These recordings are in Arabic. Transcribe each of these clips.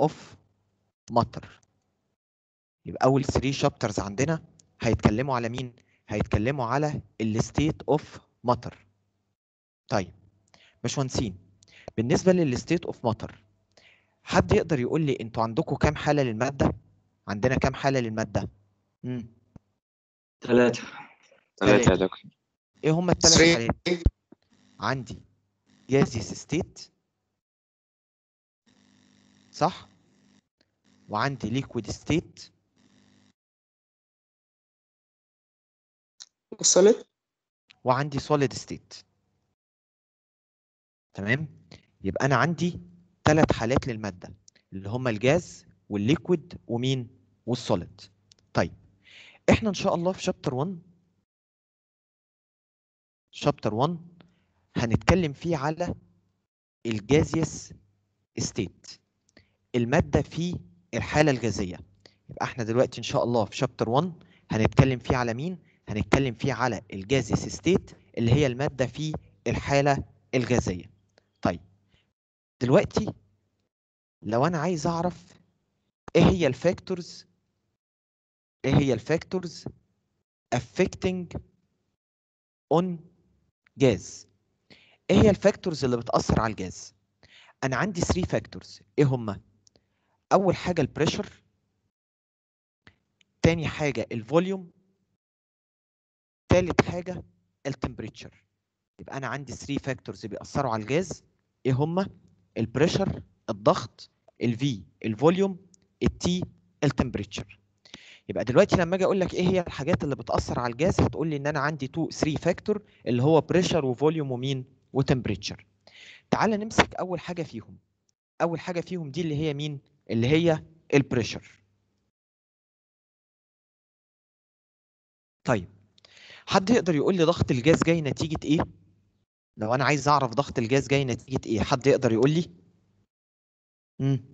of matter يبقى أول 3 chapters عندنا هيتكلموا على مين؟ هيتكلموا على ال state of matter طيب باشمهندسين بالنسبة لل state of matter حد يقدر يقول لي أنتوا عندكم كام حالة للمادة؟ عندنا كام حالة للمادة؟ امم ثلاثة ثلاثة يا دكتور. إيه هم الثلاث. حالات؟ عندي gaseous state صح؟ وعندي liquid state. وصلت وعندي solid state. تمام؟ يبقى أنا عندي ثلاث حالات للمادة اللي هم ال gas وال liquid ومين؟ وال solid طيب إحنا إن شاء الله في chapter 1 chapter 1 هنتكلم فيه على ال gaseous state المادة في الحالة الغازية. يبقى إحنا دلوقتي إن شاء الله في chapter 1 هنتكلم فيه على مين؟ هنتكلم فيه على ال gaseous state اللي هي المادة في الحالة الغازية. طيب دلوقتي لو أنا عايز أعرف إيه هي ال factors إيه هي ال factors affecting on gas إيه هي ال factors اللي بتأثر على الجاز؟ أنا عندي 3 factors إيه هما؟ أول حاجة ال pressure تاني حاجة ال volume تالت حاجة ال temperature يبقى أنا عندي 3 factors بيأثروا على الجاز إيه هما؟ ال pressure الضغط ال V ال volume ال T ال temperature يبقى دلوقتي لما أجي أقول لك إيه هي الحاجات اللي بتأثر على الجاز هتقول لي إن أنا عندي 2 3 factor اللي هو pressure و volume ومين؟ و temperature تعال نمسك أول حاجة فيهم. أول حاجة فيهم دي اللي هي مين؟ اللي هي ال pressure طيب حد يقدر يقول لي ضغط الجاز جاي نتيجة إيه؟ لو أنا عايز أعرف ضغط الجاز جاي نتيجة إيه حد يقدر يقول لي؟ امم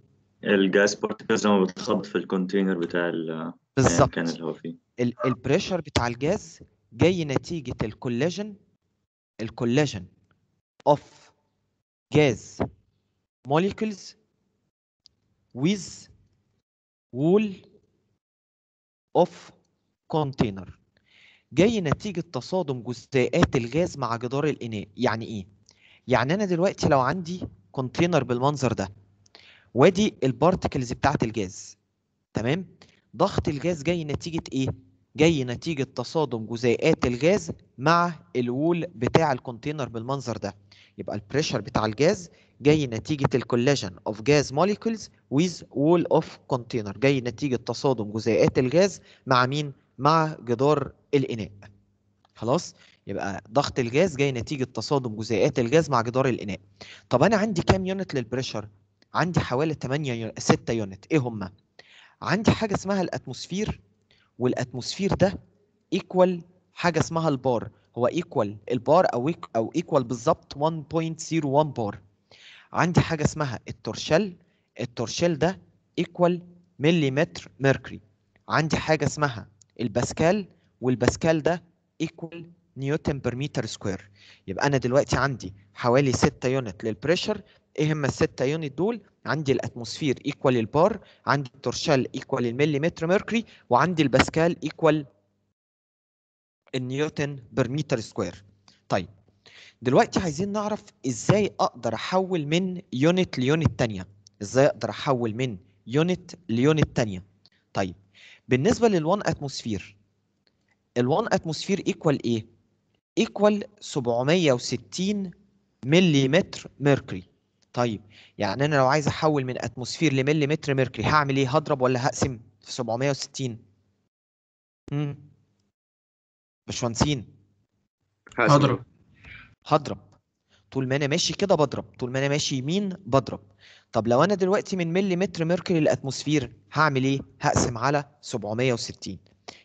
ال gas particles لما بتخبط في ال container بتاع بالظبط. كان اللي هو فيه. ال- ال pressure بتاع الجاز جاي نتيجة ال collision ال collision of gas molecules with wall of container جاي نتيجة تصادم جزيئات الجاز مع جدار الإناء يعني إيه؟ يعني أنا دلوقتي لو عندي container بالمنظر ده وادي ال particles بتاعت الجاز تمام؟ ضغط الجاز جاي نتيجة إيه؟ جاي نتيجة تصادم جزيئات الجاز مع ال wall بتاع ال container بالمنظر ده يبقى ال pressure بتاع الجاز جاي نتيجة ال collision of gas molecules with wall of container جاي نتيجة تصادم جزيئات الجاز مع مين؟ مع جدار الإناء خلاص؟ يبقى ضغط الجاز جاي نتيجة تصادم جزيئات الجاز مع جدار الإناء طب أنا عندي كام unit لل pressure؟ عندي حوالي 8 unit 6 unit إيه هما؟ عندي حاجة اسمها ال atmosphere وال atmosphere ده equal حاجة اسمها البار هو equal ال bar أو eq- أو equal بالظبط 1.01 بار عندي حاجة اسمها التورشيل التورشيل ده equal millimeter mercury عندي حاجة اسمها الباسكال والباسكال ده equal newton per meter square يبقى أنا دلوقتي عندي حوالي 6 unit لل pressure إيه هم الستة unit دول؟ عندي ال atmosphere equal ال bar عندي ال torr equal ال millimeter mercury وعندي ال pascal equal ال newton per meter square طيب دلوقتي عايزين نعرف إزاي أقدر أحول من unit ل unit تانية. إزاي أقدر احول من unit ل unit تانية. طيب بالنسبة لل one atmosphere ال one atmosphere equal إيه equal 760 millimeter mercury طيب يعني أنا لو عايز أحول من atmosphere ل millimeter mercury هعمل إيه؟ هضرب ولا هقسم في 760 امم باشمهندسين. هضرب. هضرب. طول ما أنا ماشي كده بضرب. طول ما أنا ماشي يمين بضرب. طب لو أنا دلوقتي من millimeter mercury لل atmosphere هعمل إيه؟ هقسم على 760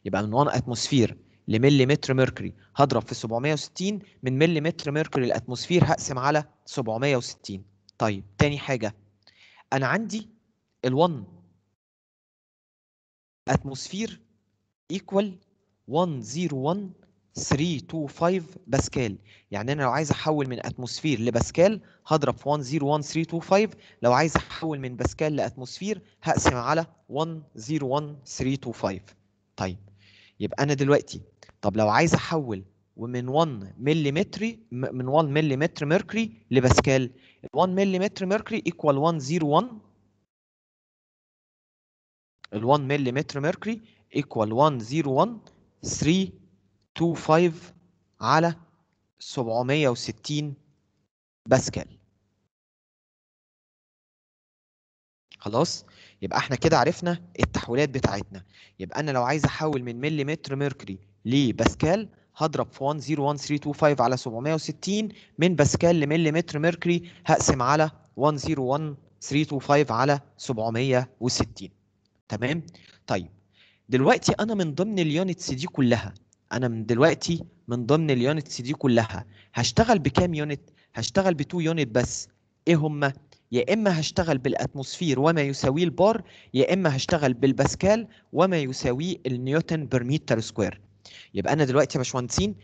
يبقى من 1 atmosphere ل millimeter mercury هضرب في 760 من millimeter mercury لل atmosphere هقسم على 760 طيب تاني حاجة. أنا عندي ال1 atmosphere equal 101 325 باسكال. يعني أنا لو عايز أحول من atmosphere لباسكال هضرب في 101325 لو عايز أحول من باسكال ل atmosphere هقسم على 101325 طيب يبقى أنا دلوقتي طب لو عايز أحول ومن 1 مليمتر من 1 مليمتر mercury لباسكال 1 مليمتر mercury equal 101 ال 1 مليمتر mercury equal 101 325 على 760 باسكال. خلاص؟ يبقى إحنا كده عرفنا التحويلات بتاعتنا. يبقى أنا لو عايز احول من مليمتر mercury لباسكال هضرب في 101325 على 760 من باسكال لمليمتر mercury هقسم على 101325 على 760 تمام؟ طيب دلوقتي أنا من ضمن ال units دي كلها أنا من دلوقتي من ضمن ال units دي كلها. هشتغل بكام unit؟ هشتغل ب2 unit بس. إيه هما يا إما هشتغل بال atmosphere وما يساويه البار يا إما هشتغل بالباسكال وما يساويه النيوتن per متر square. يبقى أنا دلوقتي يا باشمهندسين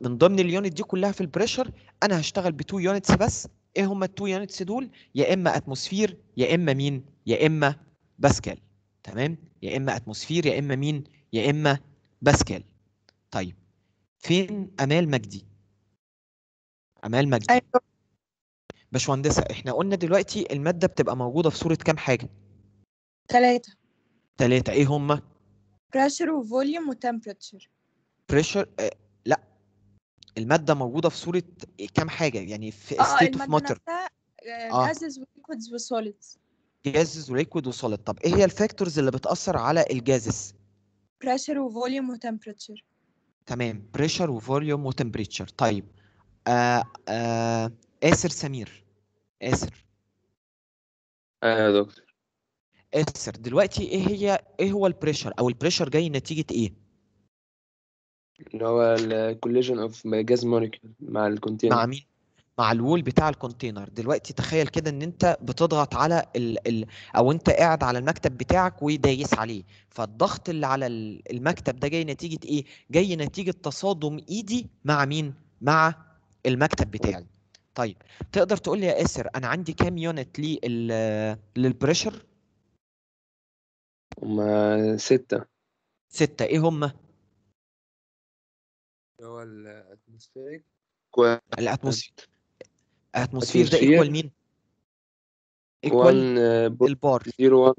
من ضمن ال unit دي كلها في ال pressure أنا هشتغل ب2 units بس. إيه هما ال2 units دول؟ يا إما atmosphere يا إما مين؟ يا إما باسكال. تمام؟ يا إما atmosphere يا إما مين؟ يا إما باسكال. طيب فين أمال مجدي؟ أمال مجدي؟ أيوة. باشمهندسة إحنا قلنا دلوقتي المادة بتبقى موجودة في صورة كام حاجة؟ ثلاثة ثلاثة إيه هما؟ Pressure و volume و temperature pressure لا. المادة موجودة في صورة كام حاجة؟ يعني في آه state of matter gases و liquids و solids gases و liquid و solid طب إيه هي ال factors اللي بتأثر على ال gases pressure و volume و temperature تمام. pressure و volume و temperature طيب. آه آه آسر سمير. آسر. أيوه يا دكتور. آسر دلوقتي إيه هي إيه هو ال pressure أو ال pressure جاي نتيجة إيه؟ اللي هو ال collision of gas molecule مع ال container مع مين؟ مع الوول بتاع ال container. دلوقتي تخيل كده إن أنت بتضغط على ال ال أو أنت قاعد على المكتب بتاعك ودايس عليه. فالضغط اللي على ال- المكتب ده جاي نتيجة إيه؟ جاي نتيجة تصادم إيدي مع مين؟ مع المكتب بتاعي. طيب تقدر تقول لي يا آسر أنا عندي كام unit لل لل pressure هما ستة. ستة. إيه هم اللي هو ال atmospheric ال atmosphere ال atmosphere ده. equal مين؟ equal 1 البار 01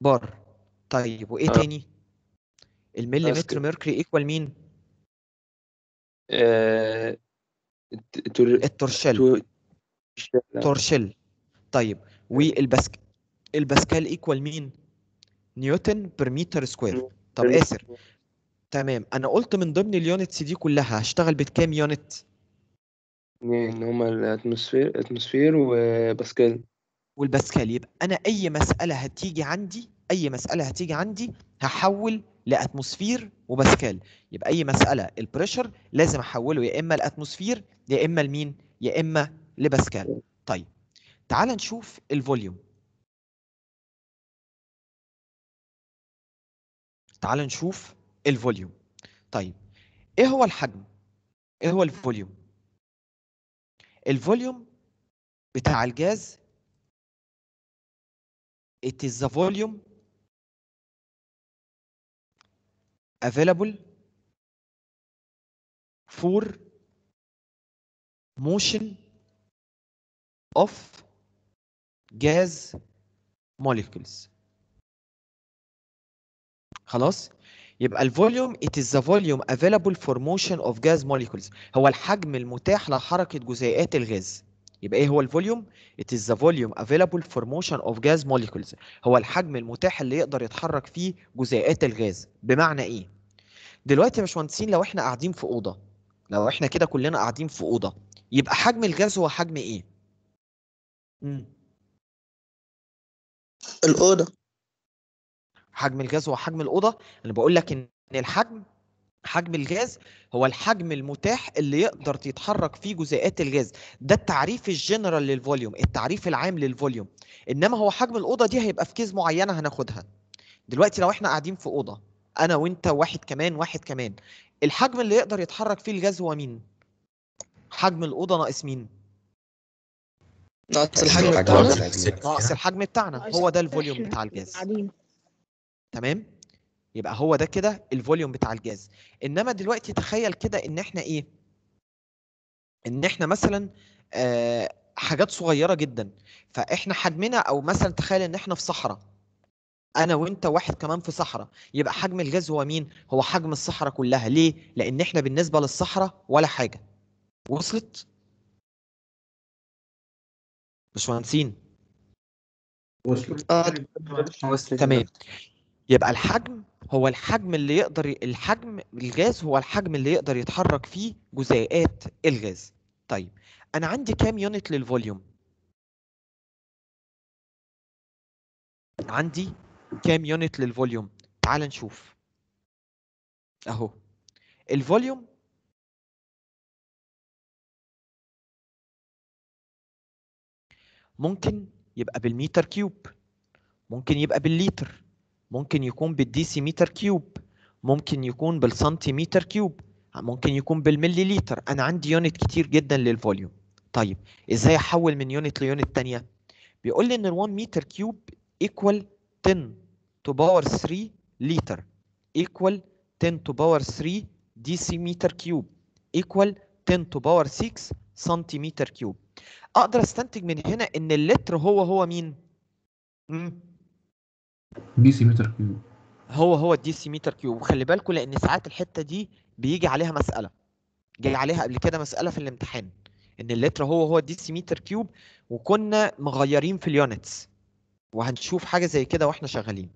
بار طيب وإيه آه. تاني؟ المليمتر. mercury equal مين؟ آه، التورشيل. تو- تورشيل. طيب والباسك الباسكال equal مين؟ نيوتن per متر square طب آسر. تمام أنا قلت من ضمن ال units دي كلها هشتغل بكام unit؟ اتنين هما ال atmosphere atmosphere وباسكال. والباسكال. يبقى أنا أي مسألة هتيجي عندي أي مسألة هتيجي عندي هحول ل atmosphere وباسكال. يبقى أي مسألة ال pressure لازم أحوله يا إما ل atmosphere يا إما لمين؟ يا إما لباسكال. طيب تعال نشوف ال volume. تعال نشوف ال volume. طيب إيه هو الحجم؟ إيه هو ال volume؟ ال volume بتاع الجاز it is the volume available for motion of gas molecules خلاص يبقى الفوليوم it is the volume available for motion of gas molecules. هو الحجم المتاح لحركة جزيئات الغاز. يبقى إيه هو الفوليوم it is the volume available for motion of gas molecules. هو الحجم المتاح اللي يقدر يتحرك فيه جزيئات الغاز. بمعنى إيه؟ دلوقتي يا باشمهندسين لو إحنا قاعدين في أوضة لو إحنا كده كلنا قاعدين في أوضة يبقى حجم الغاز هو حجم إيه؟ مم. الأوضة. حجم الغاز هو حجم الأوضة أنا بقول لك إن الحجم حجم الغاز هو الحجم المتاح اللي يقدر يتحرك فيه جزيئات الغاز. ده التعريف ال general لل volume التعريف العام لل volume إنما هو حجم الأوضة دي هيبقى في case معينة هناخدها. دلوقتي لو إحنا قاعدين في أوضة أنا وأنت واحد كمان واحد كمان الحجم اللي يقدر يتحرك فيه الغاز هو مين؟ حجم الأوضة ناقص مين؟ ناقص الحجم بتاعنا. ناقص الحجم بتاعنا. هو ده ال volume بتاع بعدين تمام؟ يبقى هو ده كده ال volume بتاع الجاز. إنما دلوقتي تخيل كده إن إحنا إيه؟ إن إحنا مثلا آه حاجات صغيرة جدا. فإحنا حجمنا أو مثلا تخيل إن إحنا في صحراء. أنا وأنت واحد كمان في صحراء. يبقى حجم الغاز هو مين؟ هو حجم الصحراء كلها. ليه؟ لأن إحنا بالنسبة للصحراء ولا حاجة. وصلت؟ باشمهندسين. آه وصلت تمام. يبقى الحجم هو الحجم اللي يقدر الحجم الغاز هو الحجم اللي يقدر يتحرك فيه جزيئات الغاز. طيب أنا عندي كام unit لل volume عندي كام unit لل volume تعال نشوف. أهو. ال volume ممكن يبقى بالمتر cube ممكن يبقى بالليتر. ممكن يكون بالديسي متر cube ممكن يكون بالسنتيمتر cube ممكن يكون بالملي لتر أنا عندي unit كتير جدا لل volume طيب إزاي أحول من unit ل unit تانية؟ بيقول لي إن ال 1 متر cube equal 10 to power 3 لتر equal 10 to power 3 ديسي متر cube equal 10 to power 6 سنتيمتر cube أقدر أستنتج من هنا إن اللتر هو هو مين؟ مم. ديسيمتر cube. هو هو الديسيمتر cube. وخلي بالكم لأن ساعات الحتة دي بيجي عليها مسألة. جاي عليها قبل كده مسألة في الامتحان. إن اللتر هو هو الديسيمتر cube وكنا مغيرين في ال units. وهنشوف حاجة زي كده وإحنا شغالين.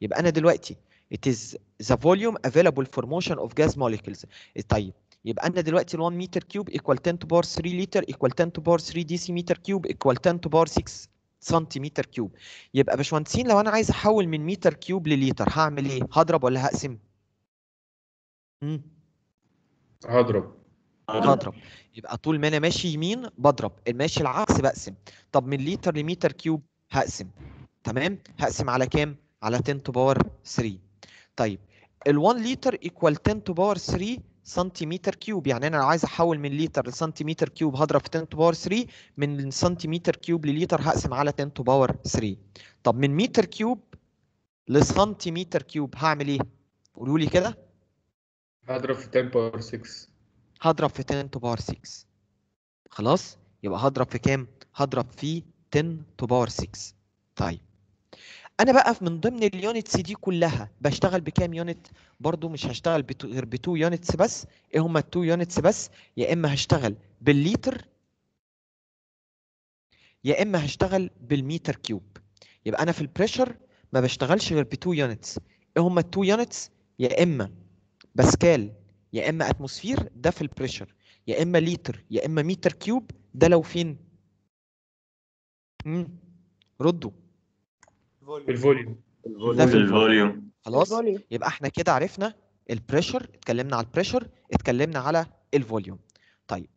يبقى أنا دلوقتي it is the volume available for motion of gas molecules. طيب؟ يبقى أنا دلوقتي ال 1 متر cube equal 10 to power 3 لتر equal 10 to power 3 ديسيمتر cube equal 10 to power 6 سنتيمتر cube. يبقى باشمهندسين لو أنا عايز أحول من متر cube لليتر هعمل إيه؟ هضرب ولا هقسم؟ مم. هضرب. هضرب. يبقى طول ما أنا ماشي يمين بضرب الماشي العكس بقسم. طب من لتر لمتر cube هقسم. تمام؟ هقسم على كام؟ على 10 to power 3 طيب ال 1 لتر equal 10 to power 3 سنتيمتر cube. يعني أنا لو عايز أحول من لتر لسنتيمتر cube هضرب في 10 to power 3 من سنتيمتر cube لليتر هقسم على 10 to power 3 طب من متر cube لسنتيمتر cube هعمل إيه؟ قولوا لي كده. هضرب في 10 power 6 هضرب في 10 to power 6 خلاص؟ يبقى هضرب في كام؟ هضرب في 10 to power 6 طيب. أنا بقى من ضمن ال units دي كلها بشتغل بكام unit برضو مش هشتغل ب two غير ب 2 units بس إيه هما ال 2 units بس؟ يا إما هشتغل بالليتر يا إما هشتغل بالمتر cube. يبقى أنا في ال pressure ما بشتغلش غير ب 2 units إيه هما ال 2 units يا إما باسكال يا إما atmosphere ده في ال pressure يا إما لتر يا إما متر cube ده لو فين؟ مم. ردوا. ال volume. ده في ال volume. خلاص ال volume. يبقى إحنا كده عرفنا ال pressure اتكلمنا على ال pressure اتكلمنا على ال volume. طيب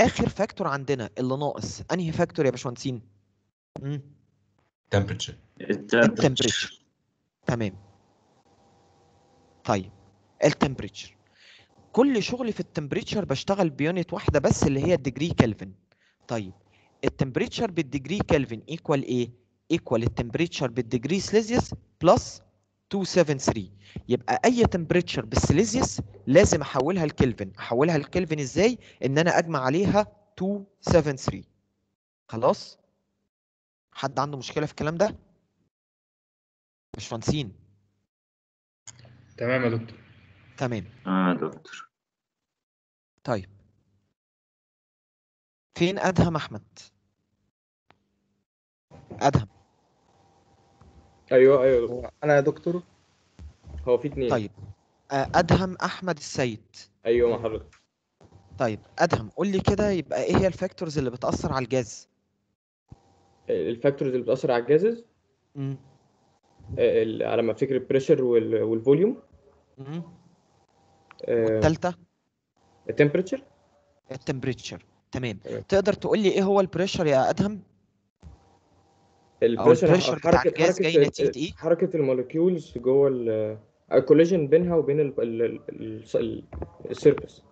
آخر factor عندنا اللي ناقص. أنهي factor يا باشمهندسين؟ ال temperature تمام. طيب ال temperature كل شغلي في ال temperature بشتغل ب unit واحدة بس اللي هي ال degree Kelvin طيب ال temperature بال degree Kelvin equal إيه equal ال temperature بال degree Celsius plus 273 يبقى أي temperature بال Celsius لازم أحولها لكلفن أحولها لكلفن إزاي؟ إن أنا أجمع عليها 273 خلاص؟ حد عنده مشكلة في الكلام ده؟ باشمهندسين. تمام يا دكتور. تمام. آه دكتور. طيب. فين أدهم أحمد؟ أدهم. أيوه أيوه هو أنا يا دكتور. هو في اتنين. طيب آه، أدهم أحمد السيد. أيوه مع حضرتك. طيب أدهم قول لي كده يبقى إيه هي ال factors اللي بتأثر على الجاز؟ ال factors اللي بتأثر على ال gases؟ امم ال- على ما أفتكر ال pressure وال volume امم الثالثه ال temperature ال temperature تمام. تمام. تقدر تقول لي إيه هو ال pressure يا أدهم؟ ال pressure ال pressure بتاع حركه جاي نتيجة إيه؟ حركة ال molecules جوه ال ال collision بينها وبين ال ال ال ال ال surface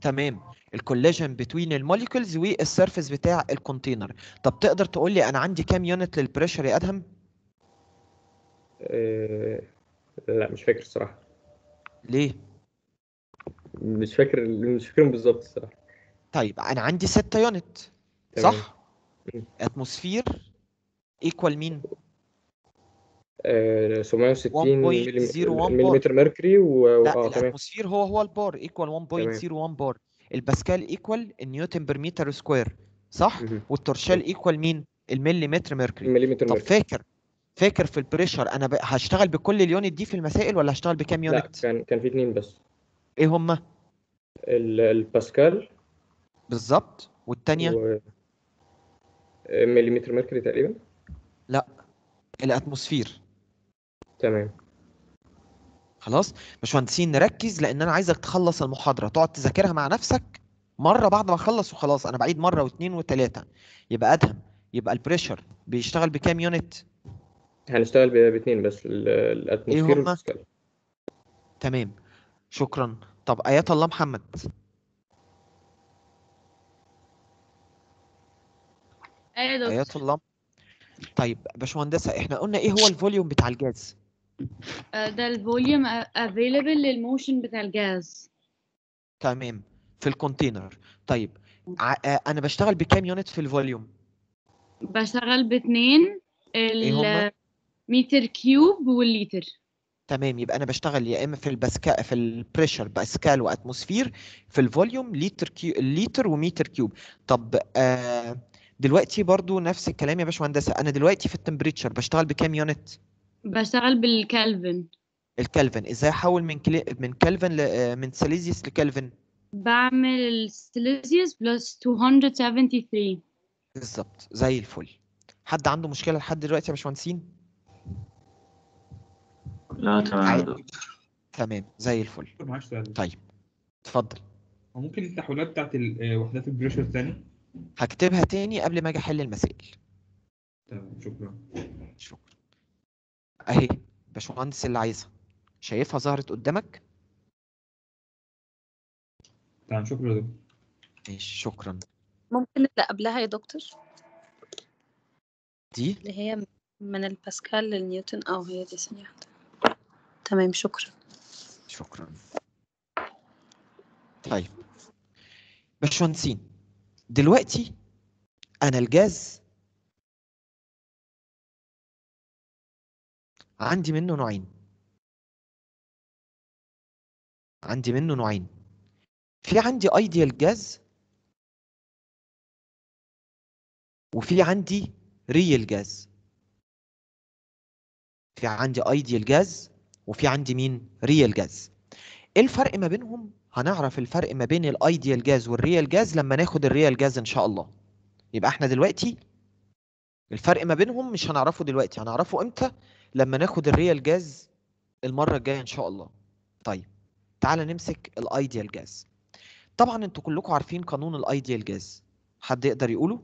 تمام. ال collision between ال molecules وال surface بتاع ال container طب تقدر تقول لي أنا عندي كام unit لل pressure يا أدهم؟ آه، لا مش فاكر الصراحة. ليه؟ مش فاكر مش فاكرهم بالظبط الصراحة. طيب أنا عندي 6 unit. صح. atmosphere equal مين آه، 760 1.01 مليمتر mercury و لا تمام. ال atmosphere هو هو البار equal 1.01 بار. الباسكال equal النيوتن per متر square صح. وال Torr equal مين المليمتر mercury. مليمتر طب فاكر فاكر في ال pressure أنا ب... هشتغل بكل ال unit دي في المسائل ولا هشتغل بكام لا unit؟ كان كان في اتنين بس. إيه هما ال- الباسكال بالظبط. والتانية؟ و مليمتر mercury تقريبا. ال atmosphere. تمام. خلاص؟ باشمهندسين نركز لأن أنا عايزك تخلص المحاضرة. تقعد تذاكرها مع نفسك مرة بعد ما أخلص وخلاص. أنا بعيد مرة واثنين وثلاثة. يبقى أدهم. يبقى ال pressure بيشتغل بكام unit هنشتغل ب- باتنين بس ال- ال atmosphere؟ والباسكال تمام. شكرا. طب آيات الله محمد. دكتور. آيات الله طيب باشمهندسة إحنا قلنا إيه هو ال volume بتاع الجاز؟ آه، ده ال volume available لل motion بتاع الجاز. تمام في ال container طيب. آه، أنا بشتغل بكام unit في ال volume؟ بشتغل باتنين إيه؟ المتر cube والليتر. تمام يبقى أنا بشتغل يا إما في الباسكال في ال pressure باسكال و atmosphere في ال volume لتر كيو لتر ومتر cube. طب آه دلوقتي برضو نفس الكلام يا باشمهندسة. أنا دلوقتي في ال temperature بشتغل بكام unit؟ بشتغل بالكالفن الكلفن إزاي أحول من كلي... من كلفن ل... آه، من Celsius ل Kelvin بعمل ال Celsius plus 273 بالظبط. زي الفل. حد عنده مشكلة لحد دلوقتي يا باشمهندسين؟ لا تمام. تمام. زي الفل. طيب. اتفضل. هو ممكن التحويلات بتاعت ال- آه، وحدات البريشر تاني؟ هكتبها تاني قبل ما أجي احل المسائل. تمام شكرا. شكرا. اهي باشمهندس اللي عايزها. شايفها ظهرت قدامك؟ تمام شكرا يا دكتور. ماشي شكرا. ممكن اللي قبلها يا دكتور؟ دي؟ اللي هي من الباسكال للنيوتن آه هي دي ثانية واحدة. تمام شكرا. شكرا. طيب. باشمهندسين دلوقتي أنا الجاز عندي منه نوعين. عندي منه نوعين. في عندي ideal gas وفي عندي real gas. في عندي ideal gas وفي عندي مين؟ real gas. إيه الفرق ما بينهم؟ هنعرف الفرق ما بين ال ideal gas وال real gas لما ناخد ال real gas إن شاء الله. يبقى إحنا دلوقتي الفرق ما بينهم مش هنعرفه دلوقتي هنعرفه إمتى؟ لما ناخد ال real gas المرة الجاية إن شاء الله. طيب تعالى نمسك ال ideal gas. طبعا أنتوا كلكم عارفين قانون ال ideal gas. حد يقدر يقوله؟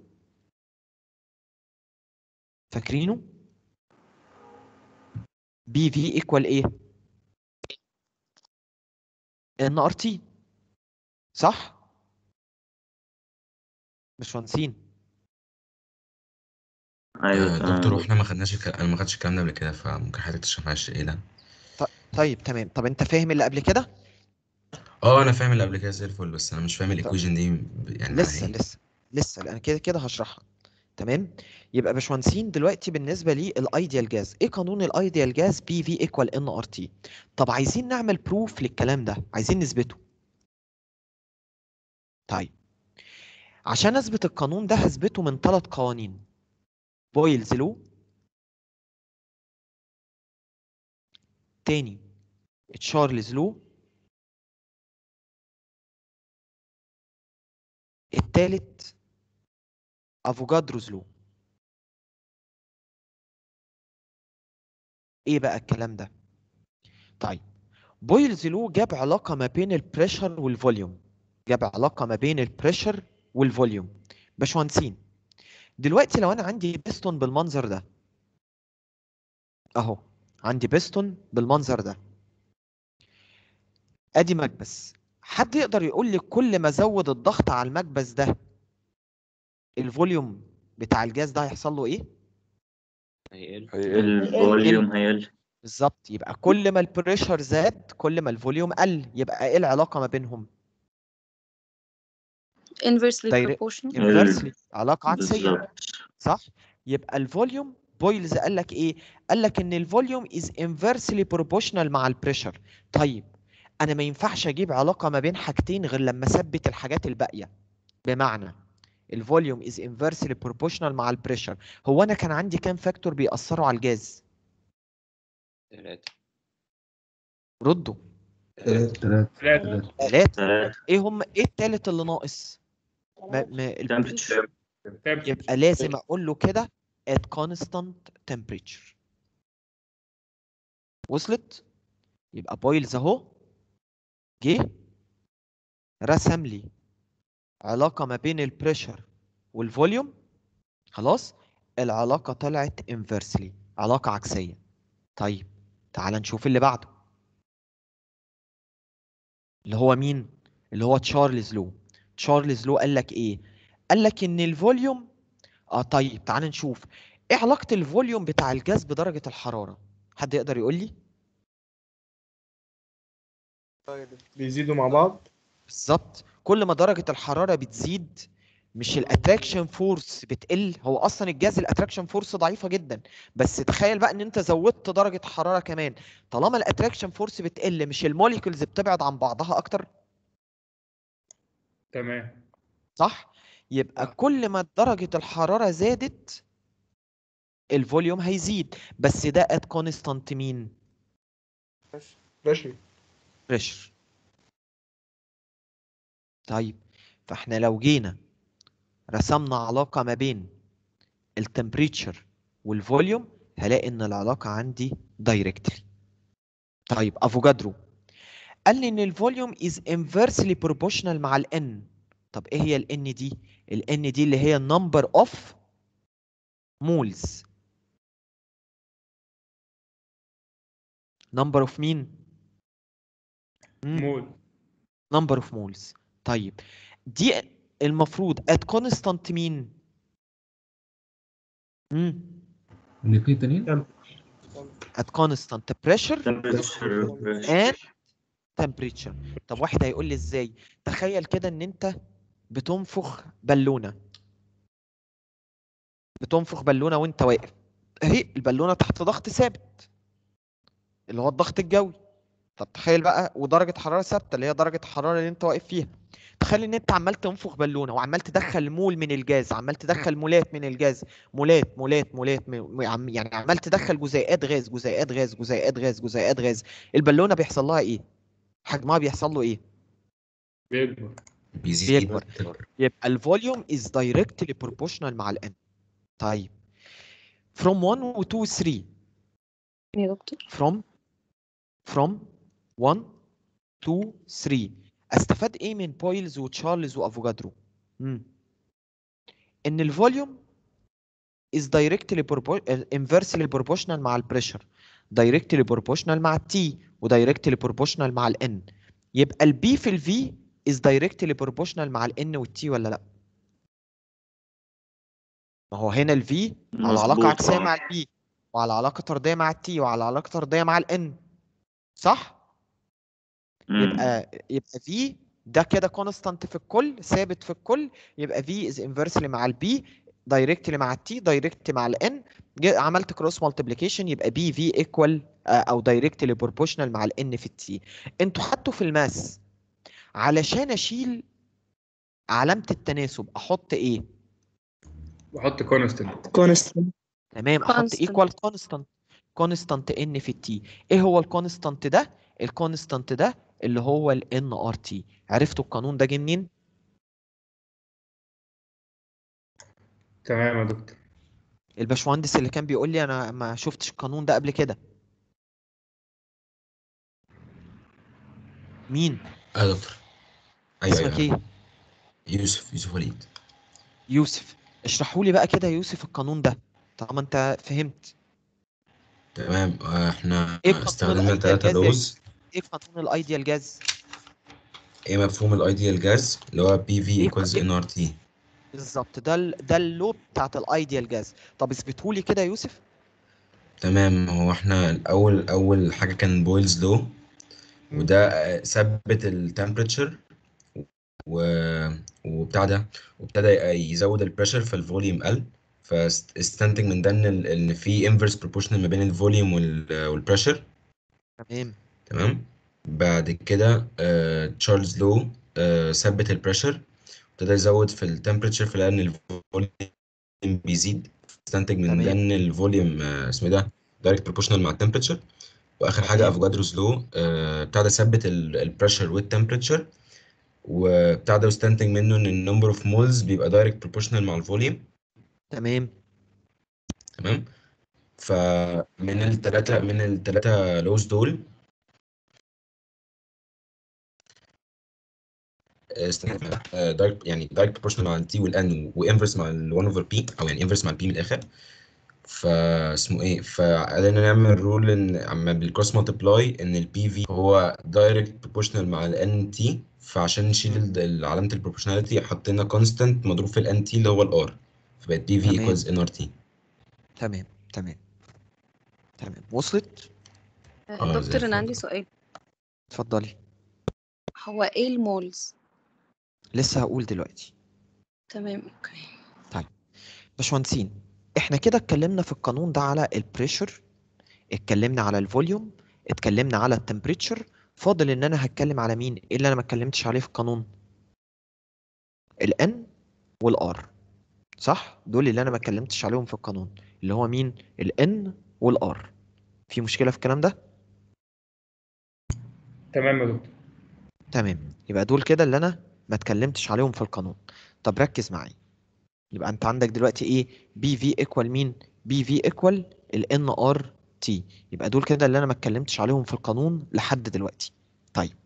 فاكرينه؟ بي في ايكوال إيه ان ار تي صح؟ باشمهندسين. أيوه آه، دكتور وإحنا ما خدناش الك... أنا ما خدتش الكلام ده قبل كده فممكن حضرتك تشرح معلش إيه ده؟ طيب تمام. طب أنت فاهم اللي قبل كده؟ آه أنا فاهم اللي قبل كده زي الفل بس أنا مش فاهم ال equation دي ب- يعني معناها لسه إيه؟ لسه لسه أنا كده كده هشرحها. تمام؟ يبقى باشمهندسين دلوقتي بالنسبة لي ال ideal gas إيه قانون ال ideal gas P V equal n R T طب عايزين نعمل proof للكلام ده. عايزين نثبته. طيب. عشان أثبت القانون ده هثبته من ثلاث قوانين. Boyle's law تاني. Charles law التالت. Avogadro's law إيه بقى الكلام ده؟ طيب Boyle's law جاب علاقة ما بين ال pressure وال volume جاب علاقة ما بين ال pressure وال volume باشمهندسين دلوقتي لو أنا عندي بيستون بالمنظر ده أهو عندي بيستون بالمنظر ده. أدي مكبس. حد يقدر يقول لي كل ما أزود الضغط على المكبس ده ال volume بتاع الجاز ده هيحصل له إيه؟ ال volume هيقل. بالظبط. يبقى كل ما ال pressure زاد كل ما ال volume قل يبقى إيه العلاقة ما بينهم؟ Inversely proportional. inversely علاقة عكسية. بالظبط. صح؟ يبقى ال volume Boyle's قال لك إيه؟ قال لك إن ال volume is inversely proportional مع ال pressure طيب أنا ما ينفعش أجيب علاقة ما بين حاجتين غير لما أثبت الحاجات الباقية. بمعنى ال volume is inversely proportional مع ال pressure هو أنا كان عندي كام factor بيأثروا على الجاز؟ ثلاثة ردوا. ثلاثة ثلاثة إيه هم إيه التالت اللي ناقص؟ ما ما يبقى لازم أقول له كده at constant temperature. وصلت؟ يبقى Boyle's أهو. جه رسم لي. علاقة ما بين ال pressure وال volume خلاص؟ العلاقة طلعت inversely علاقة عكسية. طيب تعال نشوف اللي بعده. اللي هو مين؟ اللي هو Charles law. Charles law قال لك إيه؟ قال لك إن ال volume آه طيب تعال نشوف. إيه علاقة ال volume بتاع الجاز بدرجة الحرارة؟ حد يقدر يقول لي؟ بيزيدوا مع بعض؟ بالظبط. كل ما درجة الحرارة بتزيد مش ال attraction force بتقل. هو أصلا ال gas ال attraction force ضعيفة جدا. بس تخيل بقى إن أنت زودت درجة حرارة كمان. طالما ال attraction force بتقل مش ال molecules بتبعد عن بعضها أكتر؟ تمام. صح؟ يبقى كل ما درجة الحرارة زادت ال volume هيزيد. بس ده at constant مين ماشي. pressure طيب فإحنا لو جينا رسمنا علاقة ما بين ال temperature وال volume هلاقي إن العلاقة عندي directly طيب أفوجادرو قال لي إن ال volume is inversely proportional مع ال n. طب إيه هي ال n دي؟ ال n دي اللي هي number of moles. Number of مين. mole. Number of moles. طيب دي المفروض at constant مين امم الاثنين تانيين؟ at constant pressure temperature. and temperature. طب واحد هيقول لي إزاي؟ تخيل كده إن أنت بتنفخ بالونة. بتنفخ بالونة وأنت واقف. أهي البالونة تحت ضغط ثابت اللي هو الضغط الجوي. طب تخيل بقى ودرجة حرارة ثابتة اللي هي درجة الحرارة اللي انت واقف فيها. تخيل ان انت عمال تنفخ بالونة وعمال تدخل مول من الجاز عمال تدخل مولات من الجاز. مولات مولات مولات م- يعني عمال تدخل جزيئات غاز جزيئات غاز جزيئات غاز جزيئات غاز. البالونة بيحصل لها إيه؟ حجمها بيحصل له إيه؟ بيكبر. بيزيد. بيكبر. يبقى ال volume is directly proportional مع ال n. طيب. from 1 و 2 و 3 يا دكتور. from from 1 2 3 أستفاد إيه من Boyle's وتشارلز وافوجادرو مم. إن ال volume is directly inversely proportional مع ال pressure directly proportional مع ال T و directly proportional مع ال n يبقى ال P في ال V is directly proportional مع ال n وال T ولا لأ ما هو هنا ال V على علاقة عكسية. مع ال P وعلى علاقة طردية مع ال T وعلى علاقة طردية مع ال n صح. يبقى يبقى في ده كده constant في الكل ثابت في الكل يبقى V is inversely مع ال P directly مع ال T direct مع ال n عملت cross multiplication يبقى PV equal أو directly proportional مع ال n في ال T أنتوا حطوا في ال mass. علشان أشيل علامة التناسب أحط إيه بحط كونستنت كونستنت تمام؟ أحط. equal constant constant n في ال T إيه هو ال constant ده؟ ال constant ده اللي هو ال nRT عرفتوا القانون ده جه منين تمام يا دكتور. الباشمهندس اللي كان بيقول لي أنا ما شفتش القانون ده قبل كده. مين؟ آه يا دكتور. أيوه اسمك أيوه. إيه؟ يوسف يوسف وليد. يوسف. اشرحوا لي بقى كده يا يوسف القانون ده طالما أنت فهمت. تمام. آه، إحنا قانون استخدمنا ثلاثة laws يوسف؟ إيه قانون الايديال جاز؟ إيه مفهوم ال ideal gas؟ اللي هو PV equals؟ nRT بالظبط. ده ال ده ال law بتاعت ال ideal gas. طب اثبته لي كده يا يوسف. تمام. هو إحنا الأول أول حاجة كان Boyle's law وده آه، ثبت ال temperature و... وبتاع ده وابتدى يزود ال pressure فال volume قل فاستنتج من ده إن في inverse proportional ما بين ال volume وال... وال pressure تمام. تمام؟ بعد كده آه، Charles's law آه، ثبت ال pressure ابتدى يزود في ال temperature فلقى ان ال volume بيزيد استنتج من ده. ان ال volume آه، اسمه إيه ده؟ direct proportional مع ال temperature وآخر حاجة تمام. Avogadro's law ابتدى يثبت ال pressure وال temperature وابتدى يستنتج منه إن ال number of moles بيبقى direct proportional مع ال volume تمام. تمام؟ فمن الثلاثه من الثلاثه laws دول direct يعني direct proportional مع ال T وال n و inverse مع ال1 over P أو يعني inverse مع ال P من الآخر. فاسمه إيه فقدرنا نعمل rule إن اما بال cross multiply إن ال PV هو direct proportional مع ال nT فعشان نشيل علامة ال proportionality حطينا constant مضروب في ال nT اللي هو ال R فبقت PV. equals nRT تمام تمام. تمام. وصلت؟ آه، دكتور أنا عندي. سؤال. اتفضلي. هو إيه ال moles؟ لسه هقول دلوقتي. تمام okay. باشمهندسين إحنا كده اتكلمنا في القانون ده على ال pressure اتكلمنا على ال volume اتكلمنا على ال temperature فاضل إن أنا هتكلم على مين؟ إيه اللي أنا ما اتكلمتش عليه في القانون؟ ال n وال R صح؟ دول اللي أنا ما اتكلمتش عليهم في القانون اللي هو مين؟ ال n وال R في مشكلة في الكلام ده؟ تمام يا دكتور. تمام يبقى دول كده اللي أنا ما اتكلمتش عليهم في القانون. طب ركز معايا. يبقى انت عندك دلوقتي إيه؟ PV equal مين PV equal ال nRT يبقى دول كده اللي أنا ما اتكلمتش عليهم في القانون لحد دلوقتي. طيب.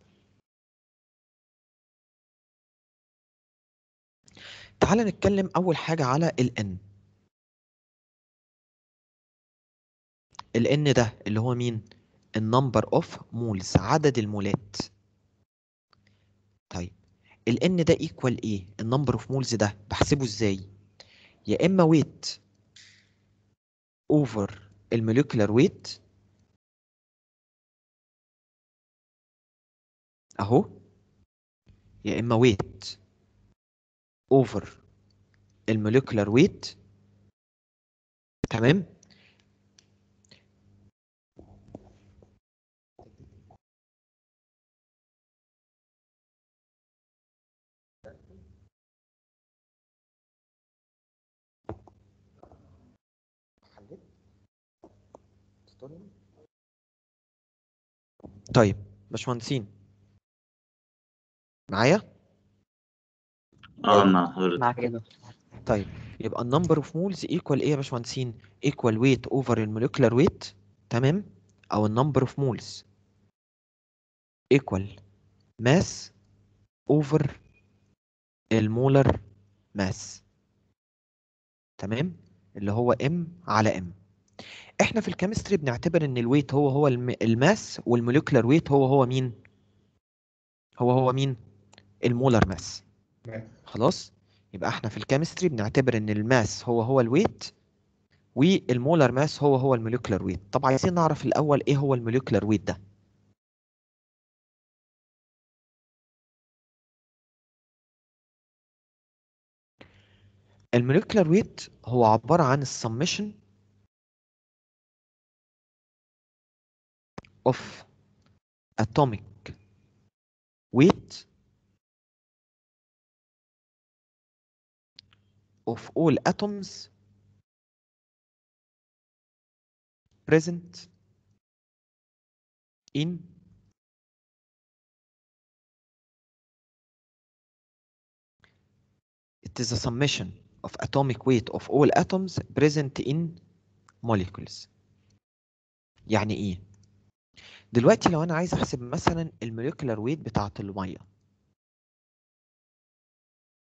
تعال نتكلم أول حاجة على الان الان ده اللي هو مين ال number of moles عدد المولات. طيب. ال n ده equal إيه ال number of moles ده بحسبه إزاي؟ يا إما weight over ال molecular weight أهو يا إما weight over ال molecular weight تمام؟ طيب باشمهندسين. معايا؟ آه مع حضرتك. مع كده طيب يبقى ال number of moles equal إيه يا باشمهندسين؟ equal weight over ال molecular weight تمام؟ أو ال number of moles equal mass over ال molar mass تمام؟ اللي هو m على M إحنا في ال chemistry بنعتبر إن ال weight هو هو الم- ال mass وال molecular weight هو هو مين؟ هو هو مين؟ ال molar mass. خلاص؟ يبقى إحنا في ال chemistry بنعتبر إن الماس هو هو الويت والمولر ماس هو هو ال molecular weight. طب عايزين نعرف الأول إيه هو الموليكولار ويت ده؟ الموليكولار ويت هو عبارة عن السمشن of atomic weight of all atoms present in it is a summation of atomic weight of all atoms present in molecules يعني إيه دلوقتي لو أنا عايز أحسب مثلا ال molecular weight بتاعة المية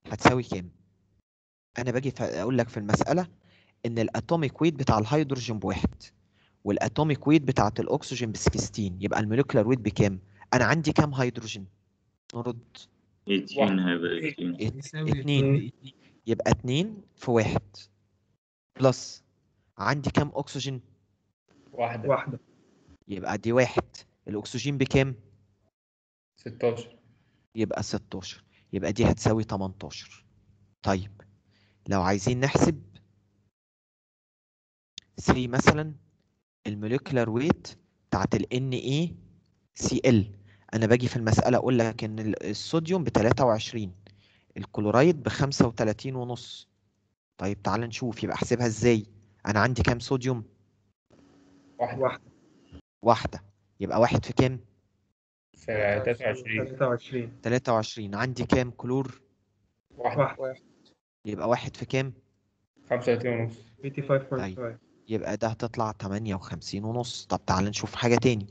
هتساوي كام؟ أنا باجي أقول لك في المسألة إن ال atomic weight بتاع الهيدروجين بواحد وال atomic weight بتاعت الأكسجين ب 16 يبقى ال molecular weight بكام؟ أنا عندي كام هيدروجين؟ نرد. 18 هيبقى 18 ات- اتنين. يبقى اتنين في واحد plus. عندي كام أكسجين؟ واحدة. واحدة. يبقى دي واحد. الأكسجين بكام؟ 16 يبقى 16 يبقى دي هتساوي 18 طيب لو عايزين نحسب 3 مثلا ال molecular weight بتاعت ال NaCl أنا باجي في المسألة أقول لك إن ال- الصوديوم ب 23 الكلورايد ب 35 ونص. طيب تعال نشوف يبقى أحسبها إزاي؟ أنا عندي كام صوديوم؟ واحدة واحدة. واحدة. يبقى واحد في كام؟ في 23 23 23 عندي كام كلور؟ واحدة يبقى واحد في كام؟ 35 ونص. 85.5 يبقى ده هتطلع 58 ونص. طب تعال نشوف حاجة تاني.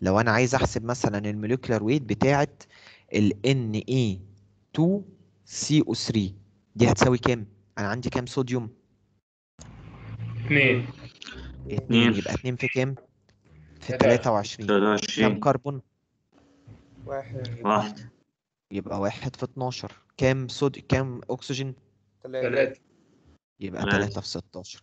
لو أنا عايز أحسب مثلا ال molecular weight بتاعة ال Na2CO3 دي هتساوي كام؟ أنا عندي كام صوديوم؟ اثنين اتنين. يبقى اتنين في كام؟ في 23. 23 كام كربون؟ واحد. واحد. يبقى واحد في 12 كام صود كام أكسجين؟ ثلاثة يبقى تلاتة. 3 في 16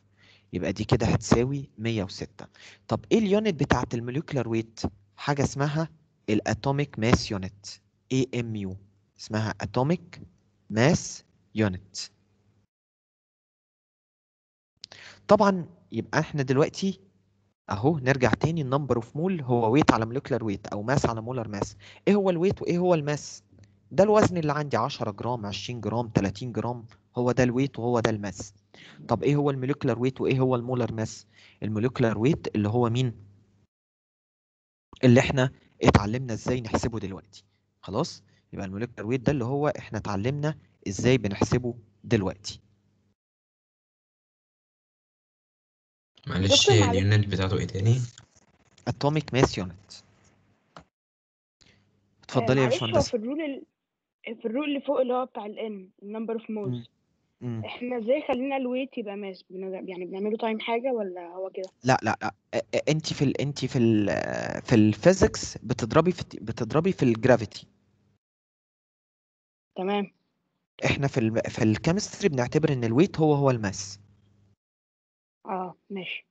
يبقى دي كده هتساوي 106 طب إيه ال unit بتاعت ال molecular weight؟ حاجة اسمها ال atomic mass unit. AMU اسمها atomic mass unit. طبعا يبقى إحنا دلوقتي أهو نرجع تاني ال number of mole هو weight على molecular weight أو mass على molar mass إيه هو ال weight وإيه هو ال mass؟ ده الوزن اللي عندي 10 جرام 20 جرام 30 جرام. هو ده ال weight وهو ده ال mass. طب إيه هو ال molecular weight وإيه هو ال molar mass ال molecular weight اللي هو مين؟ اللي إحنا اتعلمنا إزاي نحسبه دلوقتي. خلاص؟ يبقى ال molecular weight ده اللي هو إحنا اتعلمنا إزاي بنحسبه دلوقتي. معلش معلش. ال unit بتاعته إيه تاني؟ atomic mass unit اتفضلي يا معلش هو باشمهندس في ال rule ال... في ال rule اللي فوق اللي هو بتاع الان ال number of moles مم. إحنا إزاي خلينا ال weight يبقى mass بن- يعني بنعمله time حاجة ولا هو كده؟ لا لا لا. انت في ال انت في ال في ال physics بتضربي في بتضربي في ال gravity تمام. إحنا في ال في ال chemistry بنعتبر ان ال weight هو هو ال mass آه ماشي.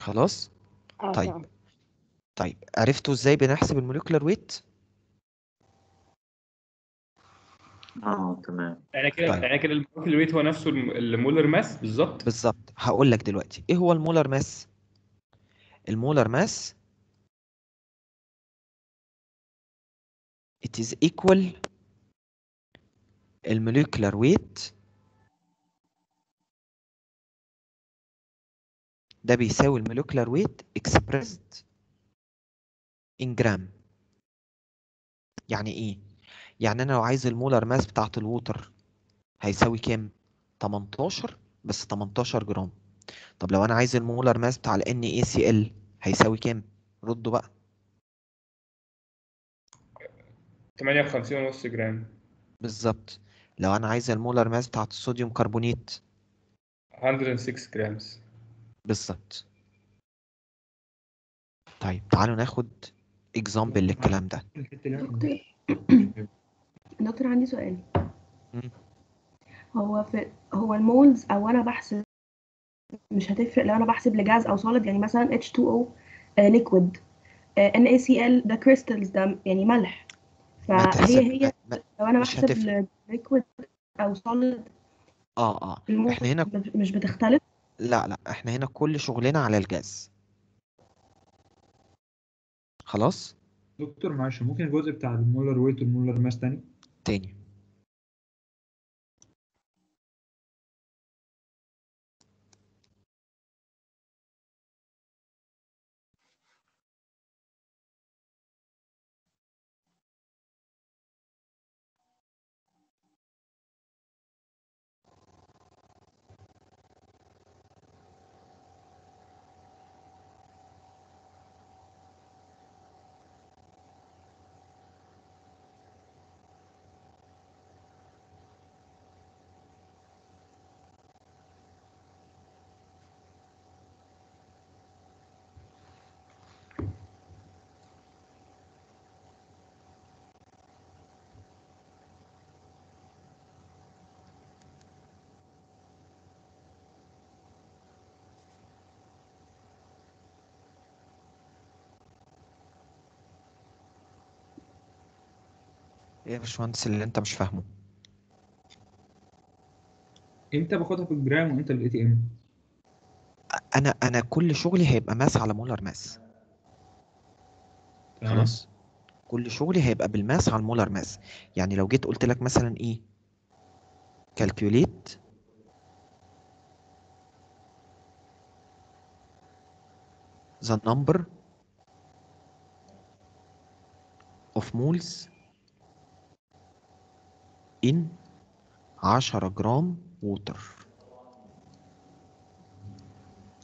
خلاص؟ آه طيب. تمام. طيب عرفتوا إزاي بنحسب ال molecular weight؟ آه تمام. يعني كده طيب. يعني كده ال molecular weight هو نفسه الم- ال molar mass بالظبط؟ بالظبط. هقول لك دلوقتي. إيه هو ال molar mass؟ ال molar mass it is equal ال molecular weight ده بيساوي ال molecular weight expressed in gram يعني إيه؟ يعني أنا لو عايز ال molar mass بتاعت ال water هيساوي كام؟ 18 بس 18 جرام. طب لو أنا عايز ال molar mass بتاع ال NaCl هيساوي كام؟ ردوا بقى. 58 ونص جرام. بالظبط. لو أنا عايز ال molar mass بتاعت ال sodium carbonate 106 grams. بالظبط. طيب تعالوا ناخد example للكلام ده. دكتور دكتور عندي سؤال. هو في هو ال moles أو أنا بحسب مش هتفرق لو أنا بحسب لجاز أو solid يعني مثلا H2O liquid NaCl ده crystals ده يعني ملح. فهي هي لو أنا بحسب. liquid أو solid آه آه. إحنا هنا مش بتختلف؟ لا لا إحنا هنا كل شغلنا على الجاز. خلاص؟ دكتور معلش ممكن الجزء بتاع ال molar weight وال molar mass تاني؟ تاني. إيه يا باشمهندس اللي انت مش فاهمه؟ إمتى باخدها في الجرام وامتى بال ATM أنا أنا كل شغلي هيبقى mass على molar mass. خلاص. كل شغلي هيبقى بال mass على ال molar mass. يعني لو جيت قلت لك مثلا إيه؟ calculate the number of moles in 10 gram water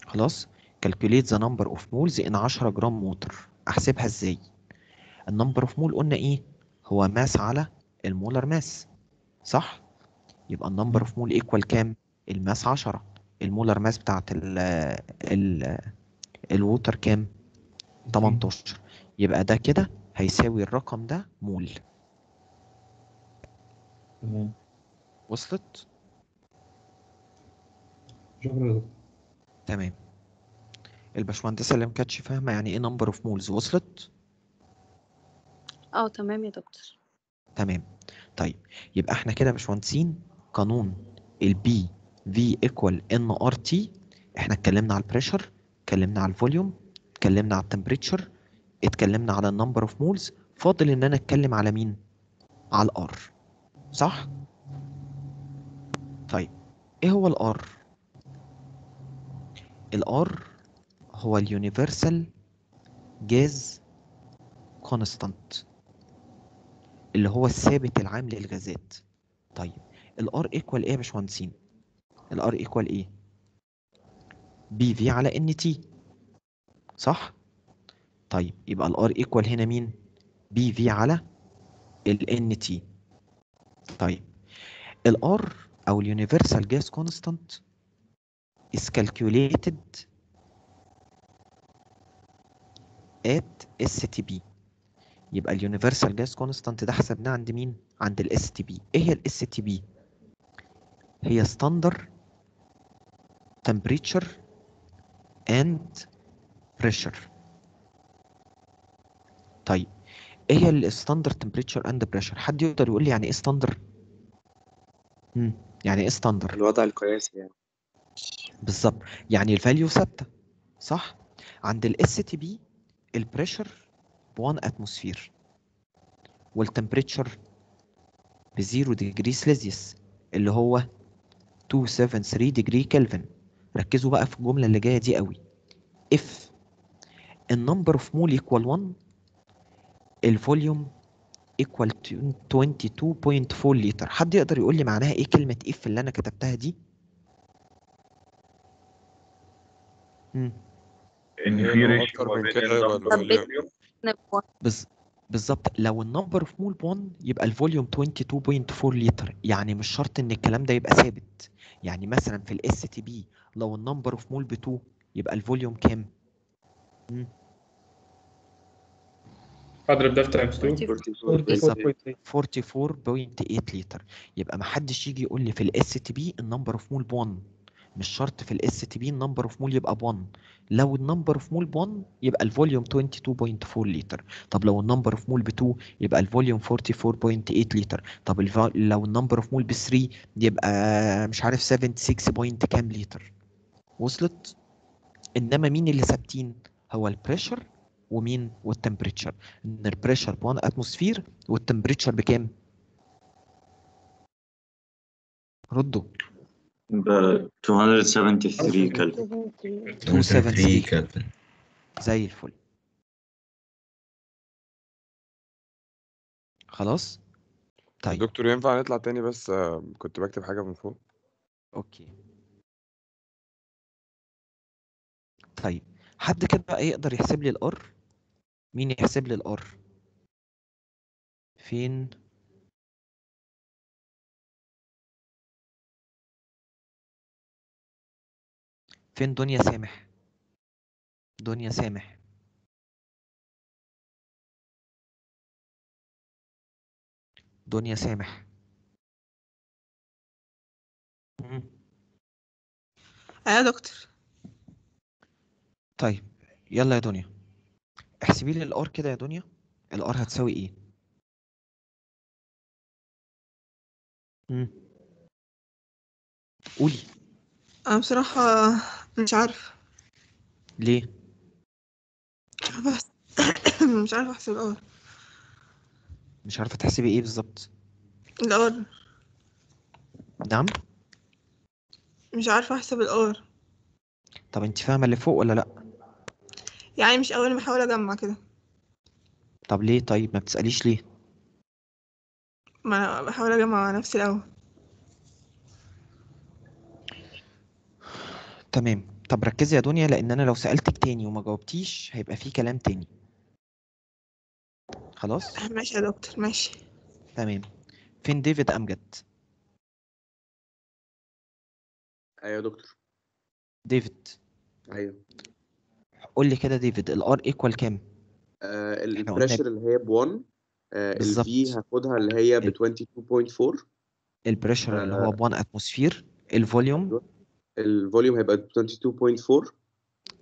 خلاص؟ calculate the number of moles in 10 gram water أحسبها إزاي؟ ال number of mole قلنا إيه؟ هو mass على ال molar mass صح؟ يبقى ال number of mole equal كام؟ ال mass 10 ال molar mass بتاعت ال ال ال water كام؟ 18 يبقى ده كده هيساوي الرقم ده مول تمام. وصلت؟ شكرا. يا دكتور تمام. الباشمهندسة اللي ما كانتش فاهمة يعني إيه number of moles وصلت؟ آه تمام يا دكتور. تمام. طيب يبقى إحنا كده يا باشمهندسين قانون ال P V equal n R T إحنا اتكلمنا على ال pressure اتكلمنا على ال volume اتكلمنا على ال temperature اتكلمنا على ال number of moles فاضل إن أنا أتكلم على مين؟ على ال R صح؟ طيب إيه هو ال R؟ الآر هو ال universal gas constant اللي هو الثابت العام للغازات. طيب ال R equal إيه يا باشمهندسين؟ ال R equal إيه؟ P V على n T. صح؟ طيب يبقى ال R equal هنا مين؟ P V على ال n T. طيب. ال R أو ال universal gas constant is calculated at STP يبقى ال universal gas constant ده حسبناه عند مين؟ عند STP إيه هي STP هي standard temperature and pressure. طيب. إيه هي ال standard temperature and pressure حد يقدر يقول لي يعني إيه standard امم يعني إيه ستاندر الوضع القياسي يعني. بالظبط. يعني ال value ثابتة صح؟ عند ال STP ال pressure ب 1 atmosphere وال temperature ب 0 degree Celsius اللي هو 273 degree Kelvin ركزوا بقى في الجملة اللي جاية دي قوي. If number of mole equal 1 ال volume equal to 22.4 لتر حد يقدر يقول لي معناها إيه كلمة if اللي أنا كتبتها دي؟ مم. إن هي في ratio بين. بالظبط. لو ال number of mole ب 1 يبقى ال volume 22.4 لتر يعني مش شرط إن الكلام ده يبقى ثابت. يعني مثلا في ال STP لو ال number of mole ب 2 يبقى ال volume كام؟ مم. اضرب ده في times 2 بالظبط 44.8 لتر يبقى ما حدش يجي يقول لي في ال STP ال number of mole ب 1 مش شرط في ال STP ال number of mole يبقى ب 1 لو ال number of mole ب 1 يبقى ال volume 22.4 لتر طب لو ال number of mole ب 2 يبقى ال volume 44.8 لتر طب. لو ال number of mole ب 3 يبقى مش عارف 76 point كام لتر وصلت انما مين اللي ثابتين هو ال pressure ومين وال temperature إن ال pressure ب 1 atmosphere وال temperature بكام؟ ردوا. ب 273 كلفن. 273 كلفن. زي الفل. خلاص؟ طيب. دكتور ينفع نطلع تاني بس؟ آه، كنت بكتب حاجة من فوق. okay. طيب. حد كده بقى يقدر يحسب لي ال R؟ مين يحسب لي ال R؟ فين؟ فين دنيا سامح؟ دنيا سامح. دنيا سامح. أيوه يا دكتور. طيب يلا يا دنيا. احسبي لي الار كده يا دنيا. الآر هتساوي إيه؟ مم. قولي. أنا بصراحة مش عارف. ليه؟ أحس- مش عارفة أحسب الآر. مش عارفة تحسبي إيه بالظبط. الآر. نعم؟ مش عارفة أحسب الآر. طب انت فاهمة اللي فوق ولا لأ؟ يعني مش أول ما بحاول أجمع كده. طب ليه؟ طيب ما بتسأليش ليه؟ ما أنا بحاول أجمع مع نفسي الأول. تمام. طب ركزي يا دنيا لأن أنا لو سألتك تاني وما جاوبتيش هيبقى في كلام تاني. خلاص؟ ماشي يا دكتور ماشي. تمام. فين ديفيد امجد أيوه يا دكتور. ديفيد. أيوه. قول لي كده ديفيد ال R equal كام؟ آه ال pressure اللي هي ب 1 آه بالظبط. ال V هاخدها اللي هي ب 22.4 ال pressure اللي هو آه. ب 1 atmosphere ال volume ال volume هيبقى ب 22.4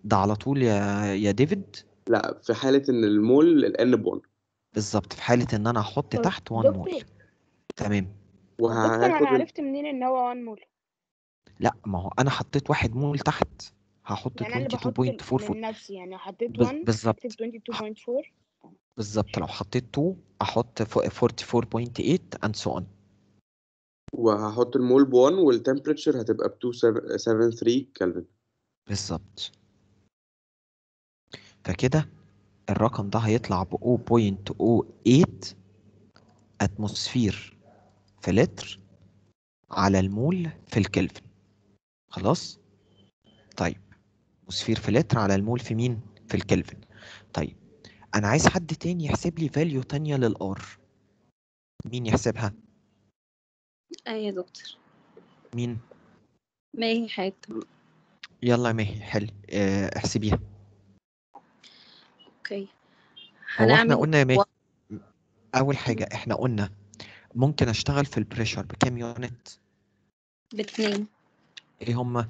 ده على طول يا يا ديفيد؟ لا في حالة إن المول الان ب 1 بالظبط في حالة إن أنا أحط تحت 1 مول تمام. أنا وهاخد ال- عرفت منين إن هو 1 مول لا ما هو أنا حطيت واحد مول تحت. هحط يعني أنا اللي بحط ال- 22.44 من نفسي يعني حطيت بز- 1 بالظبط. اكتب 22.4 بالظبط لو حطيت 2 أحط ف- 44.8 and so on. وهحط المول ب 1 والتمبريتشر هتبقى ب 273 كلفن بالظبط. فكده الرقم ده هيطلع ب 0.08 atmosphere في لتر على المول في الكلفن. خلاص؟ طيب. atmosphere في لتر على المول في مين؟ في الكلفن. طيب أنا عايز حد تاني يحسب لي value تانية لل R مين يحسبها؟ أي يا دكتور. مين؟ ماهي حاتم يلا يا ماهي حل آه احسبيها. okay. هو إحنا هنعمل قلنا يا ماهي؟ و- أول حاجة إحنا قلنا ممكن أشتغل في ال pressure بكام unit باتنين. إيه هما؟ آه،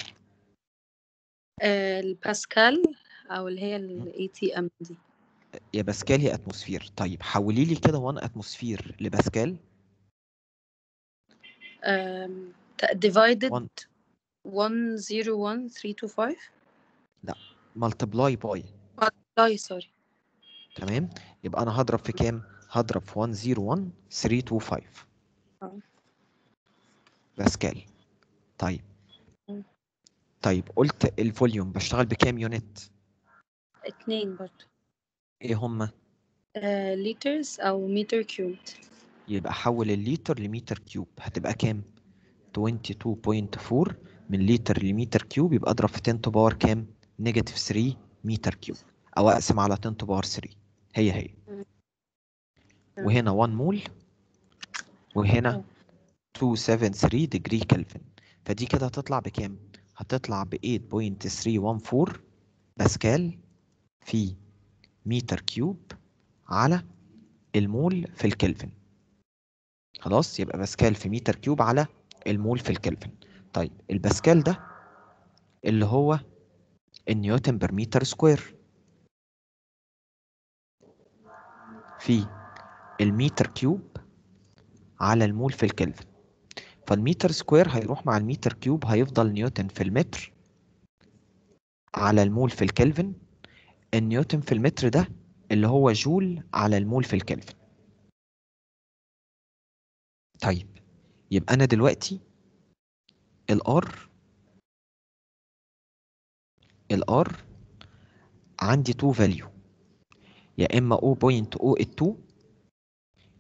الباسكال أو اللي هي ال atm دي. يا باسكال يا atmosphere. طيب حولي لي كده 1 atmosphere ل Pascal. 1 101325 لا multiply by لا sorry تمام؟ يبقى أنا هضرب في كام؟ هضرب في 101 325 آه. باسكال. طيب. طيب قلت ال volume بشتغل بكام unit؟ اتنين برضو. إيه هما؟ آه، liters أو meter cubed يبقى حول الليتر ل meter cube هتبقى كام؟ 22.4 من لتر ل meter cube يبقى أضرب في 10 to power كام؟ negative 3 meter cube أو أقسم على 10 to power 3 هي هي. وهنا 1 مول وهنا 273 degree Kelvin فدي كده هتطلع بكام؟ هتطلع ب 8.314 باسكال في متر cube على المول في الكلفن. خلاص يبقى باسكال في متر cube على المول في الكلفن. طيب الباسكال ده اللي هو النيوتن per متر square في المتر cube على المول في الكلفن. فالمتر square هيروح مع المتر cube هيفضل نيوتن في المتر على المول في الكلفن. النيوتن في المتر ده اللي هو جول على المول في الكلفن. طيب يبقى أنا دلوقتي ال R ال R عندي 2 value. يا إما 0.082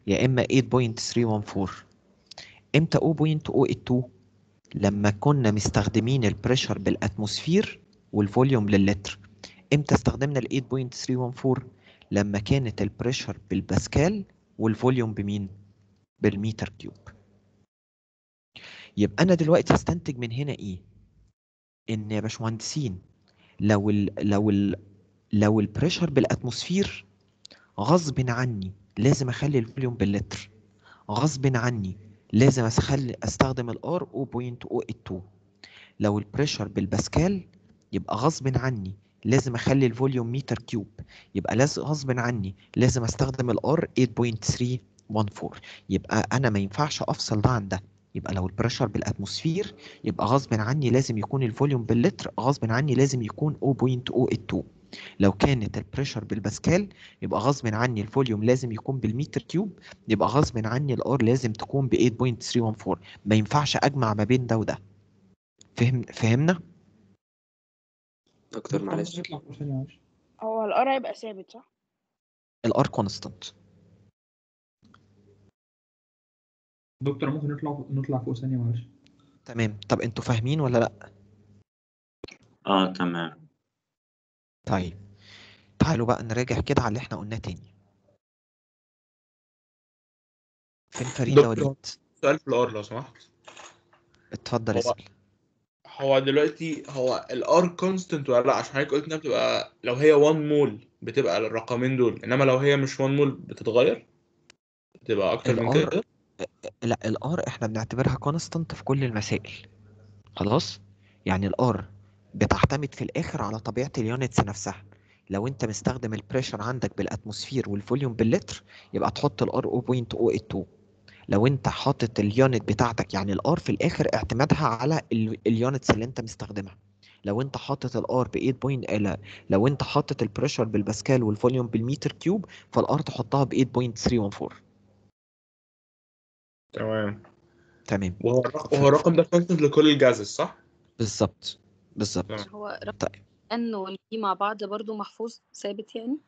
يا إما 8.314 إمتى 0.082 لما كنا مستخدمين ال pressure بال atmosphere وال volume للتر إمتى استخدمنا ال 8.314 لما كانت ال pressure بالباسكال وال volume بمين؟ بالمتر cube. يبقى أنا دلوقتي أستنتج من هنا إيه؟ إن يا باشمهندسين لو ال لو ال لو ال pressure بال atmosphere غصب عني لازم أخلي ال volume باللتر. غصب عني لازم أخلي أستخدم ال R 0.082 لو ال pressure بالباسكال يبقى غصب عني لازم أخلي ال volume متر cube. يبقى لازم غصب عني لازم أستخدم ال R 8.314 يبقى أنا ما ينفعش أفصل ده عن ده. يبقى لو ال pressure بال atmosphere يبقى غصب عني لازم يكون ال volume باللتر غصب عني لازم يكون 0.082 لو كانت ال pressure بالباسكال يبقى غصب عني ال volume لازم يكون بالمتر cube يبقى غصب عني ال R لازم تكون ب 8.314 ما ينفعش أجمع ما بين ده وده. فهم فهمنا؟ دكتور معلش. هو ال R هيبقى ثابت صح؟ ال R constant دكتور ممكن نطلع نطلع فوق ثانية معلش. تمام. طب أنتوا فاهمين ولا لأ؟ آه تمام. طيب تعالوا بقى نراجع كده على اللي إحنا قلناه تاني. فين فريدة دكتور وليد؟ سؤال في ال R لو سمحت. اتفضل هو اسأل هو دلوقتي هو ال R constant ولا لأ؟ عشان حضرتك قلت إنها بتبقى لو هي 1 مول بتبقى الرقمين دول إنما لو هي مش 1 مول بتتغير؟ بتبقى أكتر من ال R كده؟ لأ ال R إحنا بنعتبرها constant في كل المسائل. خلاص؟ يعني ال R بتعتمد في الآخر على طبيعة ال units نفسها. لو أنت مستخدم ال pressure عندك بال atmosphere وال volume باللتر يبقى تحط ال R 0.082 لو أنت حاطط ال unit بتاعتك يعني ال R في الآخر اعتمادها على ال- ال units اللي أنت مستخدمها. لو أنت حاطط ال R ب 8 point لا. لو أنت حاطط ال pressure بالباسكال وال volume بالمتر cube فال R تحطها ب 8.314 تمام. تمام. وهو الرقم ده constant لكل ال gases صح؟ بالظبط. بالظبط هو رقم طيب. n وال V مع بعض برضو محفوظ ثابت يعني؟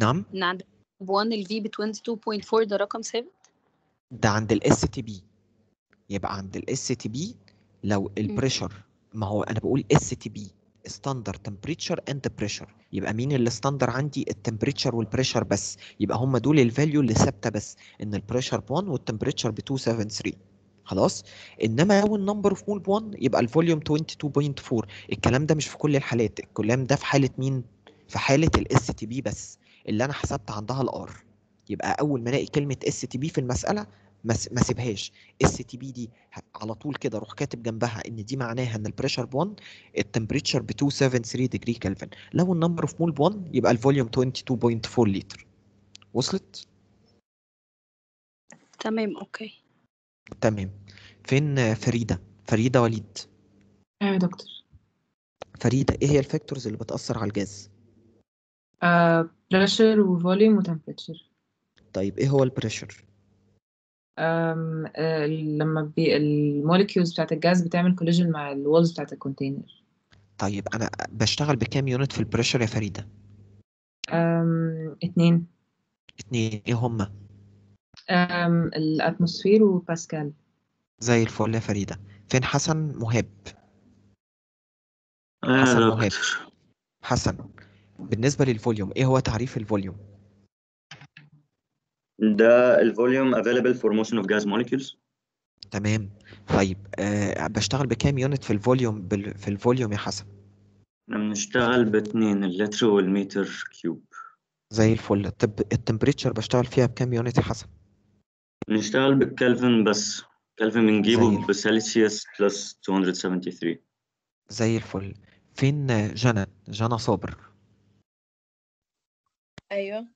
نعم. n عند 1 ال V ب 22.4 ده رقم ثابت؟ ده عند ال STP يبقى عند ال STP لو ال pressure ما هو أنا بقول STP standard temperature and pressure يبقى مين اللي standard عندي؟ ال temperature وال pressure بس. يبقى هم دول ال value اللي ثابتة بس. إن ال pressure ب 1 وال temperature ب 273 خلاص؟ إنما لو ال number of mole ب 1 يبقى ال volume 22.4 الكلام ده مش في كل الحالات الكلام ده في حالة مين؟ في حالة ال STP بس اللي أنا حسبت عندها ال R يبقى أول ما ألاقي كلمة STP في المسألة ما سيبهاش STP دي على طول كده أروح كاتب جنبها إن دي معناها إن ال pressure ب 1 ال temperature ب 273 degree كلفن لو ال number of mole ب 1 يبقى ال volume 22.4 لتر وصلت؟ تمام okay. تمام. فين آه، فريدة؟ فريدة وليد. أيوه يا دكتور. فريدة إيه هي ال factors اللي بتأثر على ال gas؟ pressure و volume و temperature طيب إيه هو ال pressure لما بي ال molecules بتاعت الجاز بتعمل collision مع ال walls بتاعت ال container طيب أنا بشتغل بكام unit في ال pressure يا فريدة؟ أم، اتنين. اتنين. إيه هما؟ أم، ال atmosphere وباسكال. زي الفل يا فريدة. فين حسن مهاب؟ آه حسن. مهاب. حسن بالنسبة لل volume إيه هو تعريف ال volume؟ ده ال volume available for motion of gas molecules. تمام. طيب آه بشتغل بكام unit في ال volume بال... في ال volume يا حسن؟ إحنا بنشتغل باتنين اللتر والمتر cube. زي الفل. طب ال temperature بشتغل فيها بكام unit يا حسن؟ بنشتغل بالكلفن بس. كلفن زي بنجيبه الفل. بسلسيوس plus 273 زي الفل. فين آه، جنى جنى صابر. أيوه.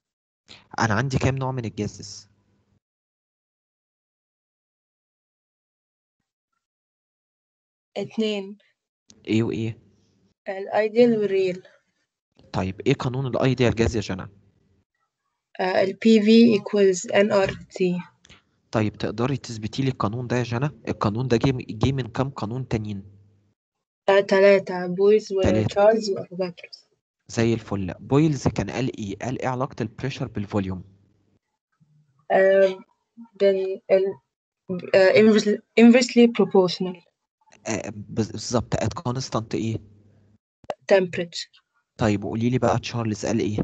أنا عندي كام نوع من ال gases اتنين. إيه وإيه؟ ال ideal وال real طيب إيه قانون ال ideal gas يا جنى ال PV equals nRT طيب تقدري تثبتي لي القانون ده يا جنى؟ القانون ده جه جه من كام قانون تانيين؟ آه، تلاتة بويلز تلاتة. وتشارلز وافوجادروس زي الفل. بويلز كان قال إيه؟ قال إيه علاقة ال pressure بال volume آه، بال ال آه، inversely- proportional. آه بالظبط. at constant إيه؟ temperature. طيب قولي لي بقى تشارلز قال إيه؟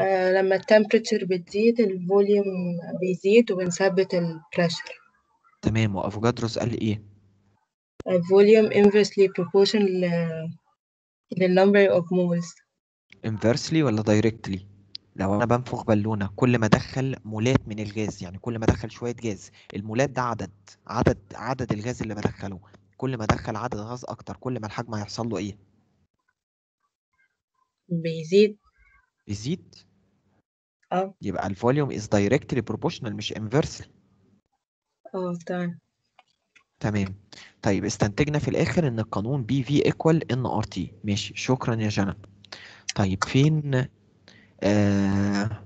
لما ال temperature بتزيد ال volume بيزيد وبنثبت ال pressure تمام. وافوجادروس قال إيه؟ ال volume inversely proportional لل number of moles. inversely ولا directly لو أنا بنفخ بالونة كل ما أدخل مولات من الغاز يعني كل ما أدخل شوية جاز المولات ده عدد عدد عدد الغاز اللي بدخله. كل ما أدخل عدد غاز أكتر كل ما الحجم هيحصل له إيه؟ بيزيد. يزيد آه. يبقى ال volume is directly proportional مش inversely. آه تمام. تمام. طيب استنتجنا في الآخر إن القانون PV equal nRT ماشي. شكرا يا جنى طيب فين آه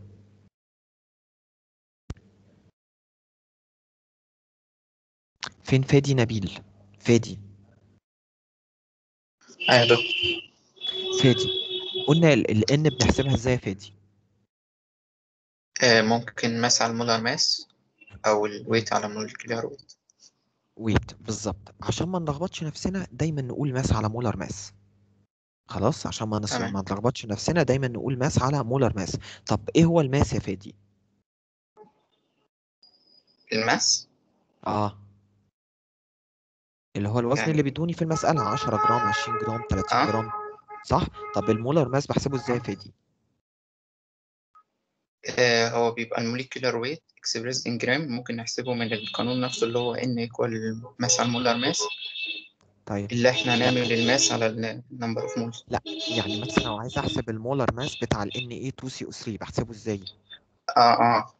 فين فادي نبيل؟ فادي. أيوه دكتور فادي. قلنا ال n بنحسبها إزاي يا فادي؟ آه، ممكن mass على ال molar mass أو ال weight على molecular weight weight بالظبط. عشان ما نلخبطش نفسنا دايما نقول mass على molar mass خلاص؟ عشان ما نص... ما نلخبطش نفسنا دايما نقول mass على molar mass طب إيه هو ال mass يا فادي؟ ال mass؟ آه. اللي هو الوزن يعني- اللي بيدوني في المسألة 10 جرام 20 جرام 30 آه. جرام. صح؟ طب ال molar mass بحسبه إزاي يا فادي؟ هو بيبقى ال molecular weight express in gram ممكن نحسبه من القانون نفسه اللي هو n equal mass على ال molar mass. طيب. اللي إحنا هنعمل ال mass على ال number of moles لا يعني مثلا لو عايز أحسب ال molar mass بتاع ال Na2CO3 بحسبه إزاي؟ آه آه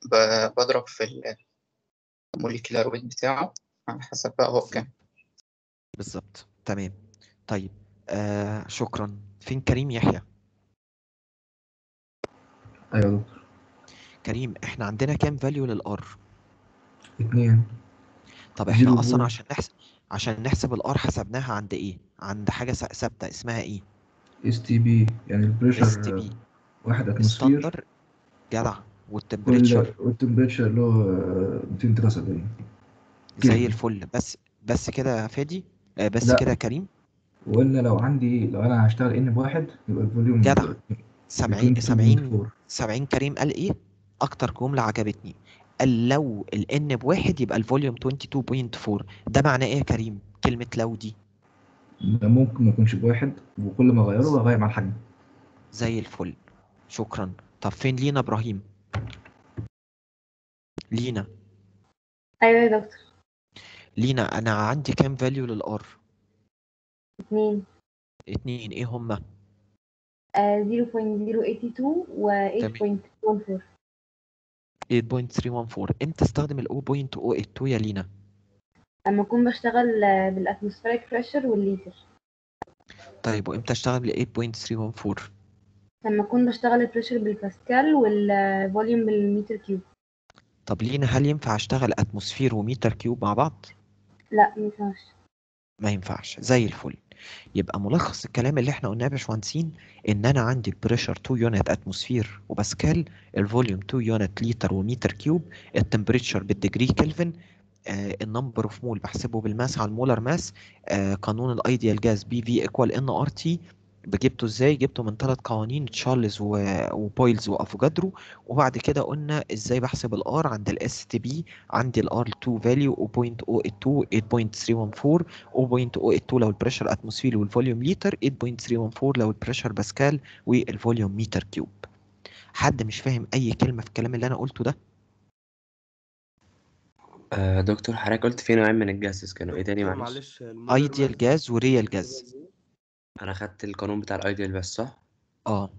بضرب في ال molecular weight بتاعه على حسب بقى هو كام بالظبط. تمام. طيب. آه شكرا. فين كريم يحيى؟ أيوه دكتور. كريم إحنا عندنا كام value لل R اتنين. طب zero أصلا point. عشان نحسب عشان نحسب ال R حسبناها عند إيه؟ عند حاجة ث- ثابتة اسمها إيه؟ STP يعني ال pressure STP واحد atmosphere جدع وال temperature وال temperature اللي هو 273 زي. الفل. بس بس كده يا فادي؟ آه بس لا. كده يا كريم؟ وقلنا لو عندي لو أنا هشتغل n بواحد يبقى ال volume جدع. سامعين 22.4. سامعين سامعين كريم قال إيه؟ أكتر جملة عجبتني. قال لو ال n بواحد يبقى ال volume 22.4 ده معناه إيه يا كريم؟ كلمة لو دي. ده ممكن ما يكونش بواحد وكل ما اغيره بغير مع الحجم. زي الفل. شكرا. طب فين لينا إبراهيم؟ لينا. أيوه يا دكتور. لينا أنا عندي كام value لل R اتنين. اتنين. إيه هما؟ آه 0.082 و 8.14 8.314 إمتى استخدم ال 0.082 يا لينا؟ لما أكون بشتغل بال atmospheric pressure والليتر طيب وامتى أشتغل بال 8.314 لما أكون بشتغل ال pressure بالباسكال وال volume بالمتر cube طب لينا هل ينفع أشتغل atmosphere ومتر cube مع بعض؟ لا مينفعش ما ينفعش. زي الفل. يبقى ملخص الكلام اللي إحنا قلناه يا باشمهندسين إن أنا عندي ال pressure 2 unit atmosphere وباسكال ال volume 2 unit لتر ومتر cube ال temperature بال degree Kelvin آه ال number of mole بحسبه بال mass على ال molar mass آه قانون ال ideal gas PV equal nRT جبته إزاي؟ جبته من ثلاث قوانين تشارلز و- وبويلز وافوجادرو وبعد كده قلنا إزاي بحسب ال R عند ال STP عندي ال R 2 value 0.082 8.314 0.082 لو ال pressure atmosphere وال volume لتر 8.314 لو ال pressure باسكال وال volume متر cube حد مش فاهم أي كلمة في الكلام اللي أنا قلته ده؟ آه دكتور حضرتك قلت في نوعين من ال gases كانوا إيه تاني؟ معلش. ideal gas و real gas أنا خدت القانون بتاع ال ideal بس صح؟ آه.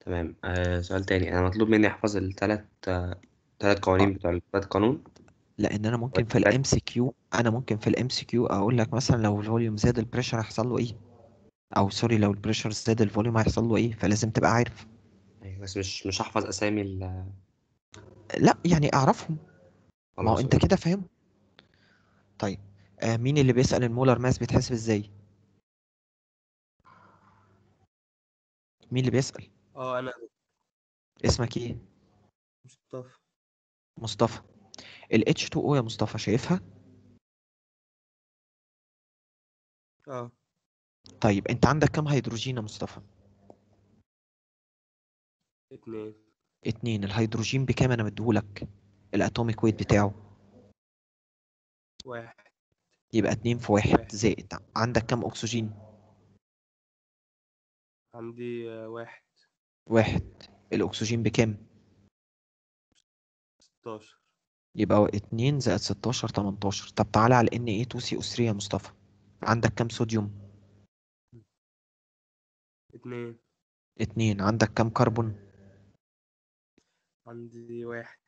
تمام. آه سؤال تاني. أنا مطلوب مني أحفظ الثلاث آه ثلاث قوانين بتوع الثلاث قانون؟ لأن أنا ممكن في ال MCQ أنا ممكن في ال MCQ أقول لك مثلا لو ال volume زاد ال pressure هيحصل له إيه؟ أو sorry لو ال pressure زاد ال volume هيحصل له إيه؟ فلازم تبقى عارف. أيوة، بس مش مش هحفظ أسامي ال لا يعني أعرفهم. ما هو أنت كده فاهم. طيب آه مين اللي بيسأل ال molar mass بيتحسب إزاي؟ مين اللي بيسأل؟ آه أنا. اسمك إيه؟ مصطفى. مصطفى. ال H2O يا مصطفى شايفها؟ آه. طيب أنت عندك كام هيدروجين يا مصطفى؟ اتنين. اتنين. الهيدروجين بكام؟ أنا مديهولك. الأتوميك ويت بتاعه. واحد. يبقى اتنين في واحد. زائد. عندك كام أكسجين؟ عندي آه، واحد. واحد. الأكسجين بكام؟ ستاشر. يبقى اتنين زائد ستاشر تمنتاشر. طب تعالى على إن Na2CO3 يا مصطفى. عندك كام صوديوم؟ اتنين. اتنين. عندك كام كربون؟ عندي واحد.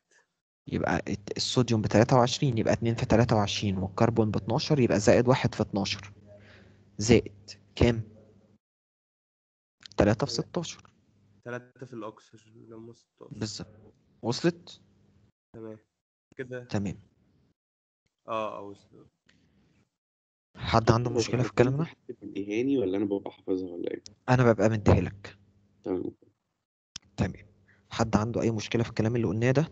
يبقى الصوديوم ب 23 يبقى 2 في 23 والكربون ب 12 يبقى زائد 1 في 12 زائد كام؟ 3 في 16 تلاتة في الأكسجين لما 16 بالظبط. وصلت؟ تمام. كده؟ تمام. آه آه وصل. حد عنده مشكلة في الكلام ده؟ مديهاني ولا أنا ببقى حافظها ولا إيه؟ أنا ببقى مديها لك. تمام. تمام. حد عنده أي مشكلة في الكلام اللي قلناه ده؟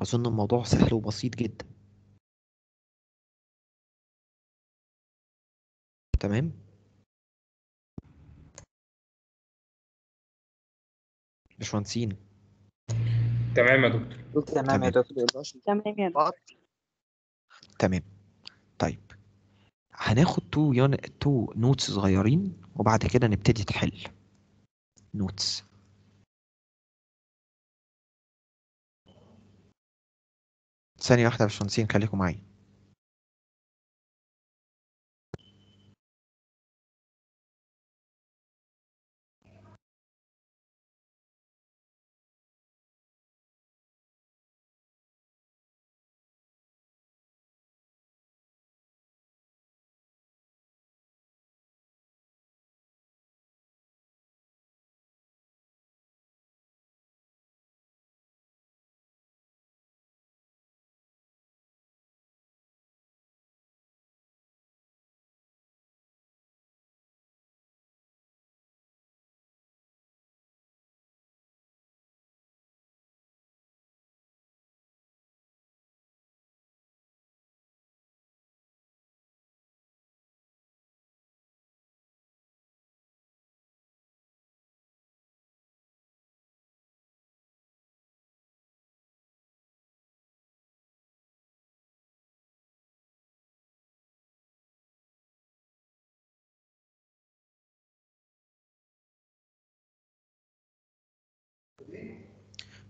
أظن الموضوع سهل وبسيط جدا. تمام. باشمهندسين تمام يا دكتور. تمام يا دكتور تمام يا دكتور. تمام. طيب هناخد two يون... two notes صغيرين وبعد كده نبتدي تحل. نوتس. ثانية واحدة يا باشمهندسين خليكم معايا.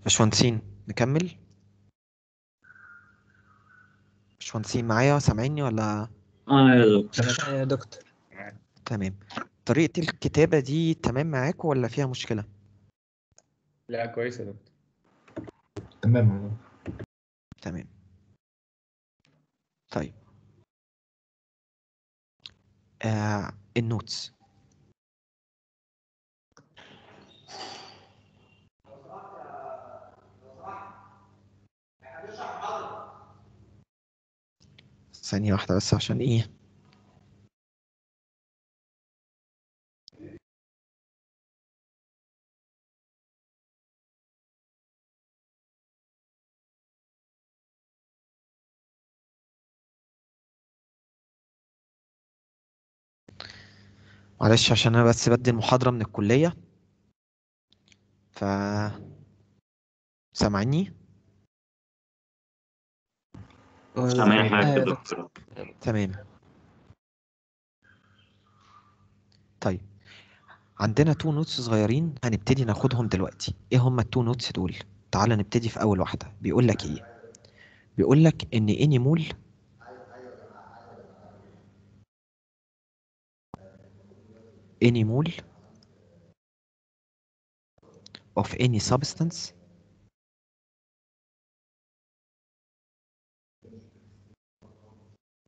باشمهندسين نكمل؟ باشمهندسين معايا سامعيني ولا؟ آه يا دكتور. يا دكتور. تمام. طريقة الكتابة دي تمام معاكم ولا فيها مشكلة؟ لا كويس يا دكتور. تمام تمام. طيب. آه النوتس. ثانية واحدة بس عشان إيه؟ معلش عشان أنا بس بدي المحاضرة من الكلية. ف سامعني؟ سامعين حاجة يا دكتور. تمام. طيب عندنا two notes صغيرين هنبتدي ناخدهم دلوقتي. إيه هما ال two notes دول؟ تعال نبتدي في أول واحدة. بيقول لك إيه؟ بيقول لك إن any mole any mole of any substance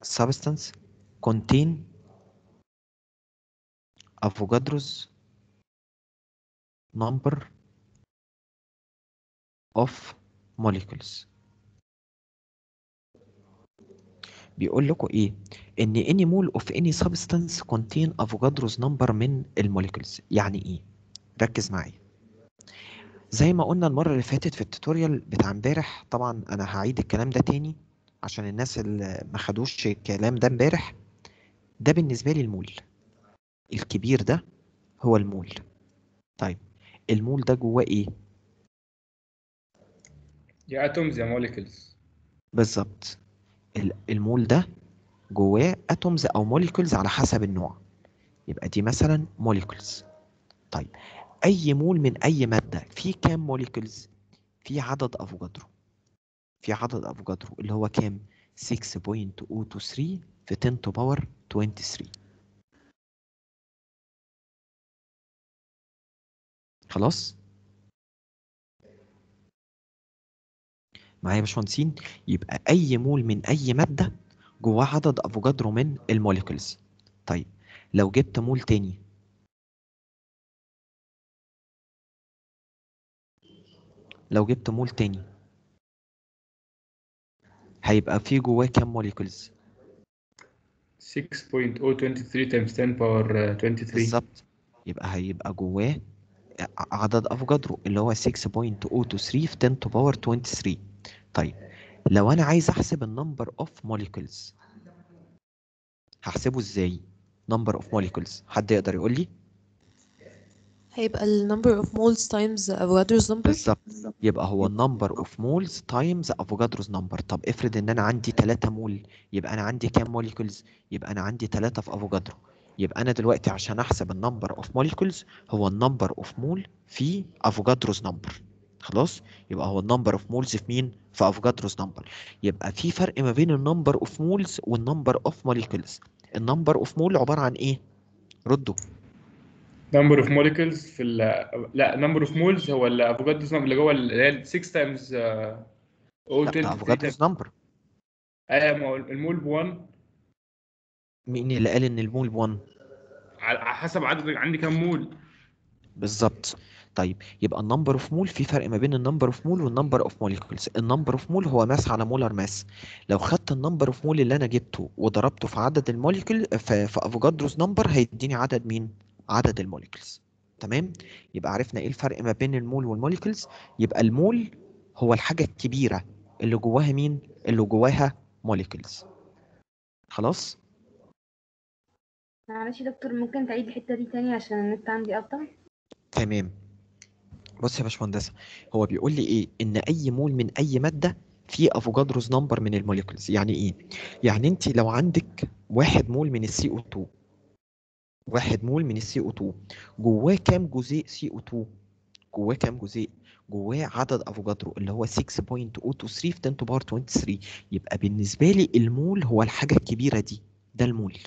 substance contain Avogadro's number of molecules. بيقول لكم إيه؟ إن any mole of any substance contain Avogadro's number من الموليكولز. يعني إيه؟ ركز معايا. زي ما قلنا المرة اللي فاتت في ال tutorial بتاع امبارح طبعا أنا هعيد الكلام ده تاني. عشان الناس اللي ما خدوش الكلام ده امبارح ده بالنسبة لي المول. الكبير ده هو المول. طيب المول ده جواه إيه؟ يا atoms يا molecules بالظبط. ال- المول ده جواه atoms أو molecules على حسب النوع. يبقى دي مثلا molecules طيب أي مول من أي مادة فيه كام molecules في عدد أفوجادرو. في عدد افوجادرو اللي هو كام؟ 6.023 في 10 to power 23 خلاص؟ معايا يا باشمهندسين؟ يبقى أي مول من أي مادة جواه عدد افوجادرو من ال molecules طيب لو جبت مول تاني. لو جبت مول تاني. هيبقى فيه جواه كام molecules 6.023 times 10 power 23 بالظبط. يبقى هيبقى جواه عدد افوجادرو اللي هو 6.023 في 10 to power 23 طيب لو أنا عايز أحسب ال number of molecules هحسبه إزاي؟ number of molecules حد يقدر يقول لي؟ هيبقى ال number of moles times Avogadro's number بالظبط. يبقى هو ال number of moles times Avogadro's number طب افرض إن أنا عندي 3 مول يبقى أنا عندي كام molecules يبقى أنا عندي 3 في افوجادرو يبقى أنا دلوقتي عشان أحسب ال number of molecules هو ال number of mole في Avogadro's number خلاص؟ يبقى هو ال number of moles في مين؟ في Avogadro's number يبقى في فرق ما بين ال number of moles وال number of molecules ال number of mole عبارة عن إيه؟ ردوا. Number of molecules في ال لا number of moles هو ال Avogadro's اللي جوه اللي هي 6 times uh, لا ده Avogadro's number أيوه ما هو المول ب 1 مين اللي قال إن المول ب 1 على حسب عدد عندي كام مول. بالظبط. طيب يبقى ال number of mole في فرق ما بين ال number of mole وال number of molecules ال number of mole هو mass على molar mass لو خدت ال number of mole اللي أنا جبته وضربته في عدد ال molecule في, في Avogadro's number هيديني عدد مين؟ عدد ال molecules. تمام؟ يبقى عرفنا إيه الفرق ما بين ال mole وال molecules. يبقى المول هو الحاجة الكبيرة اللي جواها مين؟ اللي جواها molecules. خلاص؟ معلش يا دكتور ممكن تعيد الحتة دي تاني عشان النت عندي قطع؟ تمام. بص يا باشمهندسة هو بيقول لي إيه؟ إن أي مول من أي مادة فيه Avogadro's number من ال molecules. يعني إيه؟ يعني أنت لو عندك واحد مول من ال CO2 واحد مول من ال CO2 جواه كام جزيء CO2 جواه كام جزيء؟ جواه عدد افوجادرو اللي هو 6.023 في 10 to power 23 يبقى بالنسبة لي المول هو الحاجة الكبيرة دي ده المول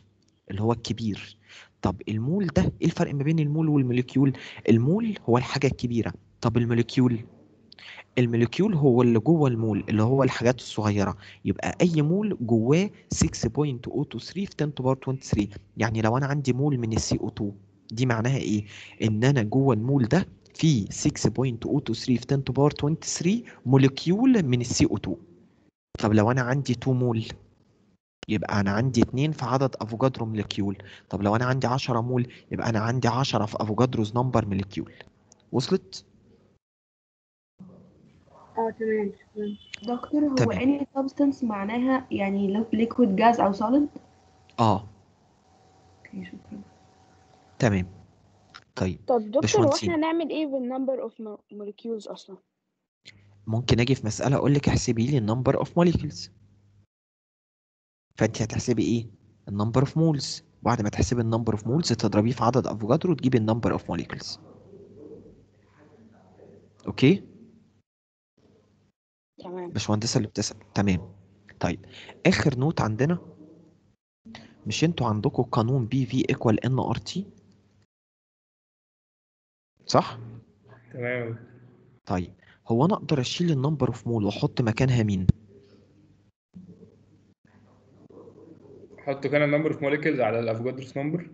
اللي هو الكبير. طب المول ده إيه الفرق ما بين ال mole وال molecule ال mole هو الحاجة الكبيرة. طب ال molecule ال molecule هو اللي جوه المول اللي هو الحاجات الصغيرة. يبقى أي مول جواه 6.023 في 10 to power 23 يعني لو أنا عندي مول من ال CO2 دي معناها إيه؟ إن أنا جوه المول ده في 6.023 في 10 to power 23 molecule من ال CO2 طب لو أنا عندي 2 مول يبقى أنا عندي 2 في عدد أفوجادرو molecule طب لو أنا عندي 10 مول يبقى أنا عندي 10 في Avogadro's number molecule وصلت؟ آه تمام تمام دكتور هو تمام. any substance معناها يعني liquid gas أو solid آه. okay شكرا. تمام. طيب طب دكتور هو باشمهندسين. إحنا هنعمل إيه بال number of molecules أصلا؟ ممكن أجي في مسألة أقول لك احسبي لي ال number of molecules فانت هتحسبي إيه؟ ال number of moles بعد ما تحسبي ال number of moles تضربيه في عدد افوجادرو وتجيبي ال number of molecules okay؟ تمام. باشمهندسة اللي بتسأل. تمام. طيب آخر note عندنا؟ مش أنتوا عندكم قانون PV equal nRT صح؟ تمام. طيب هو أنا أقدر أشيل ال number of mole وأحط مكانها مين؟ حط كان ال number of molecules على ال Avogadro's number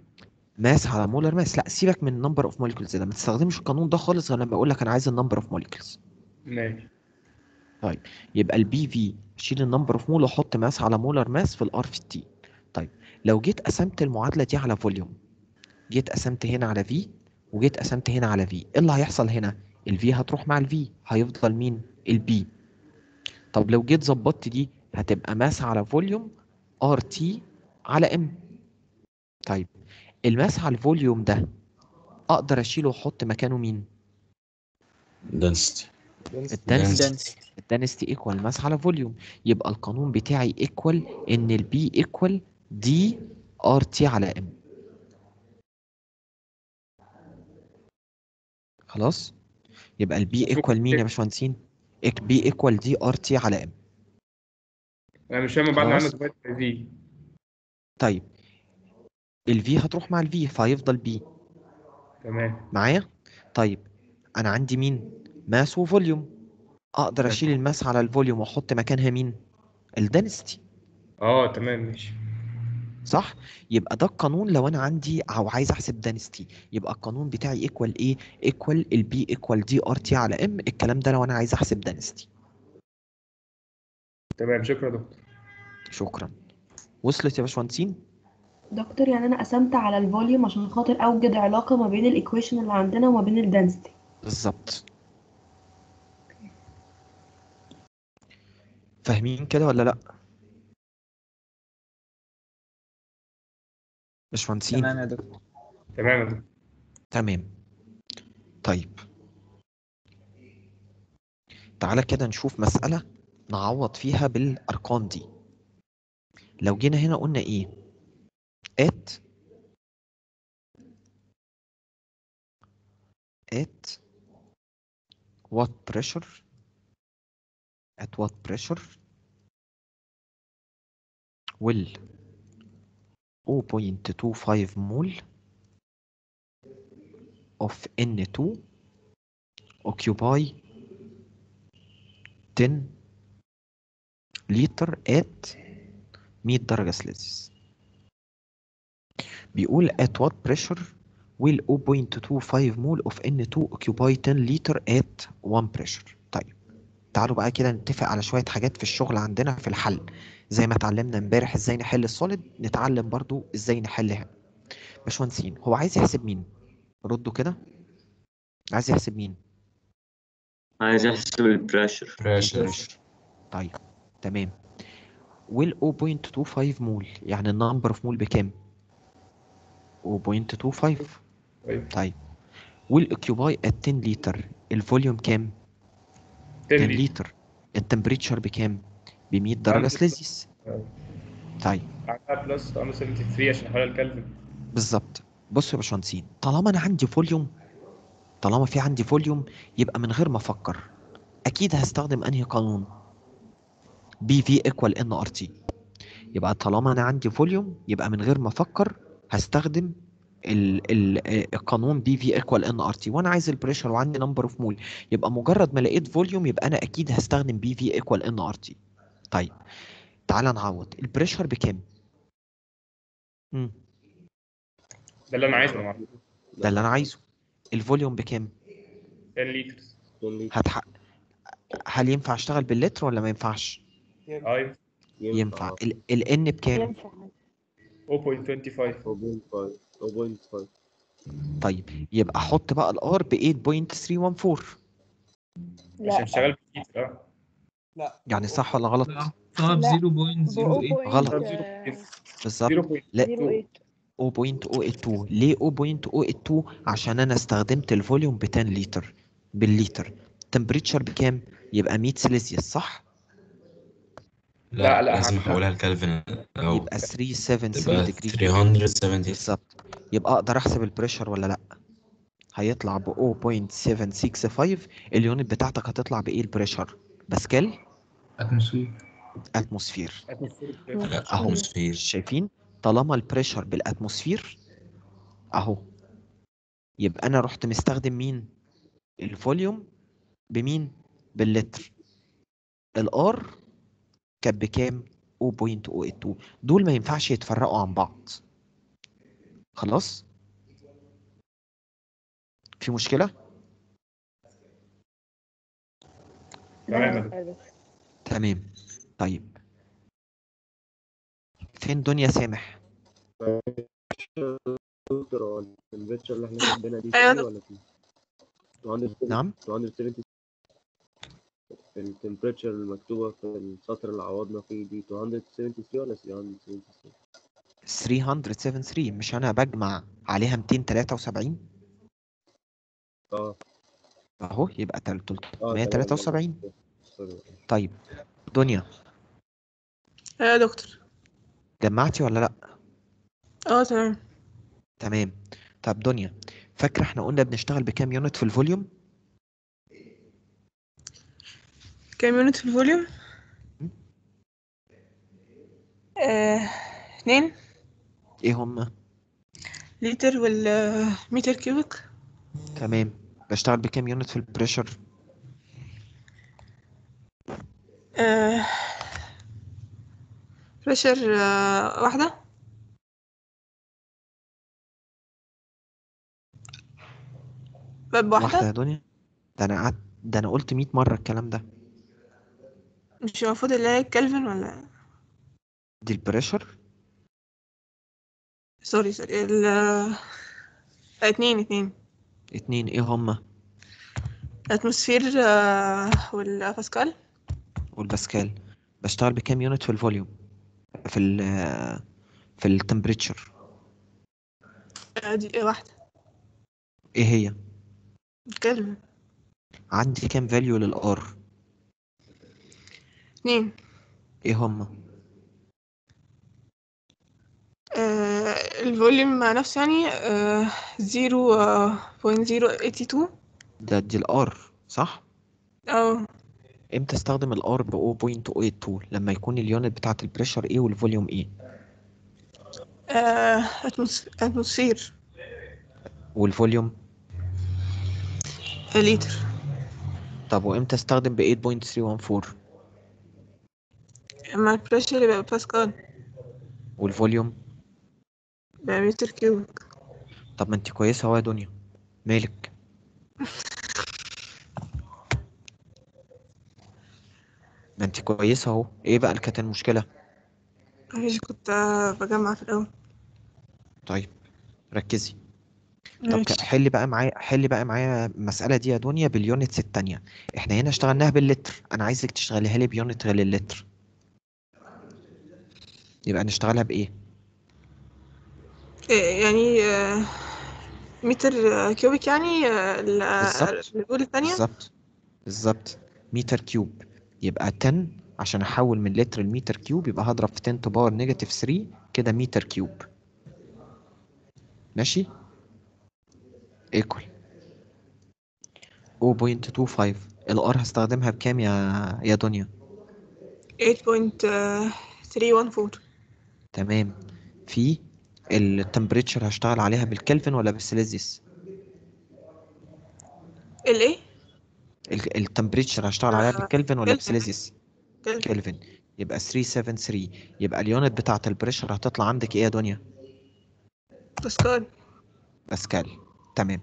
mass على molar mass. لا سيبك من ال number of molecules ده. ما تستخدمش القانون ده خالص غير لما أقول لك أنا عايز ال number of molecules ماشي. طيب يبقى ال PV شيل ال number of mole وأحط mass على molar mass في ال R في T طيب لو جيت قسمت المعادلة دي على volume جيت قسمت هنا على V وجيت قسمت هنا على V إيه اللي هيحصل هنا؟ ال V هتروح مع ال V هيفضل مين؟ ال P طب لو جيت ظبطت دي هتبقى mass على volume RT على M طيب ال mass على ال volume ده أقدر أشيله وأحط مكانه مين؟ Density. الدنسيتي الدنسيتي ايكوال mass على volume يبقى القانون بتاعي equal إن ال P equal dRT على M خلاص؟ يبقى ال P equal مين يا باشمهندسين؟ P equal dRT على M أنا مش فاهم بعد ما. عملت دي طيب. ال V هتروح مع ال V فهيفضل P تمام. معايا؟ طيب. أنا عندي مين؟ mass و volume. أقدر أشيل ال mass على ال volume وأحط مكانها مين؟ ال density آه تمام ماشي. صح؟ يبقى ده القانون لو أنا عندي أو عايز أحسب density يبقى القانون بتاعي equal إيه equal ال P equal dRT على M الكلام ده لو أنا عايز أحسب density تمام شكرا يا دكتور. شكرا. وصلت يا باشمهندسين؟ دكتور يعني أنا قسمت على ال volume عشان خاطر أوجد علاقة ما بين ال equation اللي عندنا وما بين ال density بالظبط. فاهمين كده ولا لأ؟ باشمهندسين تمام يا دكتور. تمام يا دكتور. تمام. طيب. تعالى كده نشوف مسألة نعوض فيها بالأرقام دي. لو جينا هنا قلنا إيه؟ at at what pressure at what pressure will 0.25 mole of N2 occupy 10 liter at 100 درجة سلسيوس بيقول at what pressure will 0.25 mole of N2 occupy 10 liter at 1 pressure طيب تعالوا بقى كده نتفق على شوية حاجات في الشغل عندنا في الحل. زي ما اتعلمنا امبارح إزاي نحل ال solid نتعلم برضو إزاي نحل هنا باشمهندسين هو عايز يحسب مين؟ ردوا كده. عايز يحسب مين؟ عايز احسب ال pressure pressure طيب تمام. وال 0.25 مول يعني ال number of mole بكام؟ 0.25 طيب. وال occupy at 10 لتر ال volume كام؟ 10 لتر؟ ال temperature بكام؟ ب 100 درجة سلسيوس؟ طيب. عندها plus 73 عشان احولها لكلفن بالظبط. بصوا يا باشمهندسين طالما أنا عندي volume طالما في عندي volume يبقى من غير ما أفكر أكيد هستخدم أنهي قانون؟ PV equal nRT يبقى طالما أنا عندي volume يبقى من غير ما أفكر هستخدم ال ال القانون PV equal nRT وأنا عايز ال pressure وعندي number of mole يبقى مجرد ما لقيت volume يبقى أنا أكيد هستخدم PV equal nRT طيب تعالى نعوض. ال pressure بكام؟ مم. ده اللي أنا عايزه يا ده اللي أنا عايزه. ال volume بكام؟ 10 لتر هتحقق هل ينفع أشتغل باللتر ولا ما ينفعش؟ ينفع. ال n بكام؟ 0.25 طيب يبقى أحط بقى ال R ب 8.314 عشان شغال باللتر آه. لا. يعني صح ولا غلط؟ طب لا. 0.08 غلط. بالظبط. لا. 0.08 0.082 ليه 0.082 عشان أنا استخدمت ال volume ب 10 لتر بالليتر. temperature بكام؟ يبقى 100 سيليزيوس صح؟ لا لا، لا، لازم احولها لكالفن أو يبقى 373 تبقى degree 370 بالظبط. يبقى أقدر أحسب ال pressure ولا لأ؟ هيطلع ب 0.765 ال unit بتاعتك هتطلع بإيه ال pressure Pascal؟ atmosphere atmosphere لا أهو. atmosphere شايفين؟ طالما ال pressure بال atmosphere أهو. يبقى أنا رحت مستخدم مين؟ ال volume. بمين؟ باللتر. ال R كانت بكام؟ 0.082 دول ما ينفعش يتفرقوا عن بعض. خلاص؟ في مشكلة؟ تمام. تمام. طيب. فين دنيا سامح؟ اللي إحنا كاتبينها دي ولا؟ 270 نعم؟ 270 التمبريتشر المكتوبة في السطر اللي عوضنا فيه دي 273 ولا 373 373 مش أنا بجمع عليها 273 آه. أهو يبقى تل- آه تمام 373 sorry. طيب دنيا. أيوه يا دكتور. جمعتي ولا لأ؟ آه تمام. تمام. طب دنيا. فاكرة إحنا قلنا بنشتغل بكام unit في ال volume؟ كام unit في ال volume آه، اتنين. إيه هما لتر والمتر cubic تمام. بشتغل بكام unit في ال pressure؟ آه pressure آه واحدة. باب واحدة. واحدة يا دنيا. ده أنا قعدت ده أنا قلت 100 مرة الكلام ده. مش المفروض اللي هي كلفن ولا دي ال pressure sorry sorry ال اتنين اتنين. اتنين إيه هما atmosphere آه والباسكال والباسكال. بشتغل بكام unit في ال volume في ال في ال temperature آه دي واحدة. إيه هي؟ كلفن. عندي كام value لل R اتنين. إيه هما آه ال volume مع نفسه يعني آه zero point zero eighty two ده دي ال R صح؟ آه. إمتى استخدم ال R ب 0.082 لما يكون ال unit بتاعت ال pressure إيه وال volume إيه آه atmosphere. وال volume لتر. طب وامتى استخدم ب 8.314 اما ال pressure يبقى pascal. وال volume؟ يبقى متر cube طب ما انت كويسة اهو يا دنيا. مالك؟ ما انت كويسة اهو. إيه بقى اللي كانت المشكلة؟ مفيش كنت آه، بجمع في الأول. طيب ركزي. طب ماشي. حلي بقى معايا حلي بقى معايا المسألة دي يا دنيا بال units التانية إحنا هنا اشتغلناها باللتر. أنا عايزك تشتغليها لي ب unit غير اللتر. يبقى نشتغلها بإيه؟ إيه يعني آه، متر آه، cubic يعني آه، ال- آه، التانية؟ بالظبط. بالظبط. متر cube. يبقى 10 عشان أحول من لتر لمتر cube يبقى هضرب في 10 to power negative 3 كده متر cube. ماشي؟ equal 0.25 ال R هستخدمها بكام يا يا دنيا؟ 8.314 تمام. في ال temperature هشتغل عليها بالكلفن ولا بالسيليزيوس الإيه؟ ال temperature هشتغل عليها بالكلفن ولا. بالسيليزيوس كلفن. يبقى 373 يبقى ال unit بتاعة ال pressure هتطلع عندك إيه يا دنيا؟ pascal. pascal. تمام.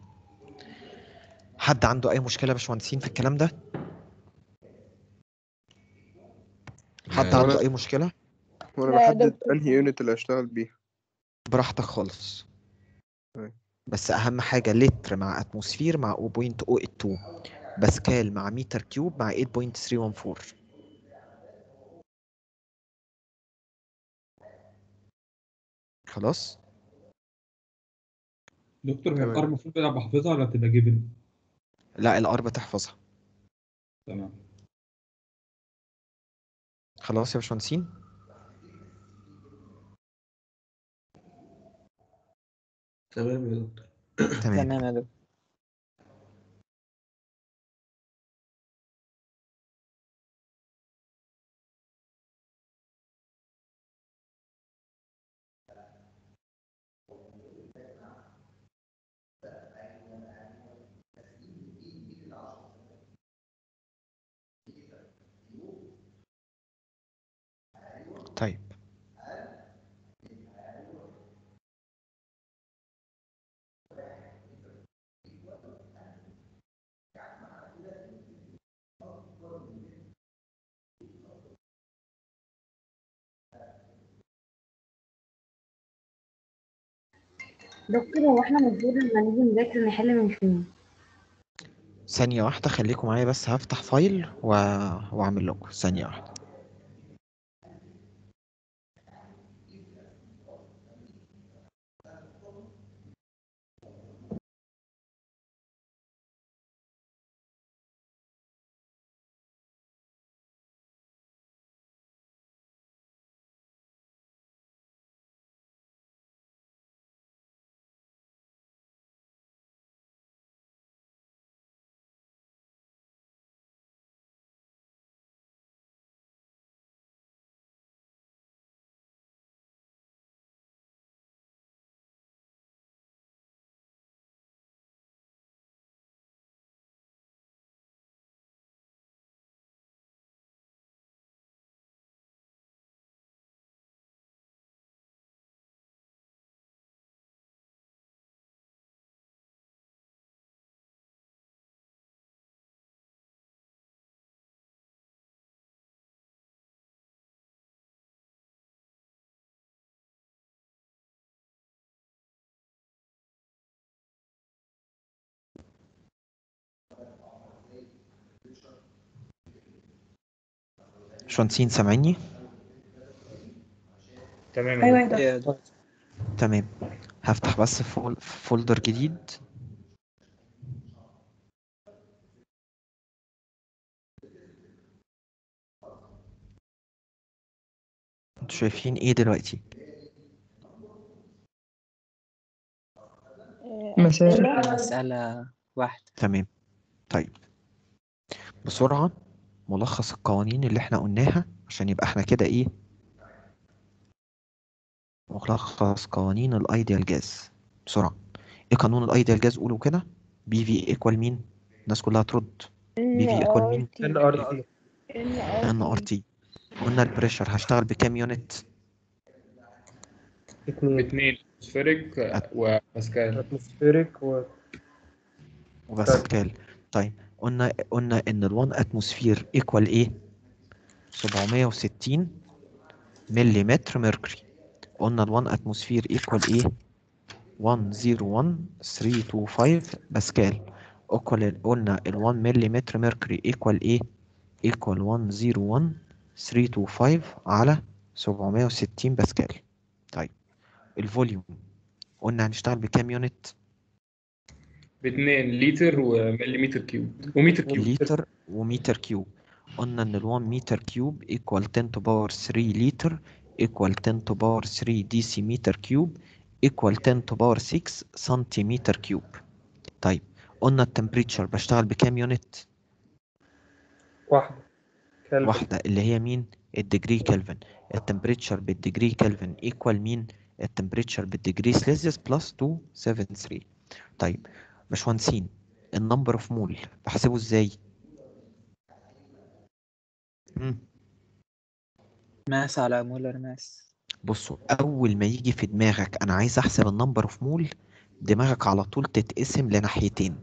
حد عنده أي مشكلة يا باشمهندسين في الكلام ده؟ حد آه، عنده أي مشكلة؟ وأنا بحدد. انهي unit اللي هشتغل بيها براحتك خالص طيب. بس أهم حاجة لتر مع atmosphere مع 0.082 باسكال مع متر cube مع 8.314 خلاص دكتور هي. ال R المفروض ابقى حافظها ولا تبقى given؟ لا ال R بتحفظها تمام خلاص يا باشمهندسين تمام يا دكتور. تمام. تمام يا دكتور. طيب. دكتور هو إحنا المفروض لما نيجي نذاكر نحل من فين؟ ثانية واحدة خليكم معايا بس هفتح فايل و... وأعمل لكم ثانية واحدة باشمهندسين سامعيني تمام. أيوه دكتور تمام. هفتح بس فول فولدر جديد. أنتوا شايفين إيه دلوقتي؟ مسألة مسألة واحدة. تمام. طيب. بسرعة. ملخص القوانين اللي إحنا قلناها عشان يبقى إحنا كده إيه؟ ملخص قوانين ال ideal gas بسرعة. إيه قانون ال ideal gas قولوا كده. PV equal مين الناس كلها ترد. PV equal مين nRT nRT قلنا ال pressure هشتغل بكام unit اثنين atmospheric و pascal atmospheric و وباسكال طيب. قلنا قلنا إن ال1 atmosphere equal إيه؟ 760 ملم mercury قلنا ال1 atmosphere equal إيه؟ 101325 باسكال. قلنا ال1 ملم mercury equal إيه؟ equal 101325 على 760 باسكال. طيب ال volume. قلنا هنشتغل بكام unit باثنين لتر ومليمتر cube ومتر cube. لتر ومتر cube. قلنا إن ال1 متر cube equal 10 to power 3 لتر equal 10 to power 3 ديسي متر cube equal 10 to power 6 سنتيمتر cube طيب قلنا ال temperature بشتغل بكام unit واحدة. كلفن. واحدة. اللي هي مين؟ ال degree Kelvin. ال temperature بال degree Kelvin equal مين؟ ال temperature بال degree Celsius plus 273 طيب باشمهندسين. ال number of mole بحسبه إزاي؟ مم. mass على molar mass. بصوا أول ما يجي في دماغك أنا عايز أحسب ال number of mole دماغك على طول تتقسم لناحيتين.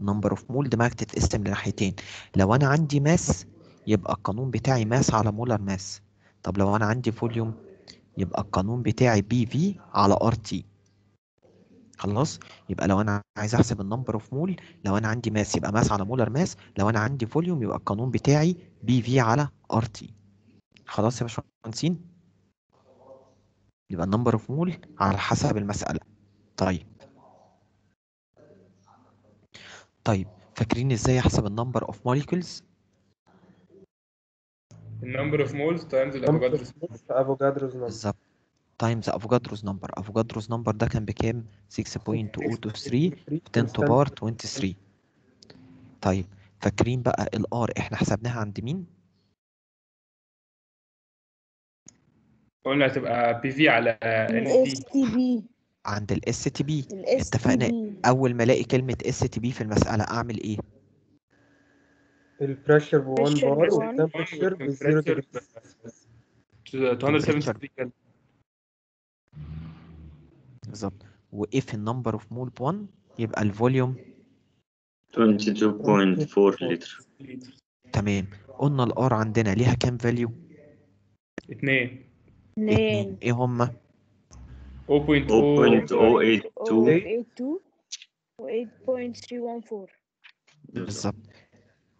number of mole دماغك تتقسم لناحيتين. لو أنا عندي mass يبقى القانون بتاعي mass على molar mass. طب لو أنا عندي volume يبقى القانون بتاعي PV على RT خلاص يبقى لو أنا عايز أحسب ال number of mole لو أنا عندي mass يبقى mass على molar mass لو أنا عندي volume يبقى القانون بتاعي PV على RT خلاص يا باشمهندسين؟ يبقى ال number of mole على حسب المسألة. طيب. طيب فاكرين إزاي أحسب ال number of molecules ال number of moles times number بالظبط. times Avogadro's number. Avogadro's number ده كان بكام؟ 6.023 10 to power 23 طيب فاكرين بقى ال R إحنا حسبناها عند مين؟ قلنا هتبقى P V على ال STP عند ال STP اتفقنا. أول ما ألاقي كلمة STP في المسألة أعمل إيه؟ ال pressure ب 1 pressure bar ب 1 وال temperature ب 0 degree 273 بالظبط. و if ال number of mole ب 1 يبقى ال volume 22.4 لتر. تمام. قلنا ال R عندنا ليها كام value اثنين اتنين. إيه هما؟ 0.082 0.82 و 8.314 بالظبط.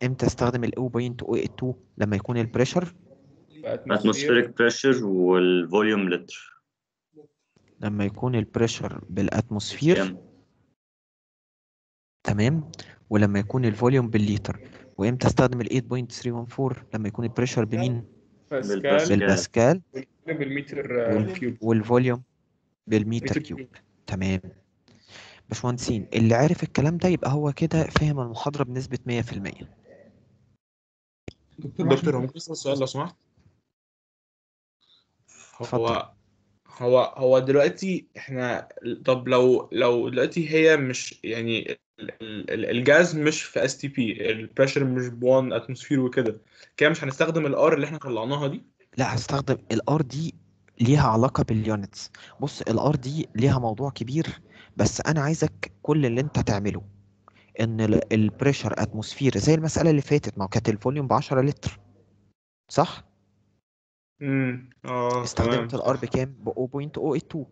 إمتى استخدم ال 0.082 لما يكون ال pressure atmospheric pressure وال volume لتر. لما يكون ال pressure بال atmosphere تمام. ولما يكون ال volume بالليتر. وإمتى أستخدم ال 8.314 لما يكون ال pressure بمين؟ باسكال بالباسكال. بالمتر آه، cube وال volume بالمتر متر cube تمام. باشمهندسين اللي عارف الكلام ده يبقى هو كده فاهم المحاضرة بنسبة 100% دكتور هو ممكن اسال سؤال لو سمحت. هو هو هو دلوقتي إحنا طب لو لو دلوقتي هي مش يعني ال- ال- الجاز مش في STP ال pressure مش ب 1 atmosphere وكده كده مش هنستخدم ال R اللي إحنا طلعناها دي؟ لا هستخدم ال R دي ليها علاقة بال units بص ال R دي ليها موضوع كبير بس أنا عايزك كل اللي أنت تعمله إن ال pressure atmosphere زي المسألة اللي فاتت ما هو كانت ال volume ب 10 لتر صح؟ امم آه تمام. استخدمت ال R صح بكام ب 0.082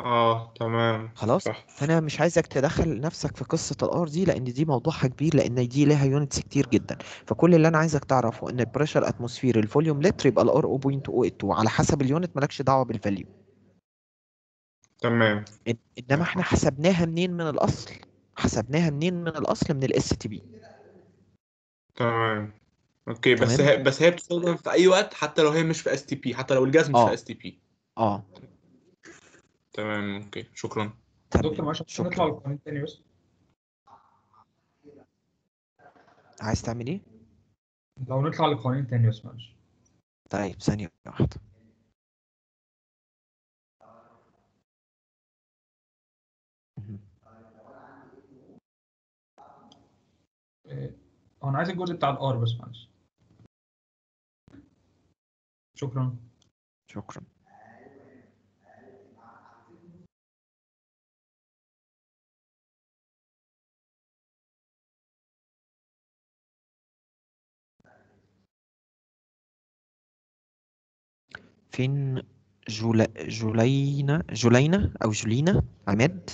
آه تمام. خلاص؟ صح. فأنا مش عايزك تدخل نفسك في قصة ال R دي لأن دي موضوعها كبير لأن دي ليها units كتير جدا. فكل اللي أنا عايزك تعرفه إن ال pressure atmosphere ال volume لتر يبقى ال R 0.082 على حسب ال unit مالكش دعوة بال value تمام. إن- إنما إحنا حسبناها منين من الأصل؟ حسبناها منين من الأصل؟ من ال STP تمام. okay بس تمام. هي بس هي بتستخدم في أي وقت حتى لو هي مش في STP حتى لو الجاز مش آه. في STP آه. تمام okay. شكرا. دكتور معلش نطلع للقوانين تاني بس. عايز تعمل إيه؟ لو نطلع للقوانين تاني بس معلش. طيب ثانية واحدة. إيه، هو أنا عايز الجزء بتاع الار بس معلش. شكرا. شكرا. فين جولا جولينا جولينا أو جولينا عماد؟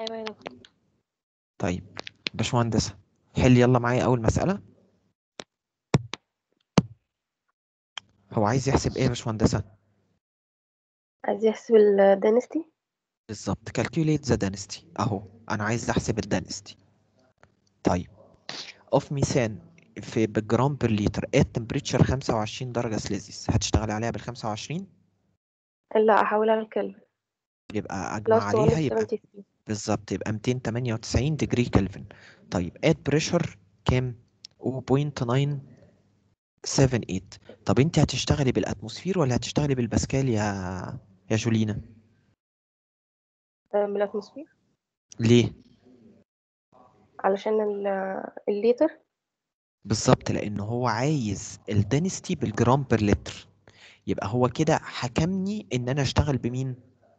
أيوه يا دكتور طيب باشمهندسة حل يلا معايا أول مسألة. هو عايز يحسب إيه يا باشمهندسة؟ عايز يحسب ال density؟ بالظبط calculate the density. أهو أنا عايز أحسب ال density طيب of methane في بالجرام per لتر at temperature 25 درجة سليزيوس هتشتغلي عليها بال 25 لا احولها لكلفن يبقى plus عليها يبقى 273 بالظبط يبقى 298 degree Kelvin طيب at pressure كام؟ 0.978 طب أنت هتشتغلي بال atmosphere ولا هتشتغلي بالباسكال يا يا جولينا آه، بال atmosphere. ليه؟ علشان ال- الليتر. بالظبط لأن هو عايز ال density بالجرام per لتر. يبقى هو كده حكمني إن أنا أشتغل بمين؟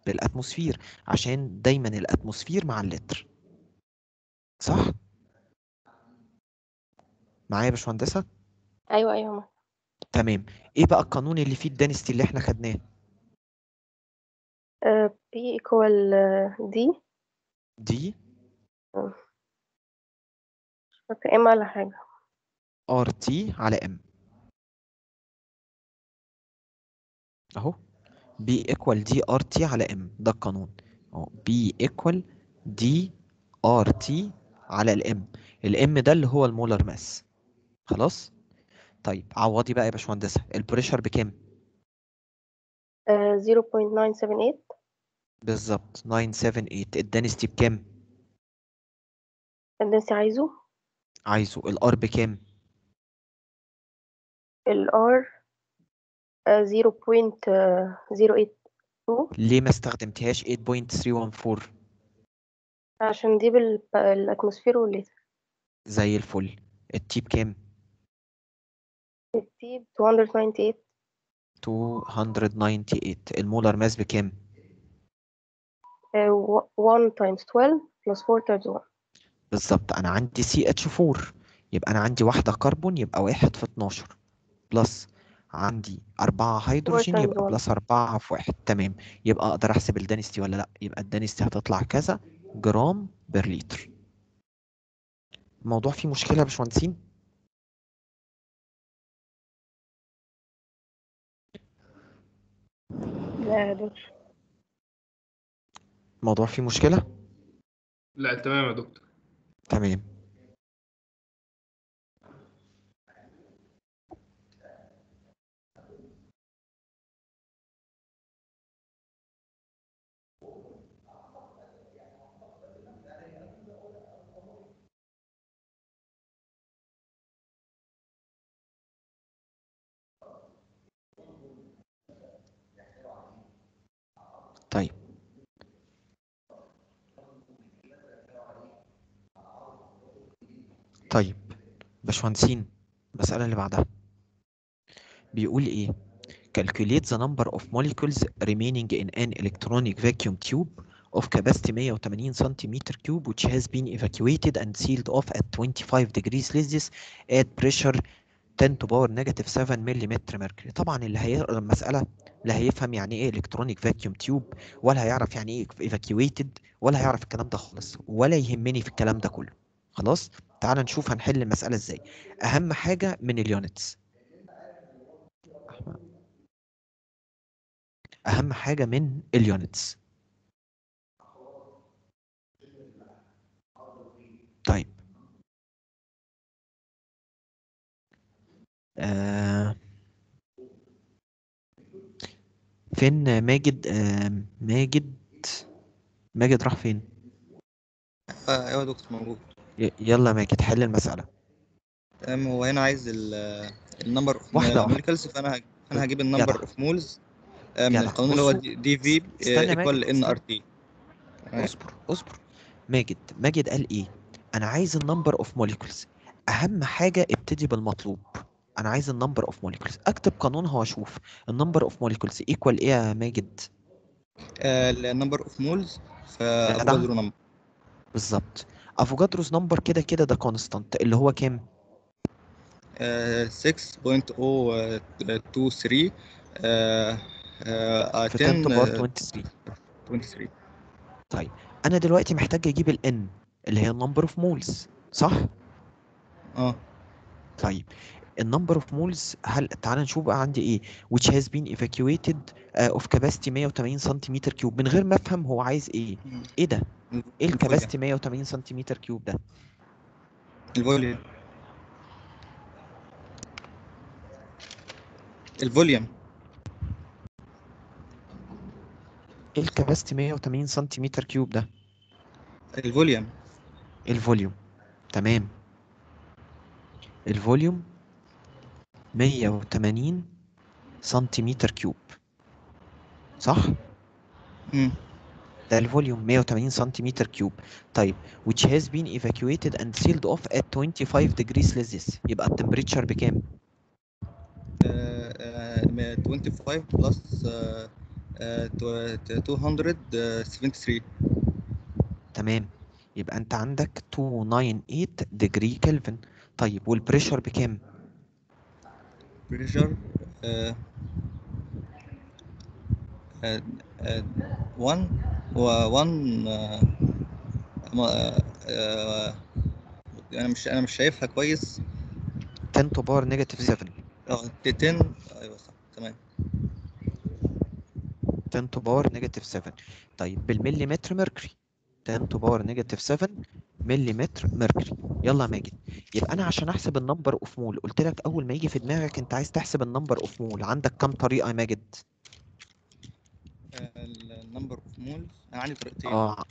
بال atmosphere عشان دايما ال atmosphere مع اللتر. صح؟ معايا يا باشمهندسة؟ أيوه أيوه ما. تمام. إيه بقى القانون اللي فيه ال density اللي إحنا خدناه؟ P equal D دي. آه، مش فاكرة M على حاجة. T على P equal D R T على M. ده القانون. equal D R T على ال M. ال M ده اللي هو ال molar mass. خلاص؟ طيب عوضي بقى يا باشمهندسة ال pressure بكام؟ 0.978 بالظبط 978 ال density بكام؟ ال density عايزه؟ عايزه ال R بكام؟ ال R آه، 0.082 ليه ما استخدمتهاش 8.314 عشان دي بال atmosphere والليتر زي الفل ال T بكام؟ 298 ال molar mass بكام؟ 1 times 12 plus 4 times 1 بالظبط. أنا عندي CH4 يبقى أنا عندي واحدة كربون يبقى واحد في 12 plus عندي أربعة هيدروجين يبقى plus أربعة في واحد. تمام. يبقى أقدر أحسب ال density ولا لأ؟ يبقى ال density هتطلع كذا. جرام per لتر الموضوع فيه مشكلة يا باشمهندسين؟ لا يا دكتور الموضوع فيه مشكلة؟ لا تمام يا دكتور. تمام. طيب طيب باشمهندسين المسألة اللي بعدها بيقول إيه calculate the number of molecules remaining in an electronic vacuum tube of capacity 180 centimeter cube which has been evacuated and sealed off at 25 degrees Celsius at pressure 10 to power negative 7 ملم mercury طبعا اللي هيقرا المسألة لا هيفهم يعني إيه electronic vacuum tube ولا هيعرف يعني إيه evacuated ولا هيعرف الكلام ده خالص ولا يهمني في الكلام ده كله. خلاص؟ تعال نشوف هنحل المسألة إزاي. أهم حاجة من ال units. أهم حاجة من ال units. طيب. آه فين ماجد؟ آه ماجد ماجد راح فين؟ آه، أيوه يا دكتور موجود. ي- يلا ماجد حل المسألة. تمام هو هنا عايز ال number of واحدة واحدة. فأنا هج- أنا هجيب ال number جدع. of moles من جدع. القانون اللي هو بصوا، بي في استنى equal ماجد، n R. T أصبر أصبر. ماجد ماجد قال إيه؟ أنا عايز ال number of molecules أهم حاجة ابتدي بالمطلوب. أنا عايز ال number of molecules أكتب قانونها واشوف ال number of molecules equal إيه يا ماجد؟ ال number of moles في Avogadro number بالظبط. Avogadro's number كده كده ده constant اللي هو كام؟ 6.023 آه، آه، في 10 to 10 power آه، 23 23 طيب أنا دلوقتي محتاج أجيب ال n اللي هي ال number of moles صح؟ آه. طيب ال number of moles هل تعال نشوف بقى عندي إيه. Which has been evacuated uh, of capacity 180 سنتيمتر cube من غير ما أفهم هو عايز إيه. إيه ده؟ إيه ال capacity 180 سنتيمتر cube ده؟ ال volume. ال volume. إيه ال capacity 180 سنتيمتر cube ده؟ ال volume. ال volume. تمام. ال volume 180 سنتيمتر cube. صح؟ مم. ده ال volume 180 سنتيمتر cube. طيب which has been evacuated and sealed off at 25 degrees Celsius. يبقى ال temperature بكام؟ آه، آه، 25 plus 273 تمام. يبقى انت عندك 298 degree Kelvin طيب وال pressure بكام؟ pressure 1 و 1 أنا مش أنا مش شايفها كويس. 10 to power negative 7 آه 10 أيوه صح تمام. 10 to power negative 7 طيب بالمليمتر mercury 10 to power negative 7 مليمتر mercury. يلا يا ماجد. يبقى أنا عشان أحسب ال number of mole قلت لك أول ما يجي في دماغك أنت عايز تحسب ال number of mole عندك كام طريقة يا ماجد؟ ال number of moles أنا عندي طريقتين. آه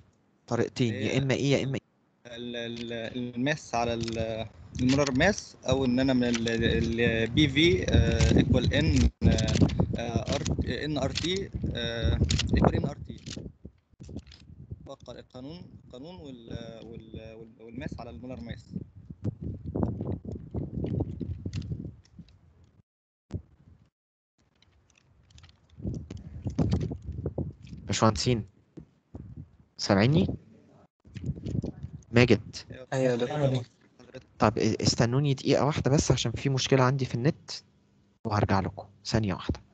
طريقتين. يا إما إيه يا إما إيه؟ ال- ال- ال mass على ال- ال molar mass أو إن أنا من ال P V equal n R n R T equal n R T القانون القانون وال وال وال- وال mass على ال molar mass. باشمهندسين سامعيني؟ ماجد. أيوه طب استنوني دقيقة واحدة بس عشان في مشكلة عندي في النت وهرجع لكم. ثانية واحدة.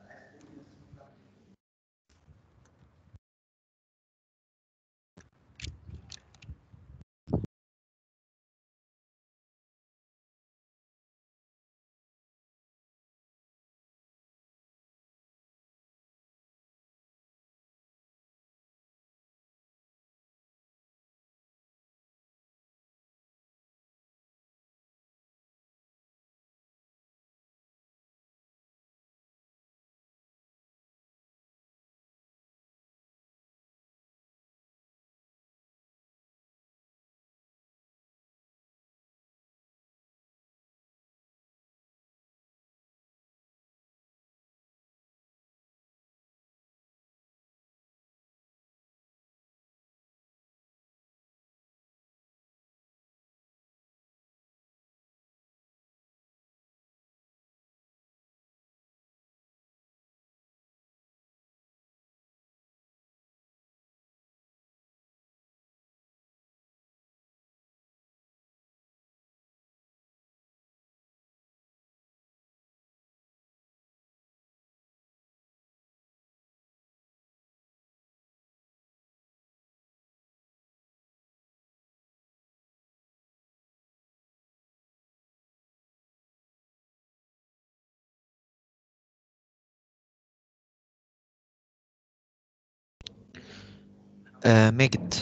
آه ماجد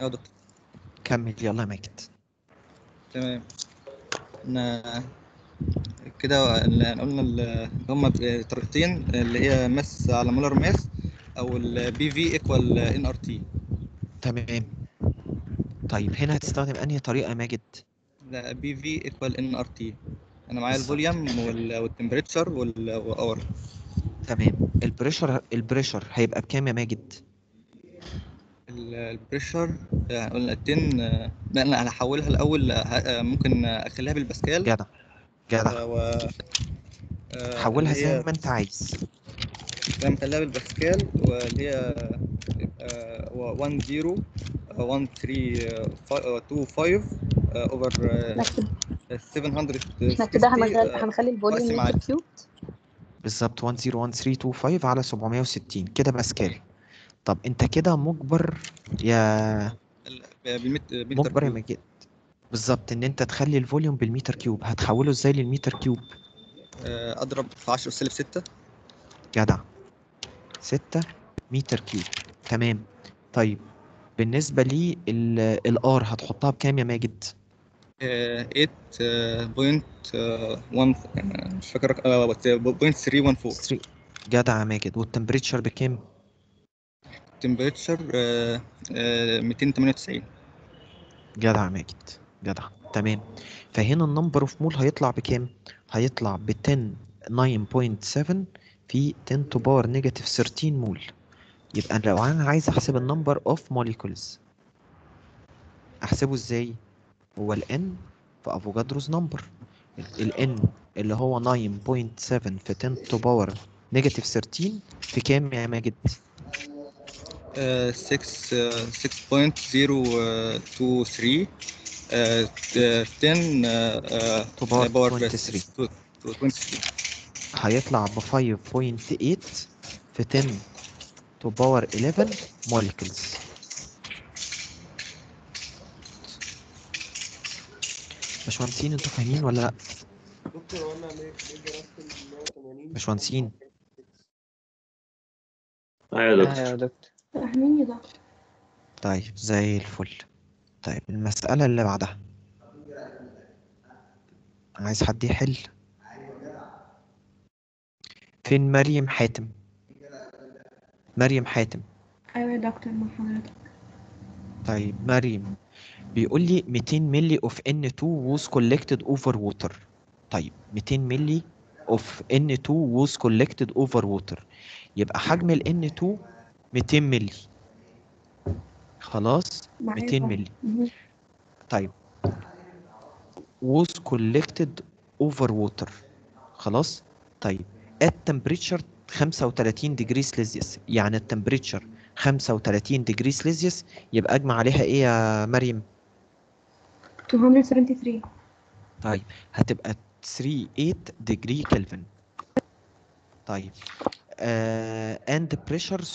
يا دكتور. كمل يلا يا ماجد تمام. إحنا كده قلنا ال- هما ب- طريقتين اللي هي mass على molar mass أو ال P V equal n R T تمام. طيب هنا هتستخدم أنهي طريقة يا ماجد لا P V equal n R T أنا معايا. ال volume وال temperature وال R تمام. ال pressure ال pressure هيبقى بكام يا ماجد ال pressure قلنا 10 آه، لا أنا هحولها الأول آه، آه، ممكن أخليها بالباسكال. جدع جدع. و آه، حولها زي ما انت عايز. تمام خليها بالباسكال واللي هي 1 0 1 3 2 5 over نكتب. 760 إحنا كده هنخلي آه، هنخلي ال volume قاسم على متر cube بالظبط 101325 على 760 كده باسكال طب انت كده مجبر يا بالمتر مجبر يا كيوب. ماجد. بالظبط ان انت تخلي ال volume بالمتر cube. هتحوله إزاي للمتر cube؟ آه، اضرب في 10 سالب 6 جدع. 6 متر cube. تمام. طيب بالنسبة لي ال R هتحطها بكام يا ماجد؟ 8.1 مش فاكر آه، بس 0.314 جدع يا ماجد. وال temperature بكام؟ temperature 298 جدع ماجد جدع. تمام. فهنا ال number of mole هيطلع بكام؟ هيطلع ب 10 9.7 في 10 to power negative 13 مول. يبقى لو أنا عايز أحسب ال number of molecules أحسبه إزاي؟ هو ال n في Avogadro's number. ال n اللي هو 9.7 في 10 to power negative 13 في كام يا ماجد؟ آه، 6 آه، 6.023 آه، آه، 10 آه، آه، To power power 23. 23 هيطلع ب 5.8 في 10 to power 11 molecules. باشمهندسين أنتوا فاهمين ولا لا؟ دكتور هو أنا ليه ليه جربت ال 180 باشمهندسين أيوه يا دكتور. يا دكتور فاهمين يا دكتور طيب زي الفل. طيب المسألة اللي بعدها. عايز حد يحل؟ فين مريم حاتم؟ مريم حاتم. أيوه يا دكتور مع حضرتك. طيب مريم بيقول لي 200 ملي of N2 was collected over water. طيب 200 ملي of N2 was collected over water. يبقى حجم ال N2 200 ملي خلاص؟ معايا 200 طبعا. ملي مهم. طيب. Was collected over water. خلاص؟ طيب. At temperature 35 degree celsius. يعني التمبريتشر 35 degree celsius. يبقى أجمع عليها إيه يا مريم؟ 273 طيب. هتبقى 38 degree kelvin. طيب. آه and pressure 761.8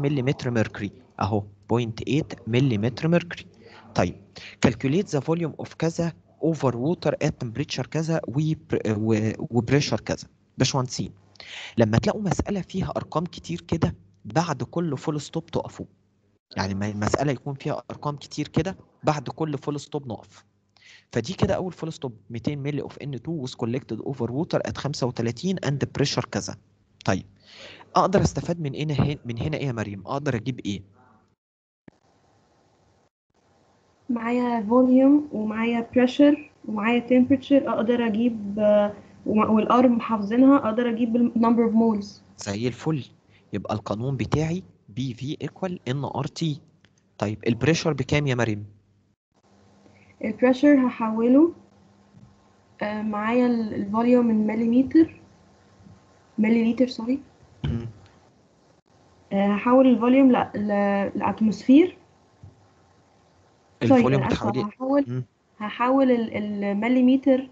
ملم mercury. أهو 0.8 ملم mercury. طيب calculate the volume of كذا over water at temperature كذا و pressure كذا. باشمهندسين لما تلاقوا مسألة فيها أرقام كتير كده بعد كل full stop تقفوا. يعني ما المسألة يكون فيها أرقام كتير كده بعد كل full stop نقف. فدي كده أول full stop 200 ملي of N2 was collected over water at 35 and pressure كذا طيب أقدر أستفاد من هنا من هنا إيه يا مريم؟ أقدر أجيب إيه؟ معايا volume ومعايا pressure ومعايا temperature أقدر أجيب وال R محافظينها أقدر أجيب ال number of moles زي الفل يبقى القانون بتاعي PV equal nRT طيب ال pressure بكام يا مريم؟ ال pressure هحوله آه، معايا ال- volume من مليمتر مليليتر sorry. آه، هحول ال volume ل atmosphere ال volume أنا اسفه بتحوليه هحول. هحول ال- المليمتر.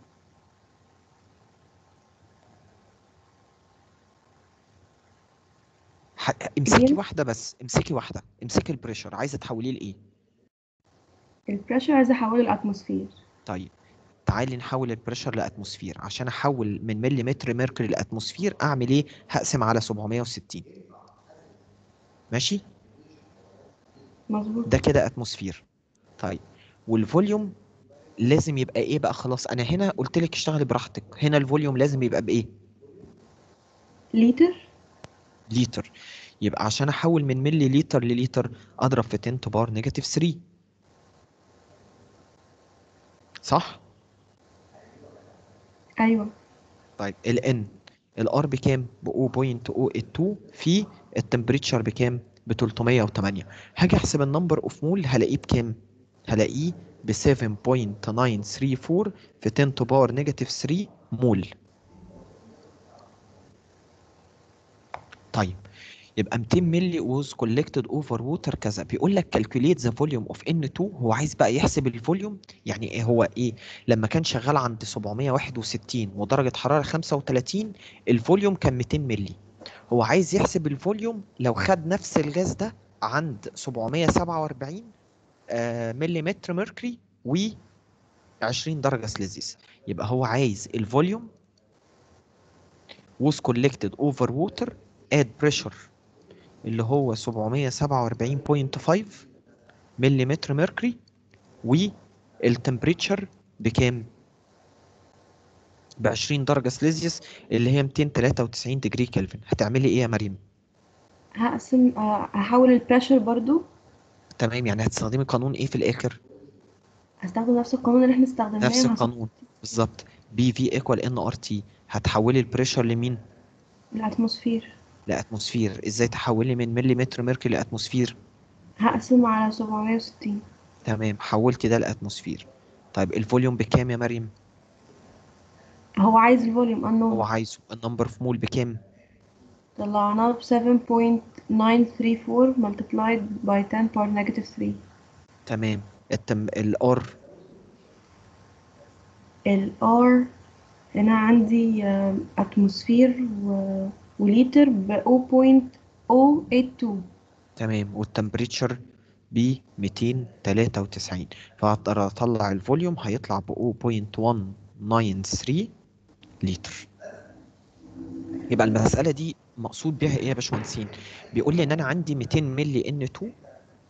امسكي مين؟ واحدة بس امسكي واحدة امسكي ال pressure عايزة تحوليه لإيه؟ ال pressure عايزه احوله ل atmosphere طيب تعالي نحول ال pressure ل atmosphere. عشان أحول من مليمتر mercury ل atmosphere أعمل إيه؟ هقسم على 760 ماشي؟ مظبوط. ده كده atmosphere. طيب وال volume لازم يبقى إيه بقى؟ خلاص أنا هنا قلت لك اشتغلي براحتك. هنا ال volume لازم يبقى بإيه؟ لتر لتر يبقى عشان أحول من ملي لتر للتر أضرب في 10 to power negative 3 صح؟ أيوه. طيب ال N ال R بكام؟ ب 0.082 في ال temperature بكام؟ ب 308 هاجي أحسب ال number of mole هلاقيه بكام؟ هلاقيه ب 7.934 في 10 to power negative 3 مول طيب يبقى 200 مللي was collected over water كذا. بيقول لك calculate the volume of N2 هو عايز بقى يحسب ال volume. يعني إيه هو إيه؟ لما كان شغال عند 761 ودرجة حرارة 35 ال volume كان 200 مللي. هو عايز يحسب ال volume لو خد نفس الغاز ده عند 747 آه، مليمتر mercury و 20 درجة سليزيوس يبقى هو عايز ال volume was collected over water at pressure اللي هو 747.5 مليمتر mercury وال temperature بكام؟ ب 20 درجة سليزيوس اللي هي 293 degree Kelvin هتعملي إيه يا مريم؟ هقسم آه، هحول ال pressure برضو تمام يعني هتستخدمي قانون إيه في الآخر؟ هستخدم نفس القانون اللي إحنا استخدمناه نفس القانون بالظبط PV equal nRT هتحولي ال pressure لمين؟ ال atmosphere ل atmosphere. إزاي تحولي من مليمتر mercury ل atmosphere؟ هقسم على 760 تمام حولتي ده ل atmosphere. طيب ال volume بكام يا مريم؟ هو عايز ال volume هو انه عايزه ال number of mole بكام؟ طلعناه ب 7.934 multiplied by 10 power negative 3 تمام. التم ال R ال R هنا عندي atmosphere و... وليتر ب 0.082 تمام وال temperature ب 293 فاقدر أطلع ال volume هيطلع ب 0.193 لتر يبقى المسألة دي مقصود بيها إيه يا باشمهندسين؟ بيقول لي إن أنا عندي 200 ملي N2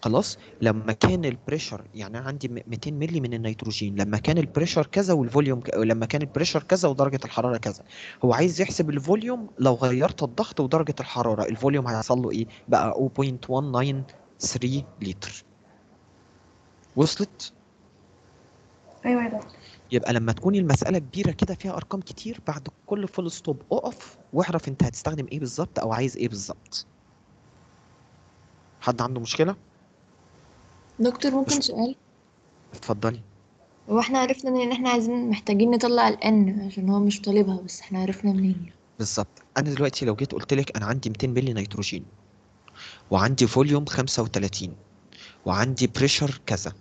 خلاص لما كان ال pressure يعني أنا عندي م- 200 ملي من النيتروجين لما كان ال pressure كذا وال volume ك... لما كان ال pressure كذا ودرجة الحرارة كذا هو عايز يحسب ال volume لو غيرت الضغط ودرجة الحرارة ال volume هيحصل له إيه؟ بقى 0.193 لتر. وصلت؟ أيوه يا دكتور. يبقى لما تكون المسألة كبيرة كده فيها أرقام كتير بعد كل full stop أقف واعرف أنت هتستخدم إيه بالظبط أو عايز إيه بالظبط. حد عنده مشكلة؟ دكتور ممكن سؤال؟ اتفضلي. هو إحنا عرفنا إن إحنا عايزين محتاجين نطلع ال N عشان هو مش طالبها بس إحنا عرفنا منين؟ بالظبط. أنا دلوقتي لو جيت قلت لك أنا عندي 200 ملي نيتروجين وعندي volume 35 وعندي pressure كذا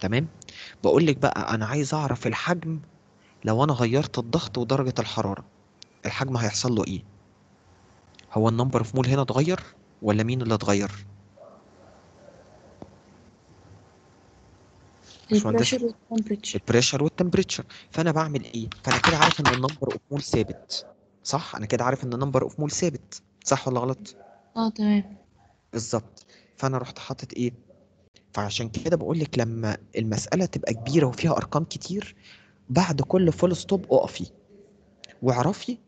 تمام؟ بقول لك بقى أنا عايز أعرف الحجم لو أنا غيرت الضغط ودرجة الحرارة الحجم هيحصل له إيه؟ هو ال number of mole هنا اتغير ولا مين اللي اتغير؟ البريشر والتمبريتشر البريشر والتمبريتشر فأنا بعمل إيه؟ فأنا كده عارف إن ال number of mole ثابت. صح؟ أنا كده عارف إن ال number of mole ثابت. صح ولا غلط؟ آه تمام. بالظبط. فأنا رحت حاطط إيه؟ فعشان كده بقول لك لما المسألة تبقى كبيرة وفيها أرقام كتير بعد كل full stop اقفي. واعرفي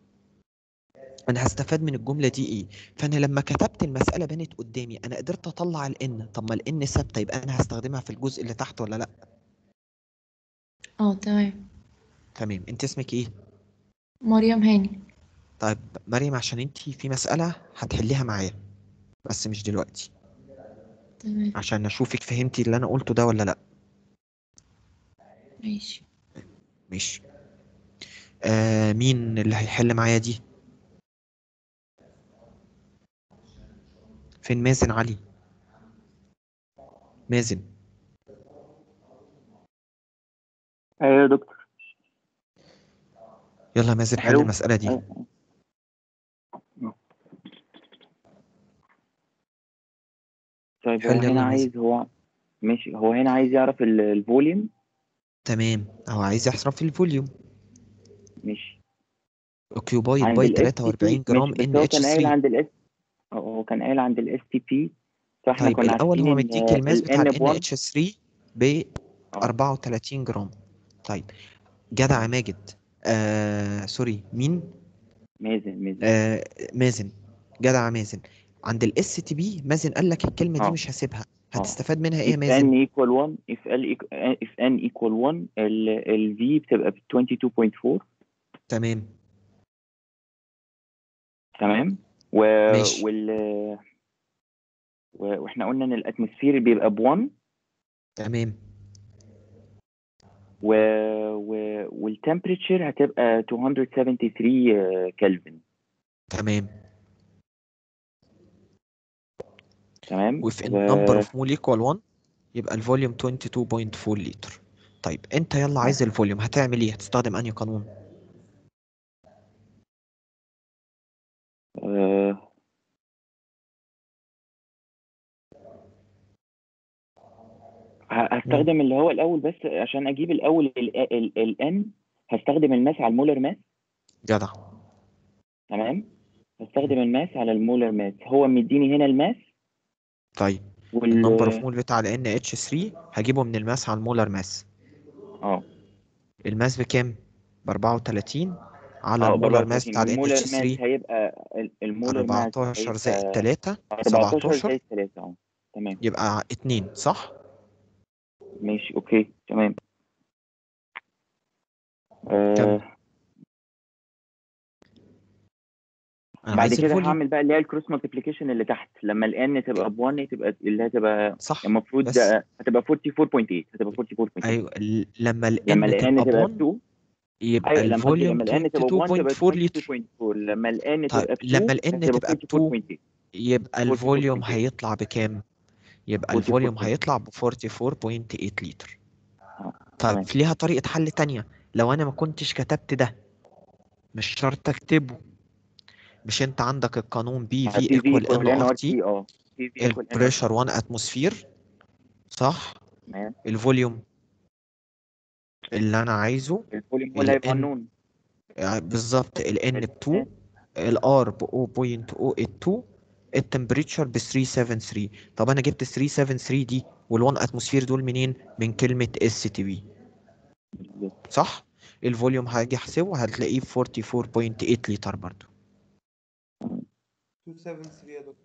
أنا هستفاد من الجملة دي إيه؟ فأنا لما كتبت المسألة بانت قدامي أنا قدرت أطلع الإن. طب ما الإن ثابتة يبقى أنا هستخدمها في الجزء اللي تحت ولا لأ؟ آه تمام. تمام. أنت اسمك إيه؟ مريم هاني. طيب مريم عشان أنت في مسألة هتحليها معايا بس مش دلوقتي. تمام. عشان أشوفك فهمتي اللي أنا قلته ده ولا لأ. ماشي. ماشي. آه مين اللي هيحل معايا دي؟ فين مازن علي؟ مازن. أيوه يا دكتور. يلا مازن حل. المسألة دي. أيوة. طيب هو هنا عايز هو ماشي هو هنا عايز يعرف ال- الفوليوم؟ تمام. هو عايز يحسب الفوليوم. ماشي. اوكيوبايد باي ال 43 STP جرام ان اتش كان قايل 3 عند ال S هو كان قايل عند الاس تي بي فإحنا طيب كنا الأول هو مديك إن الماس بتاع ال ال ب 1 NH3 ب 34 جرام. طيب جدع ماجد. آه سوري مين؟ مازن مازن. آه مازن. جدع مازن. عند ال STP مازن قال لك الكلمة دي آه. مش هسيبها. آه. هتستفاد منها إيه يا مازن؟ n equal 1 if l equal if n equal 1 ال ال v بتبقى ب 22.4 تمام. تمام؟ و ماشي. وال و- وإحنا قلنا إن ال atmosphere بيبقى ب 1 تمام. و... و... وال temperature هتبقى 273 كلفن تمام. تمام. وفي. النمبر اوف mole equal 1 يبقى ال volume 22.4 لتر طيب انت يلا عايز ال volume هتعمل إيه؟ هتستخدم انهي قانون؟ هستخدم اللي هو الأول بس عشان أجيب الأول ال n. هستخدم ال mass على ال molar mass. جدع. تمام؟ هستخدم ال mass على ال molar mass. هو مديني هنا ال mass. طيب. وال number of mole بتاع ال NH3 هجيبه من ال mass على ال molar mass. آه. ال mass بكام؟ ب 34 على ب ال molar mass 34 بتاع ال وال molar mass NH3 هيبقى ال- ال molar mass 14 زائد هيبقى 3 14 17 زائد 3 آه تمام. يبقى 2 صح؟ ماشي okay تمام. آه بعد كده ال volume هعمل بقى اللي هي ال cross multiplication اللي تحت. لما ال n تبقى ب 1 تبقى اللي هتبقى صح المفروض هتبقى 44.8 هتبقى 44.8 أيوه ال- لما ال لما N ال n تبقى ب 1 2 يبقى أيوه قصدي ال volume لما ال n تبقى ب 1 تبقى 22.4 لتر 22.4 لما ال n طيب تبقى ب لما 2 ال N هتبقى تبقى ب 2 44.8 يبقى ال volume 44.8 هيطلع بكام؟ يبقى ال volume 44.8 هيطلع ب 44.8 لتر. آه طيب تمام. في ليها طريقة حل تانية. لو أنا ما كنتش كتبت ده مش شرط أكتبه. مش أنت عندك القانون PV n n R R T آه. ان ال pressure 1 atmosphere صح؟ ال volume اللي أنا عايزه ال volume هو اللي ال هيبقى unknown. يعني بالظبط. ال N ب ال 2 ال R ب 0.082 ال temperature ب 373 طب أنا جبت 373 دي وال1 atmosphere دول منين؟ من كلمة STP صح؟ ال volume هاجي أحسبه هتلاقيه 44.8 لتر برضو. 273 يا دكتور.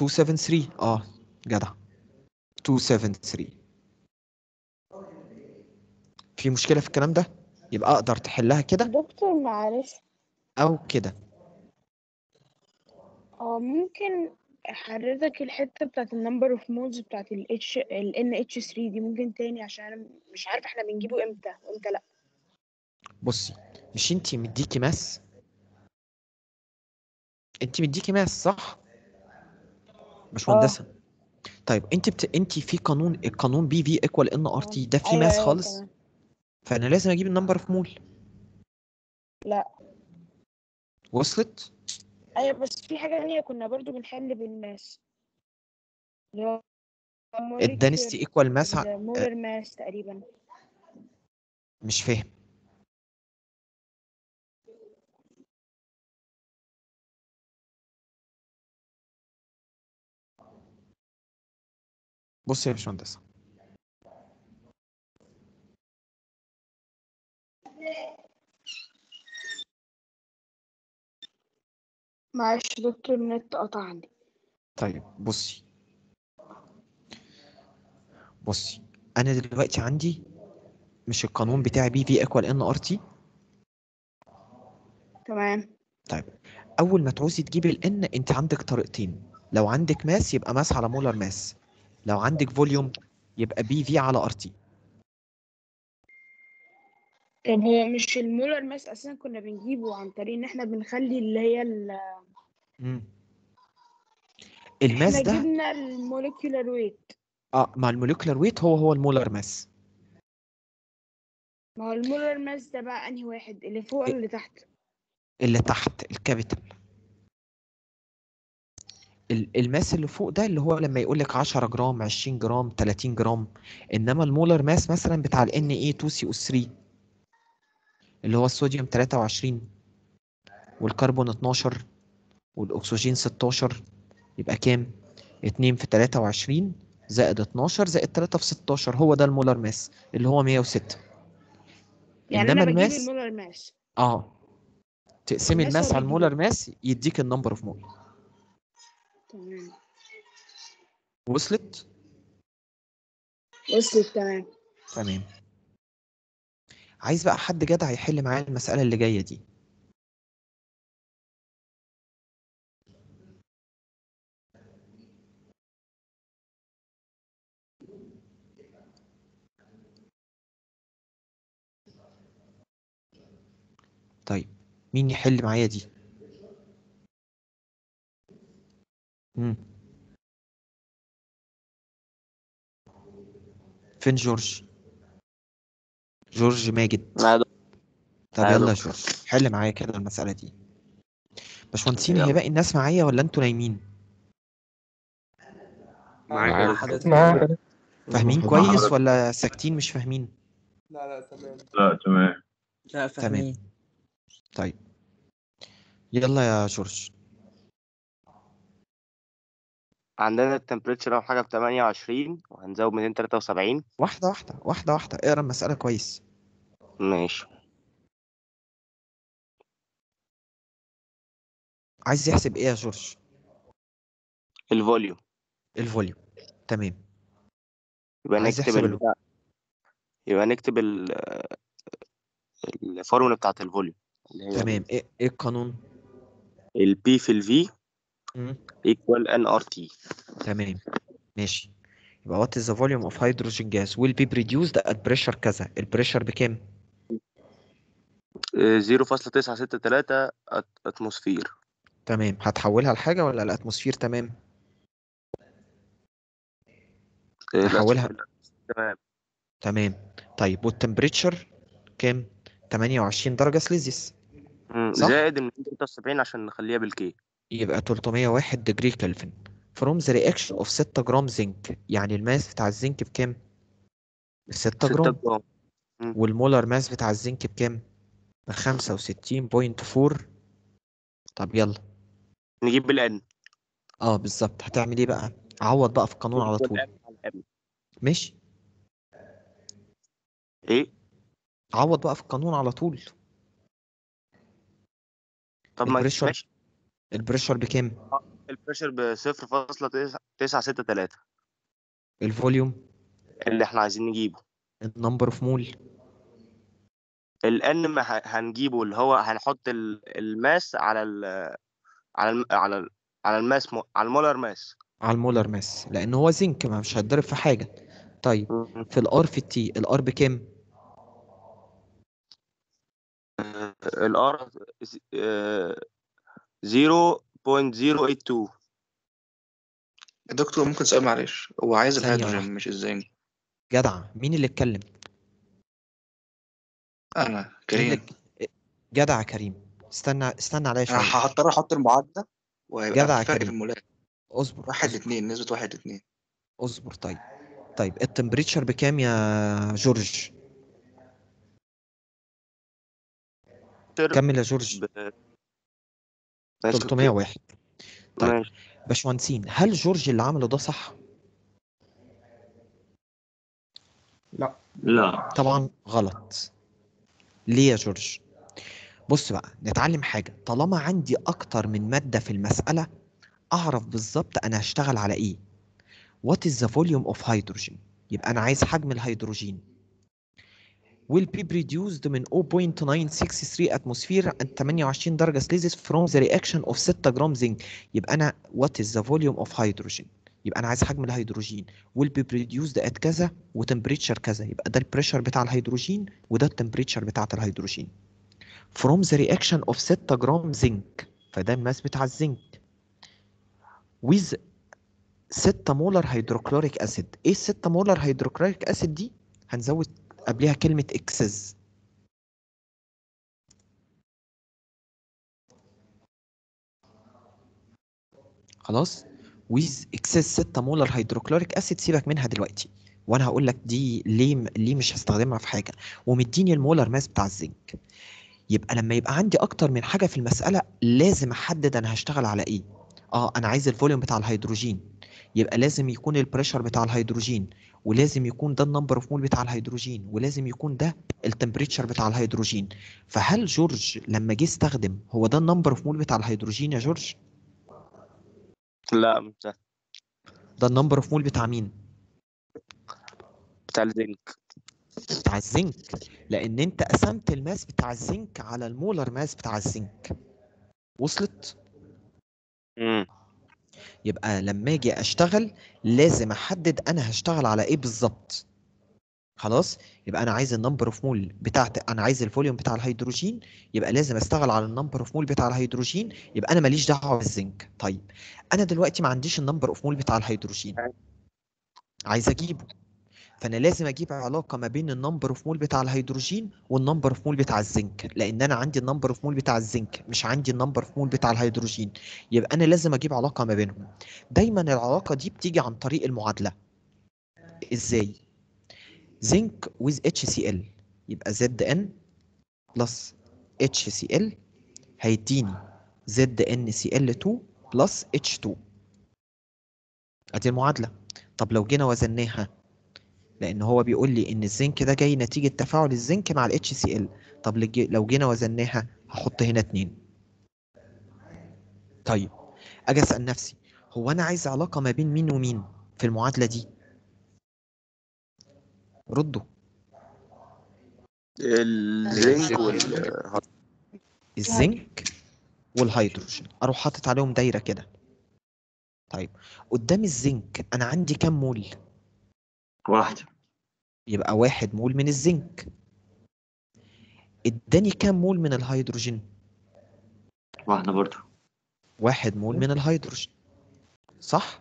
273 آه جدع. 273 في مشكلة في الكلام ده؟ يبقى أقدر تحلها كده؟ دكتور معلش. أو كده. آه ممكن حضرتك الحتة بتاعت ال number of moles بتاعت ال H ال NH3 دي ممكن تاني عشان أنا مش عارفة إحنا بنجيبه إمتى وامتى لأ. بصي مش انتي مديكي mass؟ انتي مديكي mass صح؟ مش آه. مهندسة طيب انت بت... انت في قانون القانون PV equal nRT ده فيه أيوه mass أيوه خالص؟ تمام. فأنا لازم أجيب ال number of mole لأ. وصلت؟ أيوه بس في حاجة تانية كنا برضو بنحل بال mass. اللي هو ال density molecular equal mass ال molar mass تقريبا. مش فاهم. بص يا باشمهندس. معلش يا دكتور النت قطع عندي طيب بصي. بصي أنا دلوقتي عندي مش القانون بتاعي PV equal nRT تمام. طيب أول ما تعوزي تجيبي ال n أنت عندك طريقتين. لو عندك mass يبقى mass على molar mass لو عندك volume يبقى PV على RT طب هو مش ال molar mass أساسا كنا بنجيبه عن طريق إن إحنا بنخلي اللي هي ال... ال mass إحنا ده جبنا ال molecular weight. آه مع ال molecular weight هو هو ال molar mass. ما هو ال molar mass ده بقى انهي واحد؟ اللي فوق ولا اللي تحت؟ اللي تحت ال capital. ال- ال mass اللي فوق ده اللي هو لما يقول لك 10 جرام 20 جرام 30 جرام. انما ال molar mass مثلا بتاع ال Na2CO3 اللي هو الصوديوم 23 والكربون 12 والأكسجين 16 يبقى كام؟ 2 في 23 زائد 12 زائد 3 في 16 هو ده ال molar mass اللي هو 106 يعني إنما أنا بجيب ال mass ال molar mass. آه. تقسمي ال mass على ال molar mass يديك ال number of mole. تمام. وصلت؟ وصلت تمام. تمام. عايز بقى حد جدع يحل معايا المسألة اللي جاية دي. طيب مين يحل معايا دي؟ مم. فين جورج؟ جورج ماجد. طب معايا يلا يا. جورج حل معايا كده المسألة دي. باشمهندسين. هي باقي الناس معايا ولا أنتوا نايمين؟ معاك. فاهمين كويس. ولا ساكتين مش فاهمين؟ لا لا تمام. لا تمام. لا تمام. فاهمين. طيب. يلا يا جورج. عندنا ال temperature أول حاجة ب 28 وهنزود 273 واحدة واحدة واحدة واحدة. اقرأ المسألة كويس. ماشي. عايز يحسب إيه يا جورج؟ الفوليوم. الفوليوم. تمام. يبقى نكتب ال- يبقى نكتب ال الفورمولا بتاعت ال volume. تمام. إيه إيه القانون؟ ال P في ال V equal nRT تمام. ماشي. يبقى what is the volume of hydrogen gas will be produced at pressure كذا. ال pressure بكام؟ 0.963 atmosphere تمام. هتحولها لحاجة ولا ال atmosphere تمام؟ نحولها تمام. تمام. طيب وال temperature كام؟ 28 درجة سليزيوس؟ زائد ال 273 عشان نخليها بال K. يبقى 301 degree Kelvin from the reaction of 6 جرام زنك يعني ال mass بتاع الزنك بكام؟ 6 6 جرام. جرام. وال molar mass بتاع الزنك بكام؟ ب 65.4 طب يلا. نجيب ال n آه بالظبط. هتعمل إيه بقى؟ عوض بقى في القانون على طول. ماشي. إيه؟ عوض بقى في القانون على طول. طب ما البريشر ماشي البريشر بكام؟ البريشر ب 0.963 ال volume؟ اللي إحنا عايزين نجيبه. النمبر اوف مول الان ما هنجيبه اللي هو هنحط ال- الماس على ال على الم على ال على الماس مو على المولر ماس. على المولر ماس. لأن هو زنك ما مش هيتضرب في حاجة. طيب في الار في التي الار بكام؟ الار 0.082 دكتور ممكن سؤال معلش هو عايز الهيدروجين. مش الزنك جدع مين اللي اتكلم؟ أنا كريم. جدع كريم. استنى استنى عليا أنا شوية. هضطر أحط المعادلة وهيبقى جدع في فرق في كريم. المولات اصبر. واحد اصبر لاتنين نسبة واحد لاتنين اصبر طيب. طيب ال temperature بكام يا جورج؟ كمل يا جورج. ب 301 طيب ماشي. باشمهندسين هل جورج اللي عمله ده صح؟ لا. طبعا غلط. ليه يا جورج؟ بص بقى نتعلم حاجة. طالما عندي أكتر من مادة في المسألة أعرف بالظبط أنا هشتغل على إيه. What is the volume of hydrogen يبقى أنا عايز حجم الهيدروجين. Will be produced من 0.963 atmosphere and 28 درجة سليزيوس from the reaction of 6 جرام زنك يبقى أنا what is the volume of hydrogen? يبقى أنا عايز حجم ال hydrogen. Will be produced at كذا و temperature كذا. يبقى ده البريشر بتاع الهيدروجين وده التمبريتشر بتاعت الهيدروجين. From the reaction of 6 جرام زنك فده ال mass بتاع ال zinc with 6 molar hydrochloric acid إيه ال 6 molar hydrochloric acid دي؟ هنزود قبلها كلمة excess خلاص؟ with excess 6 molar hydrochloric acid سيبك منها دلوقتي. وأنا هقول لك دي ليه ليه مش هستخدمها في حاجة. ومديني ال molar mass بتاع الزنك. يبقى لما يبقى عندي أكتر من حاجة في المسألة لازم أحدد أنا هشتغل على إيه. آه أنا عايز ال volume بتاع الهيدروجين. يبقى لازم يكون ال pressure بتاع الهيدروجين. ولازم يكون ده ال number of mole بتاع الهيدروجين ولازم يكون ده ال temperature بتاع الهيدروجين. فهل جورج لما جه استخدم هو ده ال number of mole بتاع الهيدروجين يا جورج؟ لا مش ده. ده ال number of mole بتاع مين؟ بتاع الزنك. بتاع الزنك. لأن أنت قسمت الماس بتاع الزنك على المولر ماس بتاع الزنك. وصلت؟ امم يبقى لما أجي اشتغل لازم احدد أنا هشتغل على إيه بالظبط. خلاص؟ يبقى أنا عايز ال number of mole بتاعت أنا عايز ال volume بتاع الهيدروجين يبقى لازم اشتغل على ال number of mole بتاع الهيدروجين يبقى أنا ماليش دعوة بالزنك. طيب أنا دلوقتي ما عنديش ال number of mole بتاع الهيدروجين. عايز اجيبه. فأنا لازم أجيب علاقة ما بين النمبر اوف مول بتاع الهيدروجين والنمبر اوف مول بتاع الزنك لأن أنا عندي ال number of mole بتاع الزنك مش عندي ال number of mole بتاع الهيدروجين. يبقى أنا لازم أجيب علاقة ما بينهم. دايما العلاقة دي بتيجي عن طريق المعادلة. إزاي؟ zinc with HCl يبقى Zn plus HCl هيديني ZnCl2 plus H2 أدي المعادلة. طب لو جينا وزناها لأن هو بيقول لي إن الزنك ده جاي نتيجة تفاعل الزنك مع ال HCl طب لج- لو جينا وزناها هحط هنا اتنين. طيب أجي أسأل نفسي هو أنا عايز علاقة ما بين مين ومين في المعادلة دي؟ ردوا. الزنك. وال الزنك والهيدروجين. أروح حاطط عليهم دايرة كده. طيب قدام الزنك أنا عندي كام مول؟ واحدة. يبقى واحد مول من الزنك. اداني كام مول من الهيدروجين؟ واحدة برضو واحد مول من الهيدروجين. صح؟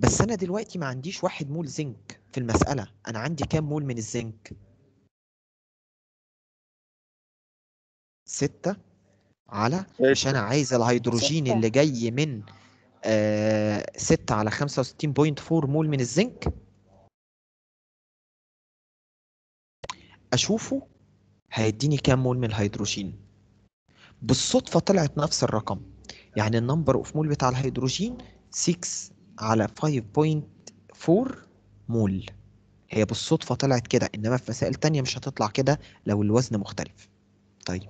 بس أنا دلوقتي ما عنديش واحد مول زنك في المسألة. أنا عندي كام مول من الزنك؟ ستة. على؟ مش أنا عايز الهيدروجين. اللي جاي من آه ستة على خمسة وستين point four مول من الزنك؟ أشوفه هيديني كام مول من الهيدروجين. بالصدفة طلعت نفس الرقم. يعني ال number of mole بتاع الهيدروجين 6 على 5.4 مول. هي بالصدفة طلعت كده إنما في مسائل تانية مش هتطلع كده لو الوزن مختلف. طيب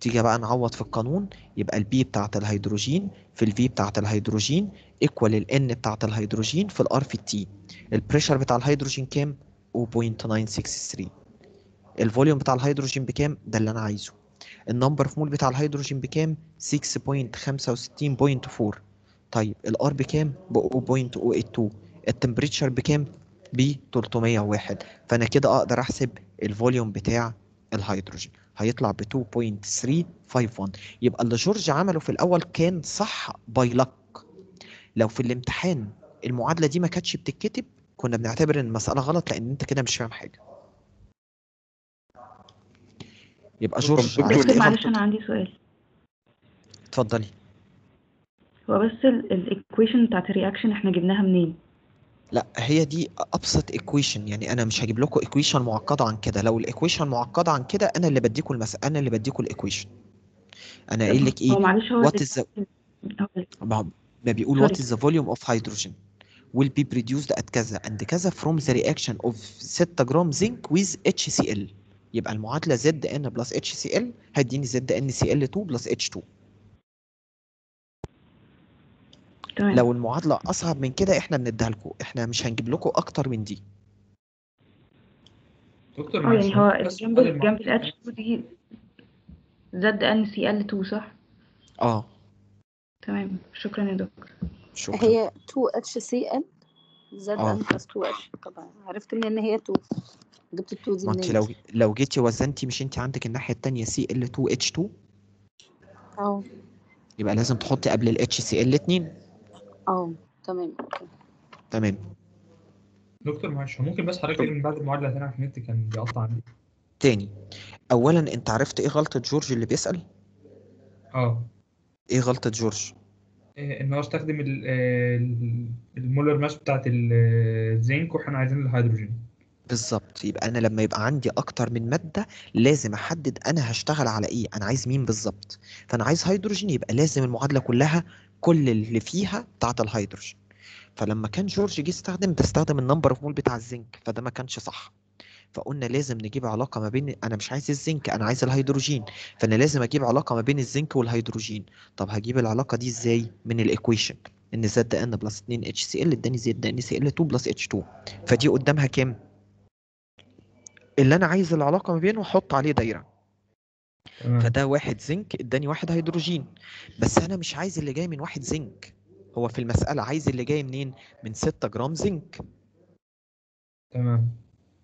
تيجي بقى نعوض في القانون يبقى ال P بتاعت الهيدروجين في ال V بتاعت الهيدروجين equal ال n بتاعت الهيدروجين في ال R في ال T ال pressure بتاع الهيدروجين كام؟ 0.963 ال volume بتاع الهيدروجين بكام؟ ده اللي أنا عايزه. ال number of mole بتاع الهيدروجين بكام؟ 6.65.4 طيب ال R بكام؟ ب 0.082 ال temperature بكام؟ ب 301 فأنا كده أقدر أحسب ال volume بتاع الهيدروجين. هيطلع ب 2.351 يبقى اللي جورج عمله في الأول كان صح بقول لك لو في الامتحان المعادلة دي ما كانتش بتتكتب كنا بنعتبر إن المسألة غلط لأن أنت كده مش فاهم حاجة. يبقى جورج إيه معلش أنا عندي سؤال. اتفضلي. هو بس ال equation بتاعت ال reaction إحنا جبناها منين؟ لا هي دي أبسط equation يعني أنا مش هجيب لكم equation معقدة عن كده. لو ال equation معقدة عن كده أنا اللي بديكم المس... أنا اللي بديكم ال equation أنا قايل لك إيه؟ هو معلش هو what is the ما بيقول what Sorry. is the volume of hydrogen will be produced at كذا and كذا from the reaction of 6 جرام zinc with HCl يبقى المعادلة ZN plus HCl هيديني ZnCl2 plus H2 تمام. لو المعادلة أصعب من كده إحنا بنديها لكم إحنا مش هنجيب لكم أكتر من دي. دكتور آه معلش يعني هو جنب ال H2 دي ZnCl 2 صح؟ آه. تمام. شكرا يا دكتور. شكرا. هي 2 HCl Z. n plus 2 H طبعا. عرفت إن هي 2 جبت ال 2 دي ما انت منين لو لو جيتي وزنتي مش انت عندك الناحية التانية Cl2H2 آه. يبقى لازم تحطي قبل ال HCl 2 آه تمام okay. تمام. دكتور معلش هو ممكن بس حضرتك تقول من بعد المعادلة تاني عشان النت كان بيقطع عندي تاني. أولا أنت عرفت إيه غلطة جورج اللي بيسأل؟ آه. إيه غلطة جورج؟ إيه، إن هو استخدم ال- ال- ال molar mass بتاعت ال- الزنك وإحنا عايزين الهيدروجين. بالظبط يبقى أنا لما يبقى عندي أكتر من مادة لازم أحدد أنا هشتغل على إيه أنا عايز مين بالظبط فأنا عايز هيدروجين يبقى لازم المعادلة كلها كل اللي فيها بتاعة الهيدروجين. فلما كان جورج جه استخدم ده استخدم ال number of mole بتاع الزنك فده ما كانش صح. فقلنا لازم نجيب علاقة ما بين أنا مش عايز الزنك أنا عايز الهيدروجين. فأنا لازم أجيب علاقة ما بين الزنك والهيدروجين. طب هجيب العلاقة دي إزاي؟ من ال equation. إن Zn plus 2 HCl اداني ZnCl 2 plus H 2 فدي قدامها كام؟ اللي أنا عايز العلاقة ما بينه واحط عليه دايرة. فده واحد زنك إداني واحد هيدروجين. بس أنا مش عايز اللي جاي من واحد زنك. هو في المسألة عايز اللي جاي منين؟ من 6 جرام زنك. تمام.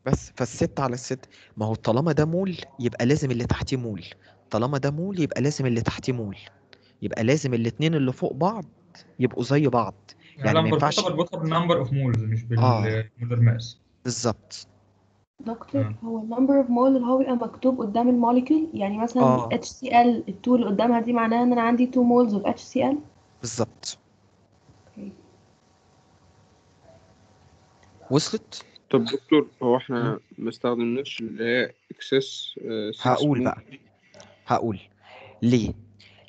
بس فالستة على الست. ما هو طالما ده مول يبقى لازم اللي تحتيه مول. طالما ده مول يبقى لازم اللي تحتيه مول. يبقى لازم الاتنين اللي فوق بعض يبقوا زي بعض. يعني يعني ما ينفعش بال number of moles مش آه. بال molar mass بالظبط. دكتور هو ال number of mole اللي هو بيبقى مكتوب قدام ال molecule؟ يعني مثلا آه. HCl ال 2 اللي قدامها دي معناها إن أنا عندي 2 moles of HCl بالظبط. وصلت؟ طب دكتور هو إحنا ما استخدمناش اللي هي excess هقول بقى. هقول. ليه؟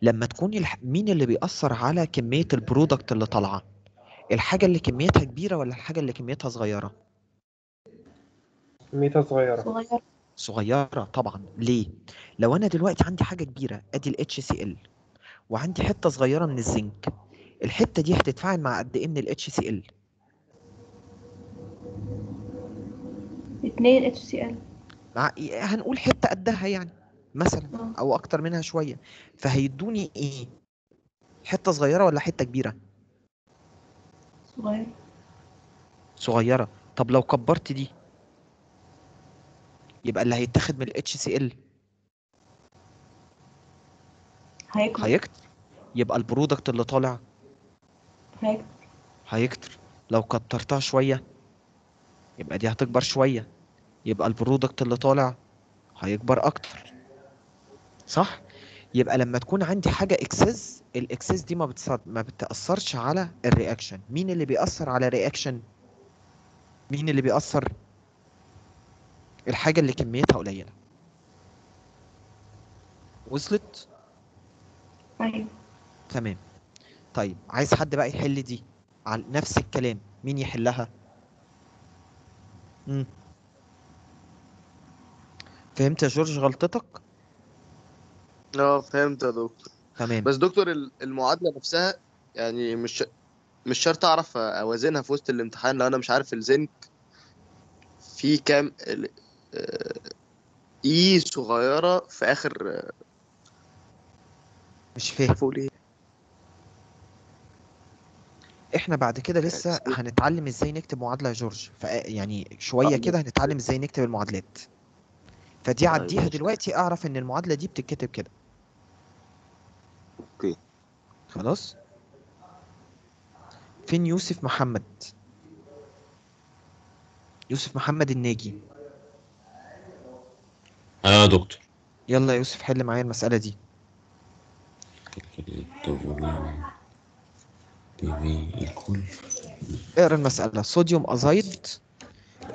لما تكون الح... مين اللي بيأثر على كمية ال product اللي طالعة؟ الحاجة اللي كميتها كبيرة ولا الحاجة اللي كميتها صغيرة؟ كميتها صغيرة. صغير صغيرة طبعا. ليه؟ لو أنا دلوقتي عندي حاجة كبيرة أدي ال HCl وعندي حتة صغيرة من الزنك الحتة دي هتتفاعل مع قد إيه من ال HCl 2 HCl مع هنقول حتة قدها يعني مثلا أو أكتر منها شوية. فهيدوني إيه؟ حتة صغيرة ولا حتة كبيرة؟ صغير صغيرة. طب لو كبرت دي؟ يبقى اللي هيتاخد من ال HCl هيكبر. هيكتر. يبقى ال product اللي طالع هيكبر. هيكتر. لو كترتها شوية يبقى دي هتكبر شوية. يبقى ال product اللي طالع هيكبر أكتر. صح؟ يبقى لما تكون عندي حاجة اكسس الاكسس دي ما بتصد... ما بتأثرش على ال reaction مين اللي بيأثر على ال reaction؟ مين اللي بيأثر؟ الحاجة اللي كميتها قليلة. وصلت؟ أيوه. تمام. طيب عايز حد بقى يحل دي على نفس الكلام مين يحلها؟ مم. فهمت يا جورج غلطتك؟ آه فهمت يا دكتور. تمام. بس دكتور ال- المعادلة نفسها يعني مش مش شرط أعرف أوازنها في وسط الامتحان لو أنا مش عارف الزنك في كام ال- اي صغيرة في آخر آه، مش فاهم. فوق ليه؟ إحنا بعد كده لسه هنتعلم إزاي نكتب معادلة يا جورج. ف يعني شوية كده هنتعلم إزاي نكتب المعادلات. فدي عديها. دلوقتي اعرف ان المعادلة دي بتتكتب كده. أوكي. خلاص؟ فين يوسف محمد؟ يوسف محمد الناجي. أيوه يا دكتور. يلا يا يوسف حل معايا المسألة دي. اقرأ المسألة. صوديوم أزايد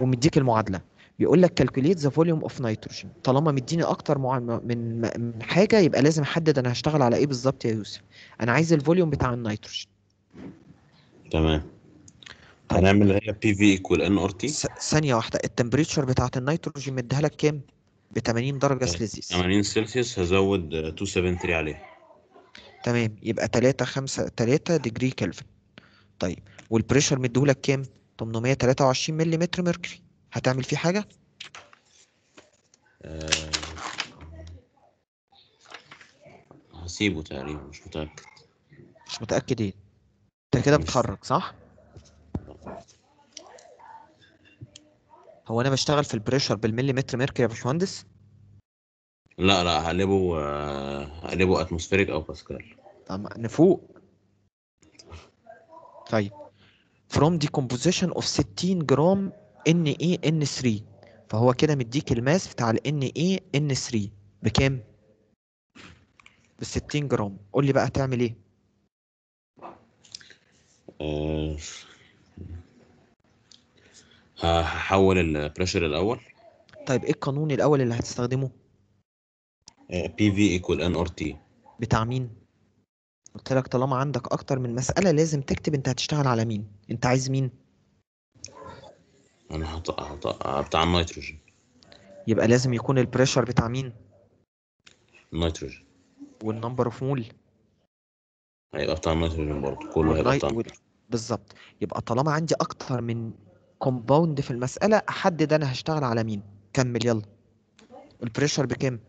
ومديك المعادلة. بيقول لك calculate the volume of nitrogen. طالما مديني أكتر مع... من من حاجة يبقى لازم أحدد أنا هشتغل على إيه بالظبط يا يوسف. أنا عايز ال volume بتاع النيتروجين. تمام. هنعمل هي PV equal nRT ثانية واحدة. ال temperature بتاعت النيتروجين مديها لك كام؟ ب 80 درجة سليزيوس 80 سلسيوس هزود آه، 273 عليه. تمام يبقى 3 5 3 degree Kelvin. طيب وال pressure مديهولك كام؟ 823 ملم mercury هتعمل فيه حاجة؟ آه، هسيبه تقريبا مش متأكد. مش متأكد إيه؟ أنت كده بتخرج صح؟ هو أنا بشتغل في ال pressure بالمليمتر mercury يا باشمهندس؟ لا لا هقلبه آه، هقلبه atmospheric أو باسكال طب نفوق. طيب. From decomposition of 60 جرام NaN3 فهو كده مديك ال mass بتاع ال NaN3 بكام؟ ب 60 جرام. قول لي بقى هتعمل إيه؟ هحول ال pressure الأول. طيب إيه القانون الأول اللي هتستخدمه؟ PV equal nRT بتاع مين؟ قلت لك طالما عندك أكتر من مسألة لازم تكتب أنت هتشتغل على مين. أنت عايز مين؟ أنا هط... هط... بتاع النيتروجين يبقى لازم يكون ال pressure بتاع مين؟ النيتروجين وال number of mole هيبقى بتاع النيتروجين برضه. كله هيبقى بتاع بالظبط. يبقى طالما عندي أكتر من compound في المسألة احدد أنا هشتغل على مين؟ كمل يلا. ال pressure بكام؟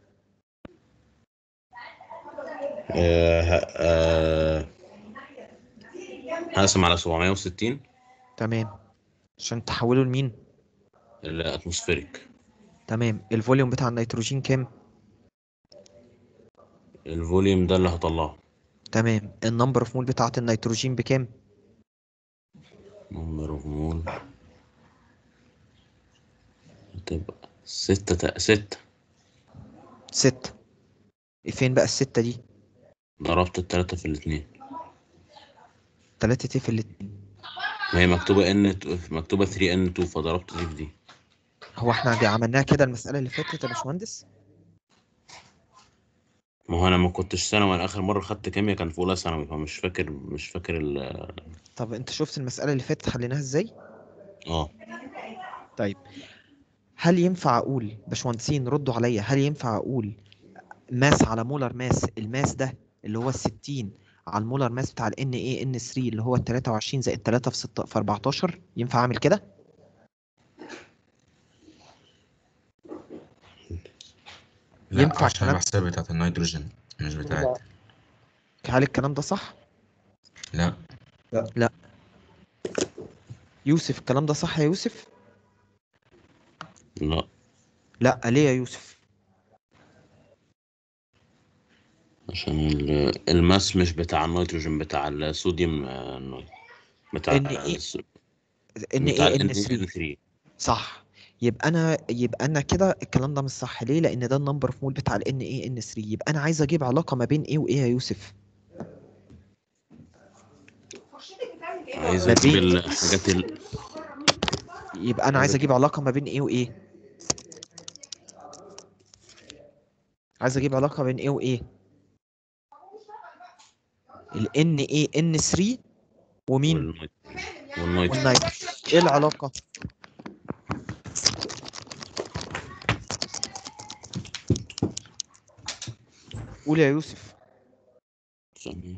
آه... آه... هقسم على 760 تمام. عشان تحوله لمين؟ ال atmospheric تمام. ال volume بتاع النيتروجين كام؟ ال volume ده اللي هطلعه. تمام. ال number of mole بتاعة النيتروجين بكام؟ number of mole. هتبقى ستة تا- ستة. ستة. فين بقى الستة دي؟ ضربت التلاتة في الاتنين. تلاتة إيه في الاتنين؟ ما هي مكتوبة ان مكتوبة 3 ان 2 فضربت دي في دي. هو إحنا دي عملناها كده المسألة اللي فاتت يا باشمهندس؟ ما هو أنا ما كنتش ثانوي أنا آخر مرة خدت كيمياء كان في أولى ثانوي فمش فاكر مش فاكر ال طب أنت شفت المسألة اللي فاتت حليناها إزاي؟ آه. طيب. هل ينفع أقول باشمهندسين ردوا عليا هل ينفع أقول mass على molar mass ال mass ده اللي هو ال 60 على ال molar mass بتاع ال NaN3 اللي هو ال 23 زائد 3 في 6 في 14 ينفع أعمل كده؟ لا ينفع عشان كلام بحسب بتاعت النيتروجين مش بتاعت. هل الكلام ده صح؟ لا. لا. يوسف الكلام ده صح يا يوسف؟ لا. لا ليه يا يوسف؟ عشان ال- ال mass مش بتاع النيتروجين بتاع الصوديوم آه، بتاع Na الس- Na؟ N3 3 صح. يبقى أنا يبقى أنا كده الكلام ده مش صح ليه؟ لأن ده ال number of mole بتاع ال NaN3 يبقى أنا عايز أجيب علاقة ما بين إيه وايه يا يوسف. عايز أجيب الحاجات ال... يبقى أنا عايز أجيب علاقة ما بين إيه وايه عايز أجيب علاقة بين إيه وايه ال ان إيه ان 3 ومين والنيتروجين إيه العلاقة؟ قول يا يوسف. ه- هج-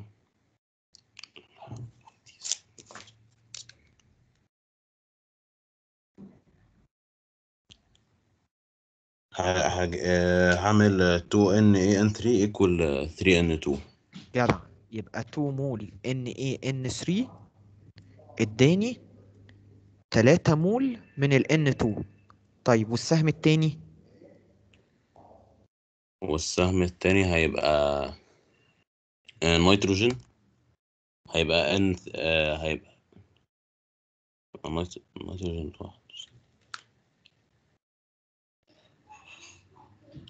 آه، هعمل 2 ان 3 equal 3 ان 2 جدع يبقى 2 مول ان إيه ان 3 اداني 3 مول من ال ان 2 طيب والسهم التاني؟ والسهم التاني هيبقى آه، نيتروجين. هيبقى ان آه، هيبقى نيت- نيتروجين واحد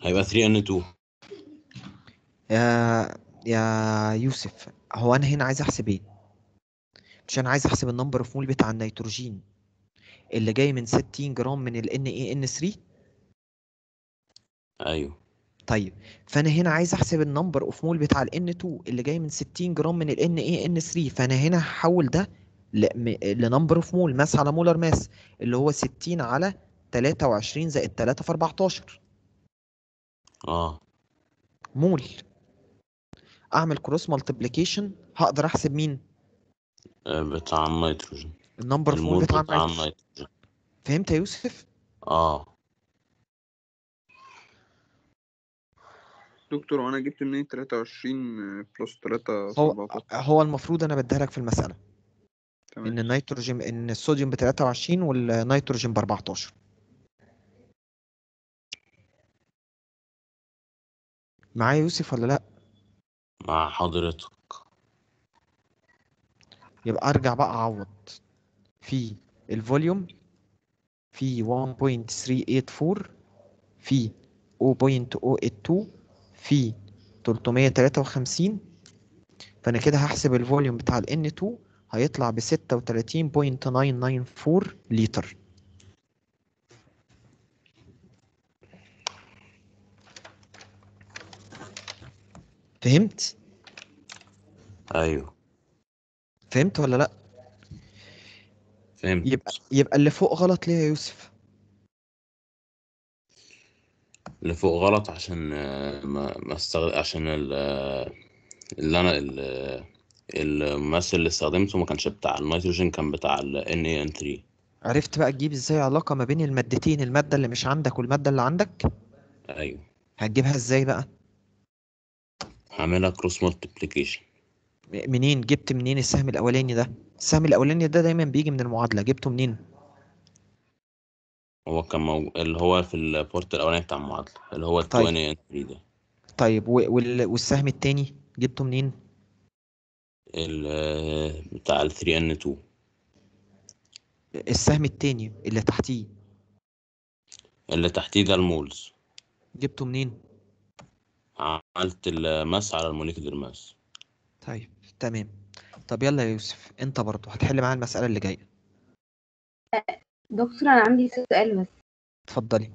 هيبقى 3 N2 يا يا يوسف هو أنا هنا عايز أحسب إيه؟ مش أنا عايز أحسب ال number of mole بتاع النيتروجين اللي جاي من 60 جرام من ال NaN3 أيوه. طيب فأنا هنا عايز أحسب ال number of mole بتاع ال N2 اللي جاي من 60 جرام من ال NaN3 فأنا هنا هحول ده ل number of mole mass على molar mass اللي هو 60 على 23 زائد 3 في 14 آه. مول. أعمل cross multiplication هقدر أحسب مين؟ آه، بتاع النيتروجين ال number المول بتاع بتاع النيتروجين النيتروجين فهمت يا يوسف؟ آه. دكتور وأنا جبت منين 23 plus 3 هو 17 هو المفروض أنا بديها لك في المسألة. تمام. إن النيتروجين إن الصوديوم ب 23 والنيتروجين ب 14 معايا يوسف ولا لأ؟ مع حضرتك. يبقى أرجع بقى أعوض. في الفوليوم في 1.384 في 0.082 في 353 فأنا كده هحسب الفوليوم بتاع ال N2 هيطلع ب 36.994 لتر. فهمت؟ أيوه. فهمت ولا لأ؟ فهمت. يبقى يبقى اللي فوق غلط ليه يا يوسف؟ اللي فوق غلط عشان آه، ما ما استغ... عشان ال... آه، اللي أنا ال... الممثل اللي استخدمته ما كانش بتاع النيتروجين كان بتاع ال NaN3 عرفت بقى تجيب إزاي علاقة ما بين المادتين المادة اللي مش عندك والمادة اللي عندك؟ أيوه. هتجيبها إزاي بقى؟ هعملها cross multiplication منين؟ جبت منين السهم الأولاني ده؟ السهم الأولاني ده دايما بيجي من المعادلة. جبته منين؟ هو كان مو... اللي هو في ال part الأولاني بتاع المعادلة اللي هو ال طيب. 2NaN3 ده. طيب و- وال... والسهم التاني جبته منين؟ ال... بتاع ال 3N2 السهم التاني اللي تحتيه. اللي تحتيه ده ال moles. جبته منين؟ عملت ال mass على ال molecular mass. طيب تمام. طب يلا يا يوسف انت برضو هتحل معايا المسألة اللي جاية. دكتور أنا عندي سؤال بس. اتفضلي.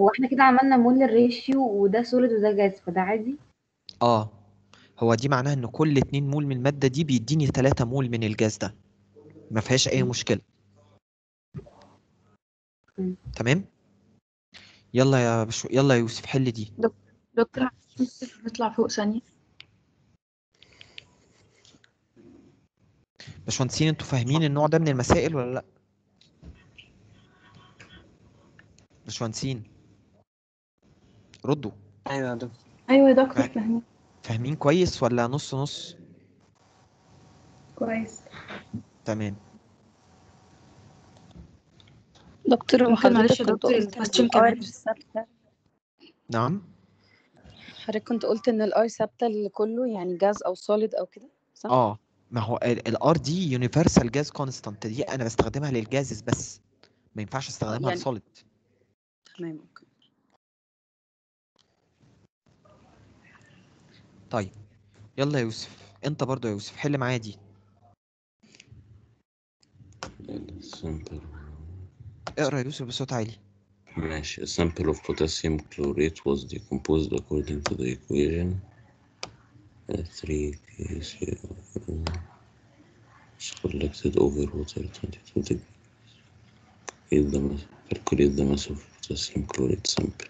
هو إحنا كده عملنا molar ratio وده solid وده جاز فده عادي؟ آه. هو دي معناها إن كل 2 مول من المادة دي بيديني 3 مول من الجاز ده. ما فيهاش أي مشكلة. تمام؟ يلا يا بشو... يلا يا يوسف حل دي. دكتور نطلع فوق ثانية. باشمهندسين أنتوا فاهمين النوع ده من المسائل ولا لا؟ باشمهندسين. ردوا. أيوه يا دكتور. أيوه يا دكتور فاهمين. فاهمين كويس ولا نص نص؟ كويس. تمام. دكتور ممكن معلش يا دكتور ال question كمان نعم. حضرتك كنت قلت إن ال R ثابتة لكله يعني جاز أو solid أو كده صح؟ آه. ما هو ال R دي universal gas constant دي أنا بستخدمها لل gases بس ما ينفعش أستخدمها يعني- ل solid تمام okay. طيب يلا يا يوسف. أنت برضو يا يوسف حل معايا دي. اقرأ يا يوسف بصوت عالي. ماشي a sample of potassium chlorate was decomposed according to the equation uh, 3 kCl was collected over water 22 degrees calculate the mass, calculate the mass of potassium chlorate sample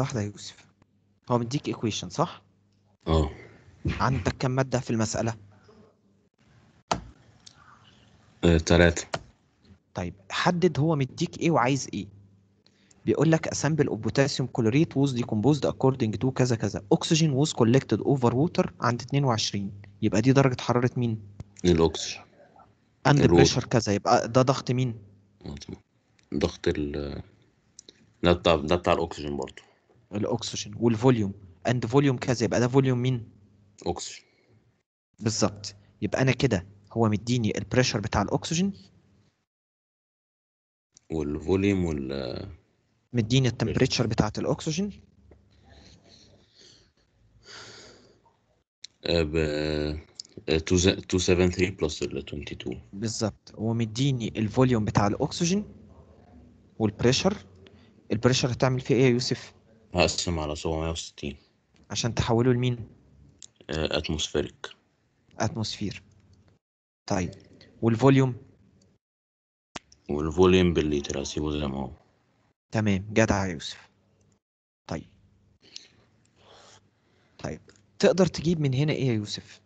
واحدة واحدة يا يوسف. هو مديك ايكويشن صح؟ آه. عندك كم مادة في المسألة؟ آه، تلاتة. طيب حدد هو مديك إيه وعايز إيه. بيقول لك a sample of potassium chlorate was decomposed according to كذا كذا. oxygen was collected over water عند 22 يبقى دي درجة حرارة مين؟ الأكسجين. and الوود. pressure كذا. يبقى ده ضغط مين؟ آه،. ضغط ال ده بتاع ده بتاع الأكسجين برضو. الأكسجين وال volume. And volume كذا يبقى ده volume مين؟ أكسجين. بالظبط. يبقى أنا كده هو مديني ال pressure بتاع الأكسجين. وال volume وال مديني ال temperature بتاعة الأكسجين. آه، ب آه، 273 plus ال 22 بالظبط. ومديني ال volume بتاع الأكسجين. وال pressure ال pressure هتعمل فيه إيه يا يوسف؟ هقسم على 760 عشان تحوله لمين؟ atmospheric atmosphere طيب. وال volume؟ وال volume بالليتر هسيبه زي ما هو. تمام. جدع يا يوسف. طيب. طيب. تقدر تجيب من هنا إيه يا يوسف؟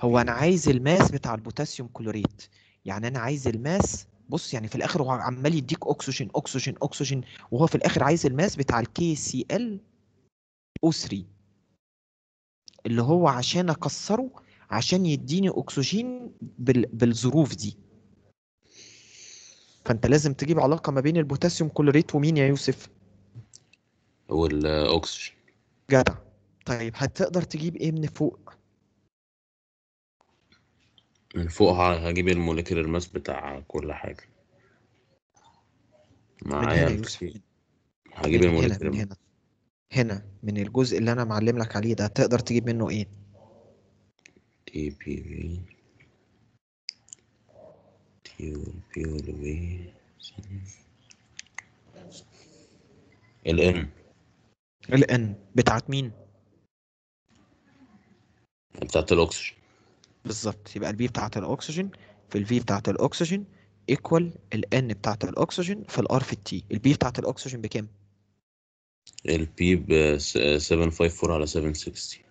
هو أنا عايز ال mass بتاع ال potassium chlorate. يعني أنا عايز ال mass بص يعني في الآخر هو عمال يديك أكسجين أكسجين أكسجين وهو في الآخر عايز ال mass بتاع ال KClO3 اللي هو عشان أكسره عشان يديني أكسجين بال... بالظروف دي. فأنت لازم تجيب علاقة ما بين ال potassium chlorate ومين يا يوسف؟ والأكسجين. جدع. طيب هتقدر تجيب إيه من فوق؟ من فوق هجيب ال molecular mass بتاع كل حاجة. من معايا هنا هجيب من هنا من هنا هنا من الجزء اللي أنا معلم لك عليه ده تقدر تجيب منه إيه؟ تي PV تي PV ال n ال n بتاعت مين؟ بتاعت الأكسجين. بالظبط. يبقى ال P بتاعت الأكسجين في ال V بتاعت الأكسجين equal ال n بتاعت الأكسجين في ال R في ال T ال P بتاعت الأكسجين بكام؟ ال P ب 754 على 760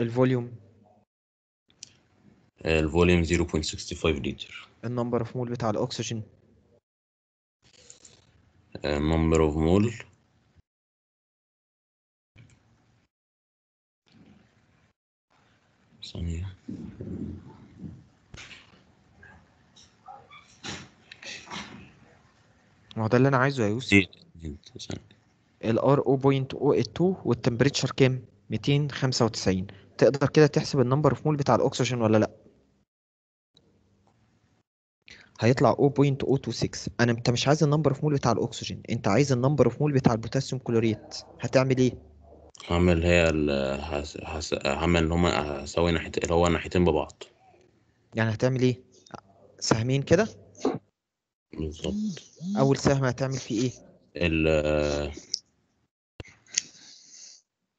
ال volume ال volume 0.65 لتر ال number of mole بتاع الأكسجين؟ number of mole ثانية ما هو ده اللي أنا عايزه يا يوسف. ال R 0.082 وال temperature كام؟ 295 تقدر كده تحسب ال number of mole بتاع الأكسجين ولا لأ؟ هيطلع 0.026 أنا أنت مش عايز ال number of mole بتاع الأكسجين أنت عايز ال number of mole بتاع ال potassium chlorate هتعمل إيه؟ هعمل هي ال هس... هس... هعمل هما هسوي ناحية اللي هو ناحيتين ببعض. يعني هتعمل إيه؟ سهمين كده؟ بالظبط. أول سهم هتعمل فيه إيه؟ ال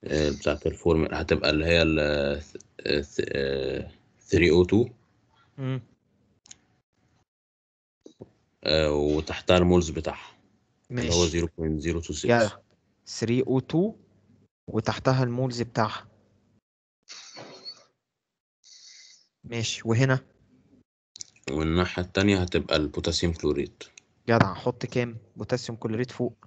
آه، بتاعت الفورم هتبقى اللي هي ال آه، ث- آه، 302 مم. آه، وتحتها المولز بتاعها اللي هو ماشي. 0.026 يا 302 وتحتها المولز بتاعها. ماشي وهنا؟ والناحية التانية هتبقى ال potassium chlorate. جدع حط كام؟ potassium chlorate فوق.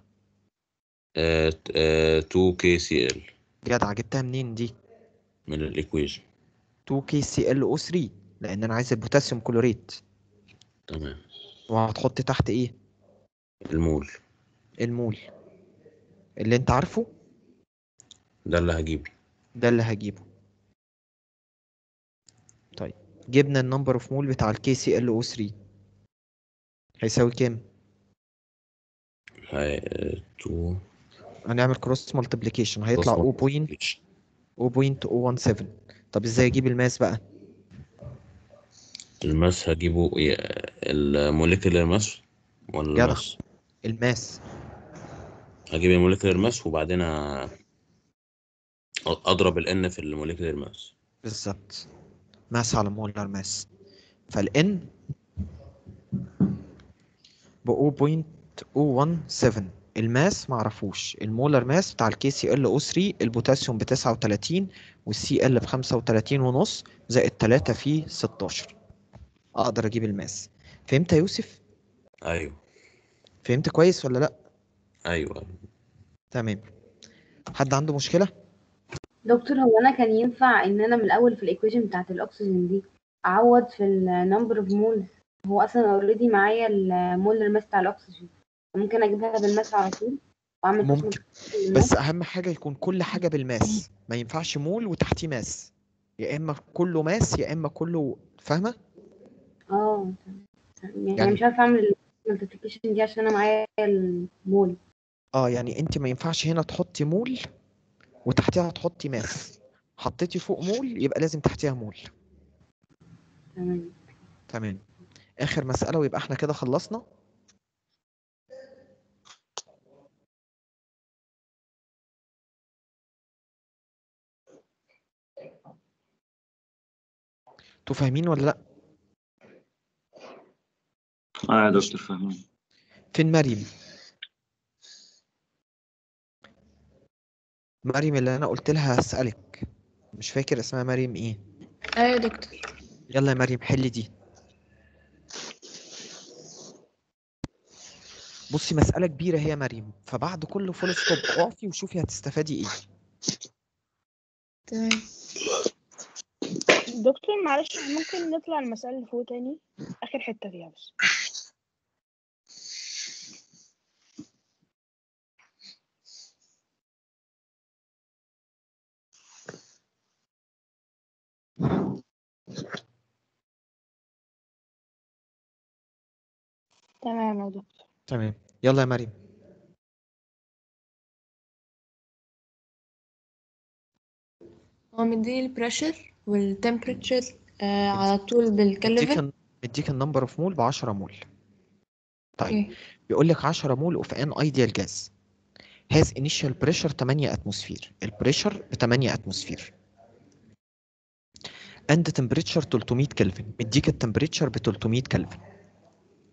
آه، آه، 2 KCl. جدع جبتها منين دي؟ من ال equation. 2 كي سي إل أو 3 لأن أنا عايز ال potassium chlorate. تمام. وهتحط تحت إيه؟ ال mole. ال mole. اللي أنت عارفه؟ ده اللي هجيبه. ده اللي هجيبه. طيب جبنا ال number of mole بتاع ال KClO3 هيساوي كام؟ هاي 2 هنعمل cross multiplication هيطلع Cross 0.0.017 طب إزاي أجيب ال mass بقى؟ ال mass هجيبه إيه، ال molecular mass ولا. ال mass؟ ال mass. هجيب ال molecular mass وبعدين أضرب ال n في ال molecular mass. بالظبط. mass على molar mass. فال n ب 0.017 ال mass معرفوش ال molar mass بتاع ال KClO3 البوتاسيوم ب 39 وال Cl ب 35 ونص زائد 3 في 16 أقدر أجيب ال mass. فهمت يا يوسف؟ أيوه. فهمت كويس ولا لأ؟ أيوه. تمام. حد عنده مشكلة؟ دكتور هو أنا كان ينفع إن أنا من الأول في ال equation بتاعت الأكسجين دي أعوض في ال number of mole هو أصلا already معايا ال molar mass بتاع الأكسجين. ممكن أجيبها بال mass على طول؟ وأعمل ممكن. بس أهم حاجة يكون كل حاجة بال mass. ما ينفعش مول وتحتيه mass. يا إما كله mass يا إما كله فاهمة؟ آه. يعني, يعني- مش عارفة أعمل ال multiplication دي عشان أنا معايا المول آه يعني انت ما ينفعش هنا تحطي مول وتحتها تحطي mass حطيتي فوق مول يبقى لازم تحتيها مول. تمام. تمام. آخر مسألة ويبقى إحنا كده خلصنا. أنتوا فاهمين ولا لأ؟ آه يا دكتور فاهمين فين مريم؟ مريم اللي أنا قلت لها هسألك. مش فاكر اسمها مريم إيه. أيوه يا دكتور. يلا يا مريم حل دي. بصي مسألة كبيرة هي يا مريم. فبعد كل full stop اقفي وشوفي هتستفادي إيه. تمام. دكتور معلش ممكن نطلع المسألة اللي فوق تاني؟ آخر حتة فيها بس. تمام يا دكتور. تمام. يلا يا مريم. هو مديني ال pressure وال temperature آه على طول بالكلفن مديك ال number of mole ب 10 مول طيب بيقول لك 10 mole of an ideal gas has initial pressure 8 atmosphere ال pressure ب 8 atmosphere and temperature 300 كلفن مديك ال temperature ب 300 كلفن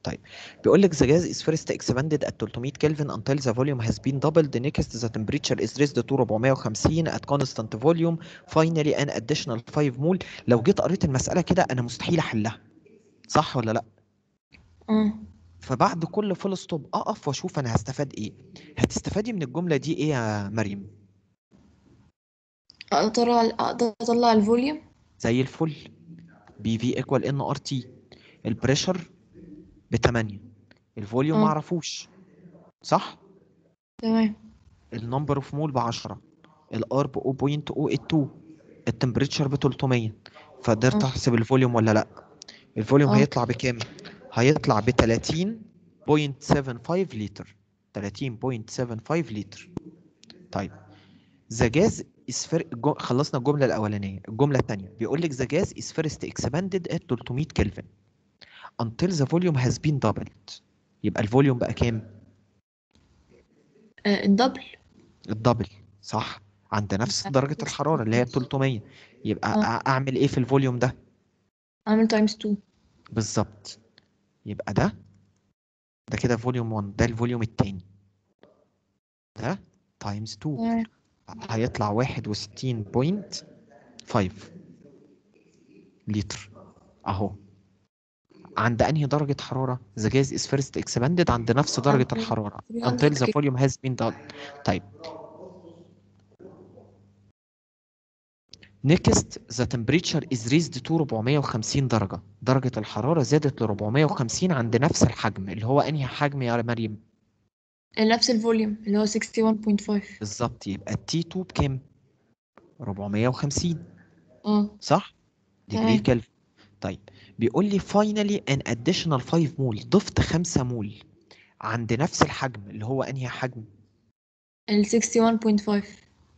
طيب. بيقول لك the gas is first expanded at 300 Kelvin until the volume has been doubled. Next the temperature is raised to 450 at constant volume. Finally an additional 5 mole. لو جيت قريت المسألة كده أنا مستحيل أحلها. صح ولا لأ؟ آه فبعد كل full stop أقف وأشوف أنا هستفاد إيه. هتستفادي من الجملة دي إيه يا مريم؟ أقدر أطلع الفوليوم زي الفل. PV equal nRT ال pressure ب 8 ال volume ما اعرفوش صح؟ تمام. ال number of mole ب 10 ال R ب 0.082 ال temperature ب 300 فقدرت احسب ال volume ولا لأ. ال volume آه هيطلع بكام؟ هيطلع ب 30.75 لتر 30.75 لتر طيب. the gas is. جو... خلصنا الجملة الأولانية. الجملة الثانية. بيقول لك the gas is first expanded at 300 Kelvin until the volume has been doubled. يبقى ال volume بقى كام؟ آه ال double. ال double. صح. عند نفس درجة الحرارة اللي هي 300 يبقى أ- أعمل إيه في ال volume ده؟ أعمل times 2 بالظبط. يبقى ده ده كده volume 1 ده ال volume التاني. ده times 2 هيطلع 61.5 لتر. أهو. عند أنهي درجة حرارة؟ The gas is first expanded عند نفس الحرارة. 300 until the volume has been done. طيب. Next the temperature is raised to 450 درجة. درجة الحرارة زادت ل 450 عند نفس الحجم اللي هو أنهي حجم يا مريم؟ نفس الفوليوم اللي هو 61.5 بالظبط يبقى التي 2 بكام؟ 450 آه. صح؟ degree Kelvin طيب بيقول لي finally an additional 5 مول ضفت 5 مول عند نفس الحجم اللي هو أنهي حجم؟ ال 61.5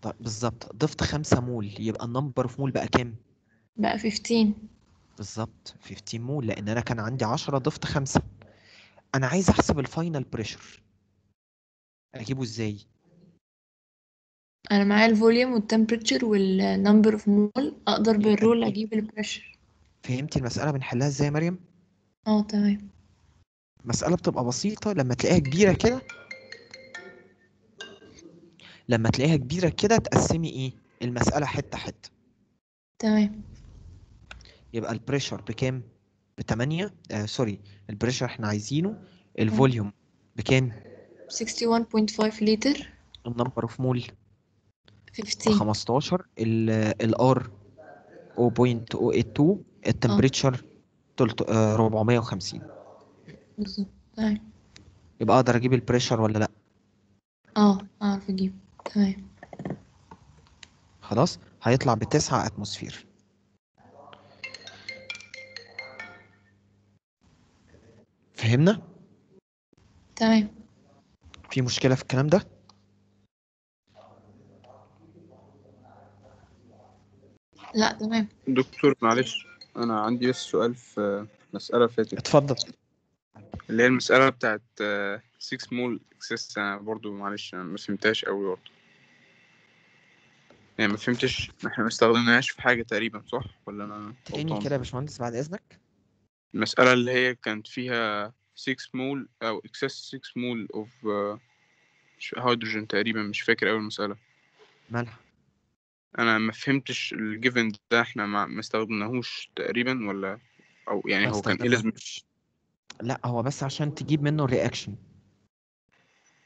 طيب بالظبط ضفت 5 مول يبقى ال number of mole بقى كام؟ بقى 15 بالظبط 15 مول لأن أنا كان عندي 10 ضفت 5 أنا عايز أحسب ال final pressure أجيبه إزاي؟ أنا معايا ال volume وال temperature وال number of mole أقدر بال rule أجيب ال pressure فهمتي المسألة بنحلها إزاي يا مريم؟ آه تمام مسألة بتبقى بسيطة لما تلاقيها كبيرة كده لما تلاقيها كبيرة كده تقسمي إيه؟ المسألة حتة حتة تمام يبقى ال pressure بكام؟ بتمانية آه sorry ال pressure إحنا عايزينه. ال volume بكام؟ 61.5 لتر ال number of mole. 15 15 ال R 0.082 آه. ال temperature 450 بالظبط. تمام. يبقى أقدر أجيب ال pressure ولا لأ؟ آه أعرف أجيب. تمام. خلاص. هيطلع بتسعة atmosphere فهمنا؟ تمام. في مشكلة في الكلام ده؟ لا تمام. دكتور معلش أنا عندي بس سؤال في مسألة فاتت. اتفضل. اللي هي المسألة بتاعت 6 مول اكسس أنا برضو معلش أنا ما فهمتهاش قوي برضو. يعني ما فهمتش إحنا ما استخدمناهاش في حاجة تقريبا صح؟ ولا أنا تاني كده يا باشمهندس بعد إذنك. المسألة اللي هي كانت فيها 6 مول أو excess 6 mole of hydrogen تقريبا مش فاكر قوي المسألة. مالها؟ أنا ما فهمتش ال given ده إحنا ما ما استخدمناهوش تقريبا ولا؟ أو يعني ما هو كان إيه لازم؟ استخدمناهوش لا هو بس عشان تجيب منه ال reaction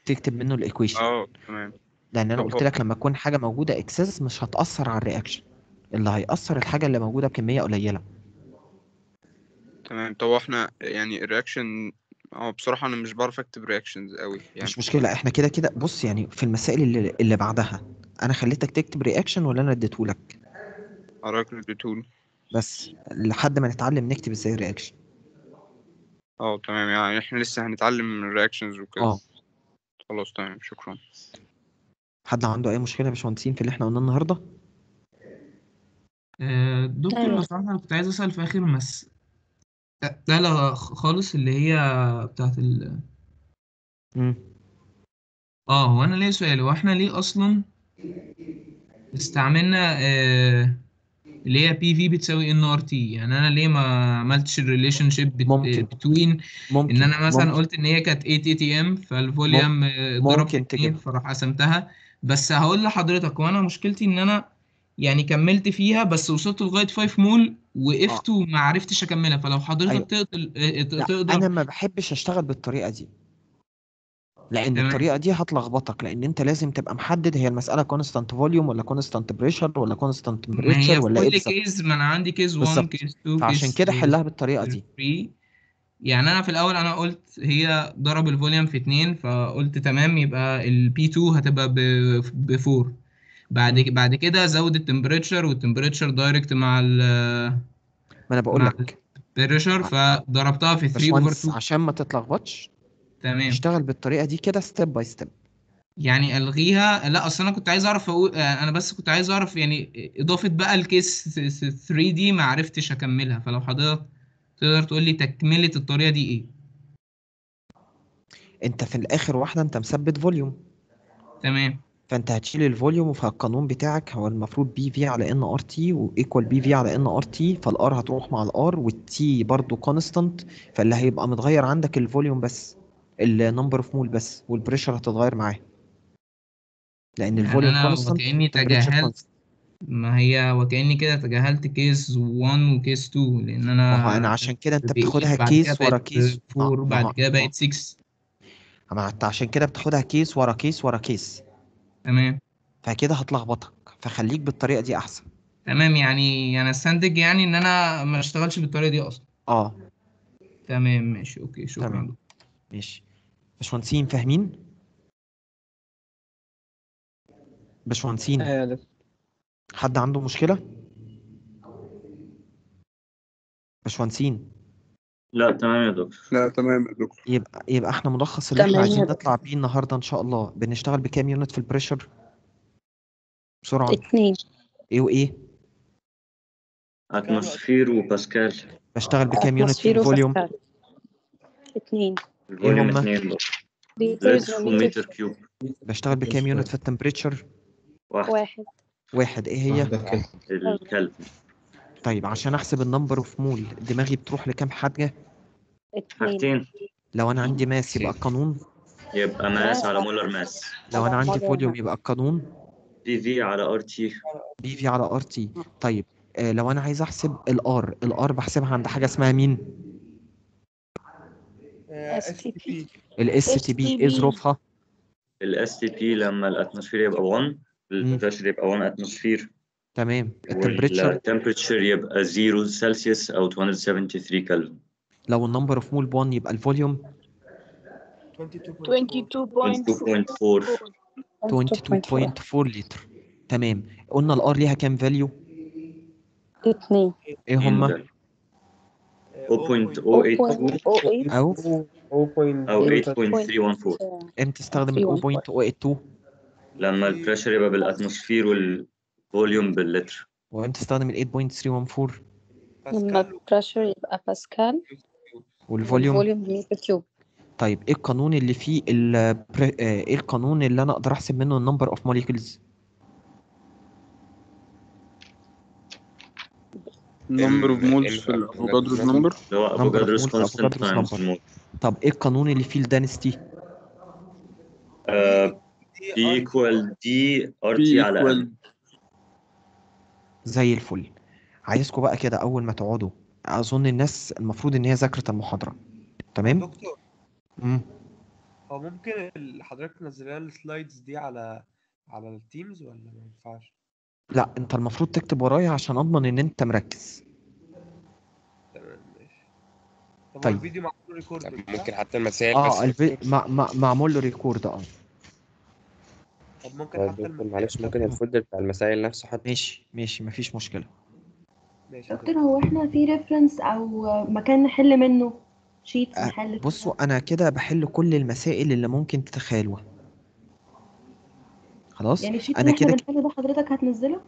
تكتب منه ال equation آه تمام. لأن أنا طب قلت هو لك لما تكون حاجة موجودة excess مش هتأثر على ال reaction اللي هيأثر الحاجة اللي موجودة بكمية قليلة. تمام. طب هو إحنا يعني ال reaction هو بصراحة أنا مش بعرف أكتب reactions قوي يعني مش مشكلة إحنا كده كده بص يعني في المسائل اللي, اللي بعدها أنا خليتك تكتب reaction ولا أنا اديتهولك حضرتك اللي اديتهولي بس لحد ما نتعلم نكتب إزاي ال reaction آه تمام يعني إحنا لسه هنتعلم ال reactions وكده. آه. خلاص تمام شكرا. حد عنده أي مشكلة يا باشمهندسين في اللي إحنا قلناه النهارده؟ آه، دكتور لو سمحت أنا كنت عايز أسأل في آخر مس لا لا خالص اللي هي بتاعت ال آه هو أنا ليا سؤال هو إحنا ليه أصلا استعملنا آه اللي هي بي في بتساوي ان ار تي يعني أنا ليه ما عملتش الريليشن شيب بتوين ممكن. إن أنا مثلا ممكن. قلت إن هي كانت 8 اي تي ام فالفوليوم اتنين تجيب. فراح قسمتها. بس هقول لحضرتك وأنا مشكلتي إن أنا يعني كملت فيها بس وصلت لغاية 5 مول وقفت وما عرفتش أكملها. فلو حضرتك أيوة. تقدر آه، تقدر أنا ما بحبش أشتغل بالطريقة دي. لأن تمام. الطريقة دي هتلخبطك لأن أنت لازم تبقى محدد هي المسألة constant volume ولا constant pressure ولا constant V ولا إيه كل بالظبط case ما أنا عندي case 1 بالظبط. case 2 فعشان كده حلها بالطريقة دي. 3 يعني أنا في الأول أنا قلت هي ضرب ال volume في 2 فقلت تمام يبقى ال P 2 هتبقى ب 4 بعد بعد كده زود ال temperature وال temperature direct مع ال ما أنا بقول لك. ال pressure فضربتها في 3 over باشمهندس 2 عشان ما تتلخبطش تمام. اشتغل بالطريقة دي كده step by step يعني ألغيها. لا أصل أنا كنت عايز أعرف أقول... أنا بس كنت عايز أعرف يعني إضافة بقى ال case 3 دي ما عرفتش أكملها. فلو حضرتك تقدر تقول لي تكملة الطريقة دي إيه؟ أنت في الآخر واحدة أنت مثبت volume تمام. فأنت هتشيل ال volume وفي القانون بتاعك هو المفروض PV على nRT و equal PV على nRT فال R هتروح مع ال R وال T برضو constant فاللي هيبقى متغير عندك ال volume بس ال number of mole بس وال pressure هتتغير معاه. لأن يعني ال volume أنا constant وكأني تجاهلت ما هي وكأني كده تجاهلت case 1 و case 2 لأن أنا ما هو أنا عشان كده أنت بتاخدها case ورا case ما 4 ما بعد كده بقت 6 ما أنت عشان كده بتاخدها case ورا case ورا case تمام. فكده هتلخبطك. فخليك بالطريقة دي أحسن. تمام يعني أنا أستنتج يعني إن أنا ما أشتغلش بالطريقة دي أصلا. آه. تمام ماشي okay شكرا تمام. ماشي. باشمهندسين فاهمين؟ باشمهندسين. أيوه حد عنده مشكلة؟ باشمهندسين. لا تمام يا دكتور. لا تمام يا دكتور. يبقى يبقى إحنا ملخص اللي إحنا عايزين. نطلع بيه النهارده ان شاء الله. بنشتغل بكام unit في ال pressure بسرعة. اتنين. إيه وايه؟ atmosphere وباسكال بشتغل بكام unit في ال volume اتنين. ال volume؟ اثنين ومتر cube بشتغل بكام unit في ال temperature واحد. واحد. واحد. إيه هي؟ الكلفن طيب عشان أحسب ال number of mole دماغي بتروح لكام حاجة؟ حاجتين. لو أنا عندي mass يبقى القانون يبقى mass على molar mass. لو أنا عندي volume. يبقى القانون بي في على ار تي بي في على ار تي طيب آه لو أنا عايز أحسب ال R ال R بحسبها عند حاجة اسمها مين؟ STP ال STP إيه ظروفها؟ ال STP لما ال atmosphere يبقى 1 ال pressure يبقى 1 atmosphere تمام. ال temperature وال temperature يبقى 0 سلسيوس أو 273 كلفن لو ال number of mole ب1 يبقى ال volume؟ 22.4 22.4 لتر. تمام. قلنا ال R ليها كام value اتنين. إيه هما 0.082 أو؟ أو 8.314 إمتى تستخدم ال 0.082 لما ال pressure يبقى بال atmosphere وال volume باللتر. وامتى تستخدم ال 8.314 لما ال pressure يبقى باسكال وال volume؟ وال volume بمتر cube طيب إيه القانون اللي فيه ال إيه القانون اللي أنا أقدر أحسب منه ال number of molecules number of moles في ال Avogadro's number اللي هو Avogadro's times. ال mole طب إيه القانون اللي فيه ال density P equal DRT على M زي الفل. عايزكم بقى كده أول ما تقعدوا أظن الناس المفروض إن هي ذاكرت المحاضرة. تمام؟ دكتور. امم هو ممكن ال- حضرتك تنزل لنا ال slides دي على على ال Teams ولا ما ينفعش؟ لا أنت المفروض تكتب ورايا عشان أضمن إن أنت مركز. تمام ماشي. طب هو طيب. الفيديو معمول record ممكن حتى المسائل آه بس. الفي... مع... مع... معمول له record آه. طب ممكن هو حتى الم... معلش ممكن ال folder بتاع المسائل نفسه حتى. ماشي ماشي مفيش مشكلة. ماشي دكتور هو إحنا في reference أو مكان نحل منه؟ sheet آه، نحل بصوا أنا كده بحل كل المسائل اللي ممكن تتخيلوها. خلاص؟ يعني ال sheet أنا اللي إحنا كده بنحله ده حضرتك هتنزله؟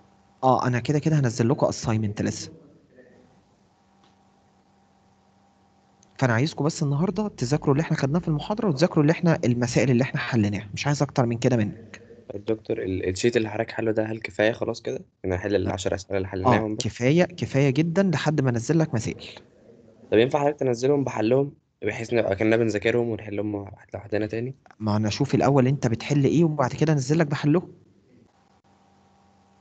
آه أنا كده كده هنزل لكم assignment لسه. فأنا عايزكم بس النهارده تذاكروا اللي إحنا خدناه في المحاضرة وتذاكروا اللي إحنا المسائل اللي إحنا حليناها. مش عايز أكتر من كده منك. الدكتور ال- ال sheet اللي حضرتك حله ده هل كفاية خلاص كده؟ إن أحل ال 10 أسئلة اللي آه حليناهم بس. كفاية كفاية جدا لحد ما أنزل لك مسائل. طب ينفع حضرتك تنزلهم بحلهم بحيث نبقى كنا بنذاكرهم ونحلهم واحد لوحدنا تاني؟ ما أنا أشوف الأول أنت بتحل إيه وبعد كده أنزل لك بحله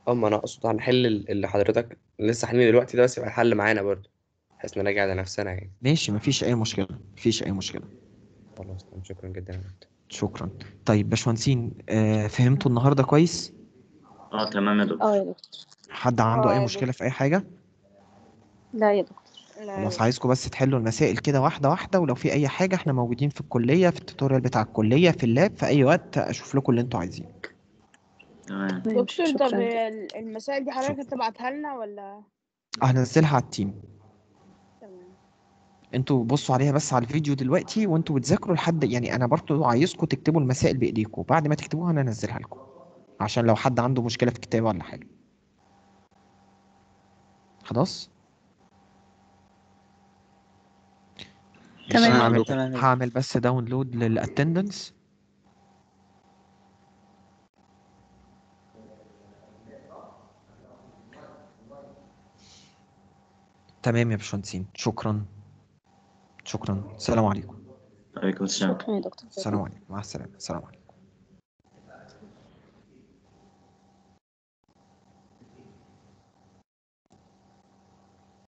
آه ما أنا أقصد هنحل ال- اللي حضرتك لسه حالينه دلوقتي ده بس يبقى الحل معانا برضه بحيث نراجع على نفسنا يعني. ماشي مفيش أي مشكلة مفيش أي مشكلة. خلاص تمام شكرا جدا يا دكتور. شكرا. طيب باشمهندسين آه فهمتوا النهارده كويس؟ آه تمام يا دكتور. آه يا دكتور. حد عنده أي يا مشكلة في أي حاجة؟ لا يا دكتور. خلاص عايزكم بس تحلوا المسائل كده واحدة واحدة ولو في أي حاجة إحنا موجودين في الكلية في ال tutorial بتاع الكلية في ال lab في أي وقت أشوف لكم اللي أنتوا عايزينه. تمام. دكتور طب المسائل دي حضرتك هتبعتها لنا ولا؟ هنزلها على ال team. أنتوا بصوا عليها بس على الفيديو دلوقتي وانتوا بتذاكروا لحد يعني أنا برضو عايزكم تكتبوا المسائل بإيديكم. بعد ما تكتبوها أنا انزلها لكم. عشان لو حد عنده مشكلة في الكتابة ولا حاجة. خلاص؟ تمام. هعمل تمام. هعمل بس download لل attendance تمام يا باشمهندسين. شكرا. شكرا. السلام عليكم. عليكم السلام. شكرا يا دكتور. السلام عليكم. مع السلامة. السلام عليكم.